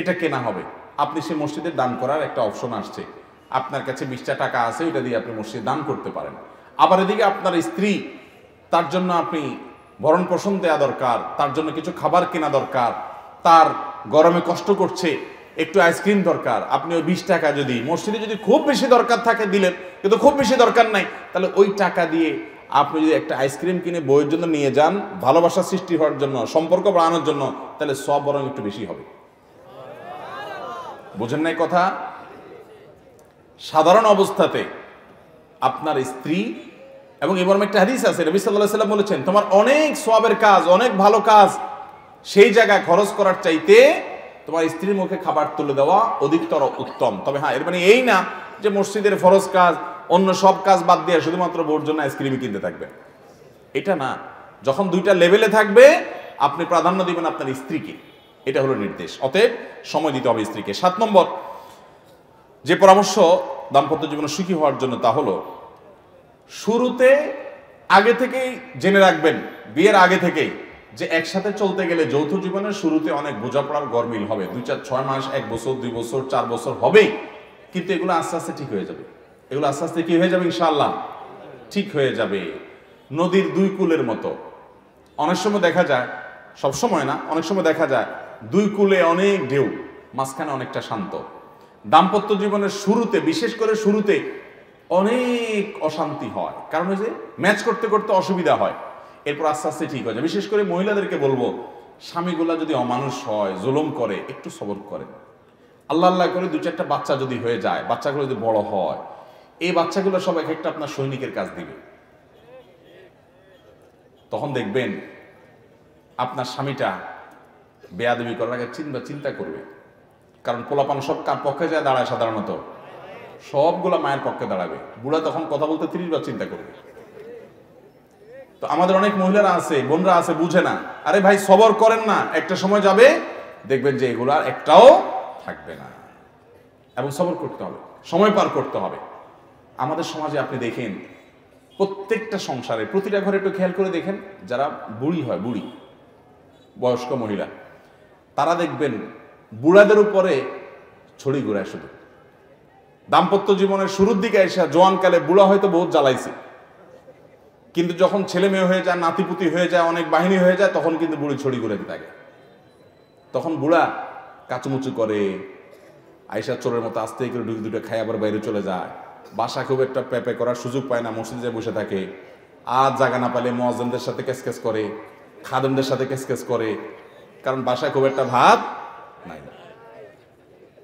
এটা কেনা হবে, আপনি সে মসজিদে দান করার একটা অপশন আসছে, আপনার কাছে বিশটা টাকা আছে, ওইটা দিয়ে আপনি মসজিদে দান করতে পারেন। আবার এদিকে আপনার স্ত্রী, তার জন্য আপনি ভরণ পোষণ দেওয়া দরকার, তার জন্য কিছু খাবার কেনা দরকার, তার গরমে কষ্ট করছে একটু আইসক্রিম দরকার। আপনি ওই বিশ টাকা যদি, মসজিদে যদি খুব বেশি দরকার থাকে দিলেন, কিন্তু খুব বেশি দরকার নাই, তাহলে ওই টাকা দিয়ে আপনি যদি একটা আইসক্রিম কিনে বইয়ের জন্য নিয়ে যান ভালোবাসা সৃষ্টি হওয়ার জন্য, সম্পর্ক বাড়ানোর জন্য, তাহলে সব বরং একটু বেশি হবে। বোঝেন নাই কথা? সাধারণ অবস্থাতে আপনার স্ত্রী, এবং এবার একটা হাদিস আছে সাল্লাল্লাহু আলাইহি সাল্লাম বলেছেন, তোমার অনেক সবের কাজ, অনেক ভালো কাজ, সেই জায়গায় খরচ করার চাইতে তোমার স্ত্রীর মুখে খাবার তুলে দেওয়া অধিকতর উত্তম। তবে হ্যাঁ এর মানে এই না যে মসজিদের ফরজ কাজ, অন্য সব কাজ বাদ দিয়ে শুধুমাত্র বোর জন্য আইসক্রিমই কিনতে থাকবে। এটা না। যখন দুইটা লেভেলে থাকবে, আপনি প্রাধান্য দিবেন আপনার স্ত্রীকে। এটা হলো নির্দেশ। অতএব সময় দিতে হবে স্ত্রীকে। সাত নম্বর, যে পরামর্শ দাম্পত্য জীবনে সুখী হওয়ার জন্য তা হলো, শুরুতে আগে থেকেই জেনে রাখবেন, বিয়ের আগে থেকেই যে একসাথে চলতে গেলে যৌথ জীবনের শুরুতে অনেক বোঝাপড়ার গরমিল হবে। দুই চার ছয় মাস, এক বছর, দুই বছর, চার বছর হবেই। কিন্তু এগুলো আস্তে আস্তে ঠিক হয়ে যাবে। এগুলো আস্তে আস্তে কি হয়ে যাবে ইনশাআল্লাহ? ঠিক হয়ে যাবে। নদীর দুই কূলের মতো। অনেক সময় দেখা যায়, সব সময় না, অনেক সময় দেখা যায়, দুই কূলে অনেক ঢেউ, মাঝখানে অনেকটা শান্ত। দাম্পত্য জীবনের শুরুতে, বিশেষ করে শুরুতে অনেক অশান্তি হয়। কারণ ওই যে ম্যাচ করতে করতে অসুবিধা হয়। এরপর আস্তে আস্তে ঠিক হয়ে যায়। বিশেষ করে মহিলাদেরকে বলব, স্বামীগুলা যদি অমানুষ হয়, জুলুম করে, একটু সবর করে। আল্লাহ আল্লাহ করে দু চারটা বাচ্চা যদি হয়ে যায়, বাচ্চাগুলো যদি বড় হয়, এই বাচ্চাগুলো সব এক একটা আপনার সৈনিকের কাজ দিবে। তখন দেখবেন আপনার স্বামীটা বেয়াদবি করার আগে চিন্তা চিন্তা করবে। কারণ পোলাপান সব কার পক্ষে যায় দাঁড়ায় সাধারণত? সবগুলা মায়ের পক্ষে দাঁড়াবে। বুড়া তখন কথা বলতে ত্রিশ বার চিন্তা করবে। তো আমাদের অনেক মহিলারা আছে, বোনরা আছে, বুঝে না। আরে ভাই, সবর করেন না, একটা সময় যাবে, দেখবেন যে এগুলো আর একটাও থাকবে না। এবং সবর করতে হবে, সময় পার করতে হবে। আমাদের সমাজে আপনি দেখেন, প্রত্যেকটা সংসারে, প্রতিটা ঘরে একটু খেয়াল করে দেখেন, যারা বুড়ি হয়, বুড়ি, বয়স্ক মহিলা, তারা দেখবেন বুড়াদের উপরে ছড়ি ঘুরায় শুধু। দাম্পত্য জীবনের শুরুর দিকে এসে, জোয়ানকালে বুড়া হয়তো বহুত জ্বালাইছে। কিন্তু যখন ছেলে মেয়ে হয়ে যায়, নাতিপুতি হয়ে যায়, অনেক বাহিনী হয়ে যায়, তখন কিন্তু বুড়ি ছড়ি ঘুরে থাকে। তখন বুড়া কাচুমুচু করে আইসা চোরের মতো আস্তে করে ঢুকে দুটো খাই আবার বাইরে চলে যায়। বাসা খুব একটা পেপে করার সুযোগ পায় না, মসজিদে বসে থাকে। আর জায়গা না পেলে মহাজনদের সাথে কেসকেস করে, খাদেমদের সাথে কেসকেস করে। কারণ বাসায় খুব একটা ভাত নাই।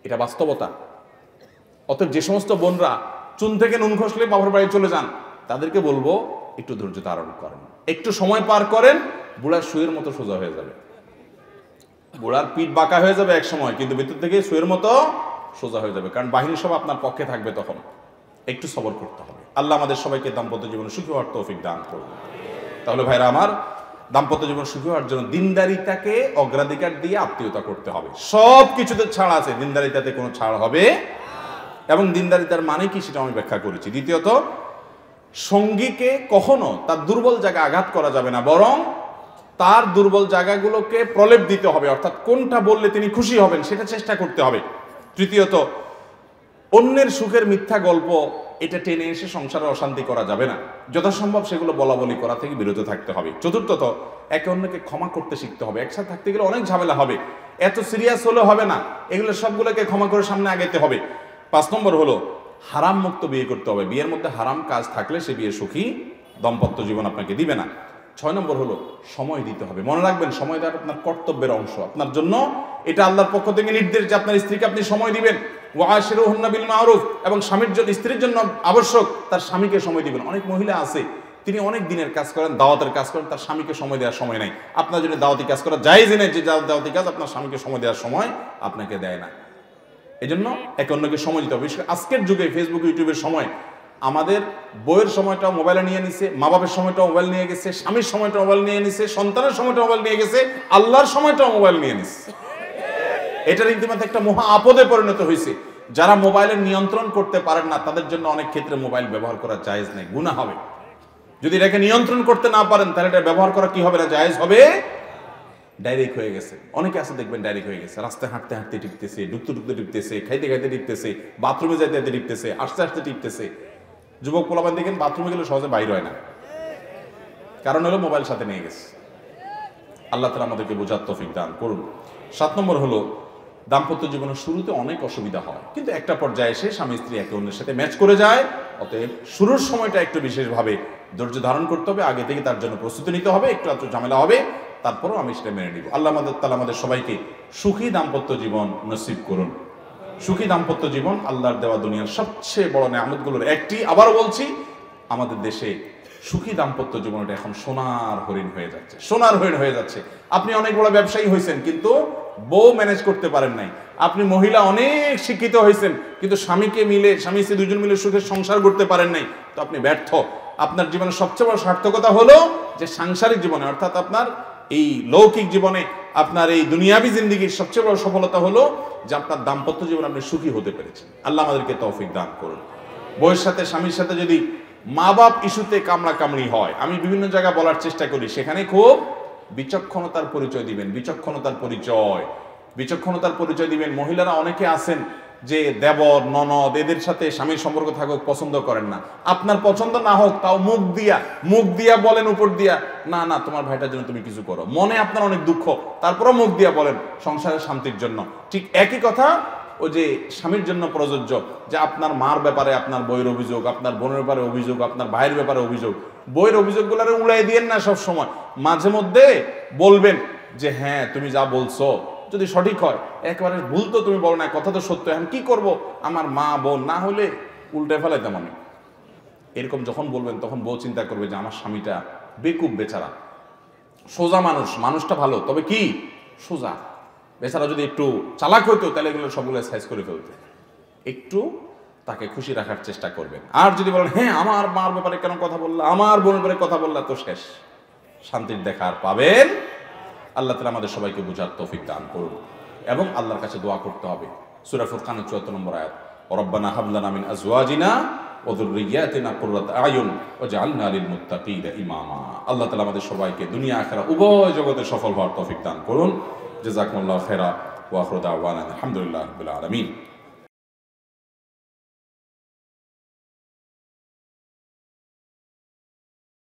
এটা বাস্তবতা। অতএব যে সমস্ত বোনরা চুন থেকে নুন খসলে বাবার বাড়ি চলে যান, তাদেরকে বলব একটু ধৈর্য ধারণ করেন। একটু সময় পার করেন, বুড়ার সুয়ের মতো সোজা হয়ে যাবে। বুড়ার পিঠ বাঁকা হয়ে যাবে এক সময় কিন্তু ভিতর থেকে সুয়ের মতো সোজা হয়ে যাবে। কারণ বাহিনী সব আপনার পক্ষে থাকবে তখন। একটু সবর করতে হবে। আল্লাহ আমাদের সবাইকে দাম্পত্য জীবনে সুখী হওয়ার তৌফিক দান করবে তাহলে ভাইরা আমার, দাম্পত্য জীবন সুখী হওয়ার জন্য দিনদারিতাকে অগ্রাধিকার দিয়ে আত্মীয়তা করতে হবে। সব কিছুতে ছাড় আছে দিনদারিতাতে কোনো ছাড় হবে এবং দিনদারিতার মানে কি সেটা আমি ব্যাখ্যা করেছি। দ্বিতীয়ত সঙ্গীকে কখনো তার দুর্বল জায়গা আঘাত করা যাবে না, বরং তার দুর্বল জায়গাগুলোকে প্রলেপ দিতে হবে, অর্থাৎ কোনটা বললে তিনি খুশি হবেন সেটা চেষ্টা করতে হবে। তৃতীয়ত, অন্যের সুখের মিথ্যা গল্প এটা টেনে এসে সংসারে অশান্তি করা যাবে না। যথাসম্ভব সেগুলো বলা বলি করা থেকে বিরত থাকতে হবে। চতুর্থত, একে অন্যকে ক্ষমা করতে শিখতে হবে। একসাথে থাকতে গেলে অনেক ঝামেলা হবে। এত সিরিয়াস হলে হবে না। এগুলো সবগুলোকে ক্ষমা করে সামনে আগাইতে হবে। পাঁচ নম্বর হলো হারাম মুক্ত বিয়ে করতে হবে। বিয়ের মধ্যে হারাম কাজ থাকলে সে বিয়ে সুখী দম্পত্য জীবন আপনাকে দিবে না। ছয় নম্বর হলো, সময় দিতে হবে। মনে রাখবেন, সময় দেওয়াটা আপনার কর্তব্যের অংশ। আপনার জন্য এটা আল্লাহর পক্ষ থেকে নির্দেশ যে আপনার স্ত্রীকে আপনি সময় দিবেন। ওয়াশিরুহন্না বিল মারুফ এবং স্বামীর জন্য, স্ত্রীর জন্য আবশ্যক, তার স্বামীকে সময় দিবেন। অনেক মহিলা আছে, তিনি অনেক দিনের কাজ করেন, দাওয়াতের কাজ করেন, তার স্বামীকে সময় দেওয়ার সময় নাই। আপনার জন্য দাওয়াতি কাজ করা যাই জেনে যে দাওয়াতি কাজ আপনার স্বামীকে সময় দেওয়ার সময় আপনাকে দেয় না। এই জন্য একে অন্যকে সময় দিতে হবে। আজকের যুগে ফেসবুক ইউটিউবের সময় আমাদের বইয়ের সময়টা মোবাইলে নিয়ে নিছে মা বাবার সময়টা মোবাইল নিয়ে গেছে, স্বামীর সময়টা মোবাইল নিয়ে নিছে, সন্তানের সময়টা মোবাইল নিয়ে গেছে, আল্লাহর সময়টা মোবাইল নিয়ে নিছে। এটা রীতিমতো একটা মহা আপদে পরিণত হয়েছে। যারা মোবাইলের নিয়ন্ত্রণ করতে পারেন না, তাদের জন্য অনেক ক্ষেত্রে মোবাইল ব্যবহার করা জায়েজ নেই গুণা হবে। যদি এটাকে নিয়ন্ত্রণ করতে না পারেন, তাহলে এটা ব্যবহার করা কি হবে না? জায়েজ হবে ডাইরেক্ট হয়ে গেছে। অনেকে আছে দেখবেন ডাইরেক্ট হয়ে গেছে। রাস্তায় হাঁটতে হাঁটতে টিপতেছে, ঢুকতে ঢুকতে টিপতেছে, খাইতে খাইতে টিপতেছে, বাথরুমে যাইতে যাইতে টিপতেছে, আস্তে আস্তে টিপতেছে। যুবক পোলাপান দেখেন বাথরুমে গেলে সহজে বাইর হয় না। কারণ হলো মোবাইল সাথে নিয়ে গেছে। আল্লাহ তালা আমাদেরকে বোঝার তফিক দান করুন। সাত নম্বর হলো, দাম্পত্য জীবনের শুরুতে অনেক অসুবিধা হয়। কিন্তু একটা পর্যায়ে এসে স্বামী স্ত্রী একে অন্যের সাথে ম্যাচ করে যায়। অতএব শুরুর সময়টা একটু বিশেষভাবে ধৈর্য ধারণ করতে হবে। আগে থেকে তার জন্য প্রস্তুতি নিতে হবে। একটু একটু ঝামেলা হবে। তারপরও আমি সেটা মেনে নিব। আল্লাহ আমাদের তালা আমাদের সবাইকে সুখী দাম্পত্য জীবন নসিব করুন। সুখী দাম্পত্য জীবন আল্লাহর দেওয়া দুনিয়ার সবচেয়ে বড় নেয়ামতগুলোর একটি। আবারও বলছি, আমাদের দেশে সুখী দাম্পত্য জীবনটা এখন সোনার হরিণ হয়ে যাচ্ছে, সোনার হরিণ হয়ে যাচ্ছে। আপনি অনেক বড় ব্যবসায়ী হয়েছেন, কিন্তু বউ ম্যানেজ করতে পারেন নাই। আপনি মহিলা অনেক শিক্ষিত হয়েছেন, কিন্তু স্বামীকে মিলে, স্বামী স্ত্রী দুজন মিলে সুখের সংসার করতে পারেন নাই। তো আপনি ব্যর্থ। আপনার জীবনের সবচেয়ে বড় সার্থকতা হলো যে সাংসারিক জীবনে, অর্থাৎ আপনার এই লৌকিক জীবনে আপনার এই দুনিয়াবি জিন্দিগির সবচেয়ে বড় সফলতা হলো যে আপনার দাম্পত্য জীবনে আপনি সুখী হতে পেরেছেন। আল্লাহ আমাদেরকে তৌফিক দান করুন। বইয়ের সাথে, স্বামীর সাথে যদি মা বাপ ইস্যুতে কামড়া কামড়ি হয়, আমি বিভিন্ন জায়গায় বলার চেষ্টা করি, সেখানে খুব বিচক্ষণতার পরিচয় দিবেন, বিচক্ষণতার পরিচয়। বিচক্ষণতার পরিচয় দিবেন, মহিলারা অনেকে আছেন যে দেবর, ননদ, এদের সাথে স্বামীর সম্পর্ক থাকুক, পছন্দ করেন না। আপনার পছন্দ না হোক, তাও মুখ দিয়া মুখ দিয়া বলেন, উপর দিয়া, না না, তোমার ভাইটার জন্য তুমি কিছু করো। মনে আপনার অনেক দুঃখ, তারপরও মুখ দিয়া বলেন, সংসারের শান্তির জন্য। ঠিক একই কথা, ওই যে স্বামীর জন্য প্রযোজ্য, যে আপনার মার ব্যাপারে আপনার বইয়ের অভিযোগ, আপনার বোনের ব্যাপারে অভিযোগ, আপনার ভাইয়ের ব্যাপারে অভিযোগ, বইয়ের অভিযোগগুলো উড়াই দিয়েন না সব সময় মাঝে মধ্যে বলবেন যে হ্যাঁ তুমি যা বলছো যদি সঠিক হয়, একেবারে ভুল তো তুমি বলো না, কথা তো সত্য। এখন কি করব? আমার মা, বোন না হলে উল্টে ফেলাইতাম আমি এরকম যখন বলবেন, তখন বউ চিন্তা করবে যে আমার স্বামীটা বেকুব বেচারা। সোজা মানুষ, মানুষটা ভালো। তবে কি? সোজা। বেচারা যদি একটু চালাক হইতো, তাহলে এগুলো সবগুলো সাইজ করে ফেলতো। একটু তাকে খুশি রাখার চেষ্টা করবেন। আর যদি বলেন হ্যাঁ আমার মার ব্যাপারে কেন কথা বললা? আমার বোনের ব্যাপারে কথা বললা? তো শেষ। শান্তির দেখা আর পাবেন আল্লাহ তালা আমাদের সবাইকে বোঝার তৌফিক দান করুন এবং আল্লাহর কাছে দোয়া করতে হবে। সুরা খানের চুয়াত্তর নম্বর আয়াত, রব্বানা হাবলানা মিন আজওয়াজিনা ওয়া যুররিয়াতিনা কুররাত আয়ুন ওয়াজআলনা লিল মুত্তাকিনা ইমামা। আল্লাহ তাআলা আমাদের সবাইকে দুনিয়া আখিরা উভয় জগতে সফল হওয়ার তৌফিক দান করুন। জাযাকুমুল্লাহু খাইরা ওয়া আখিরু দাওয়ানা আলহামদুলিল্লাহি রাব্বিল আলামিন।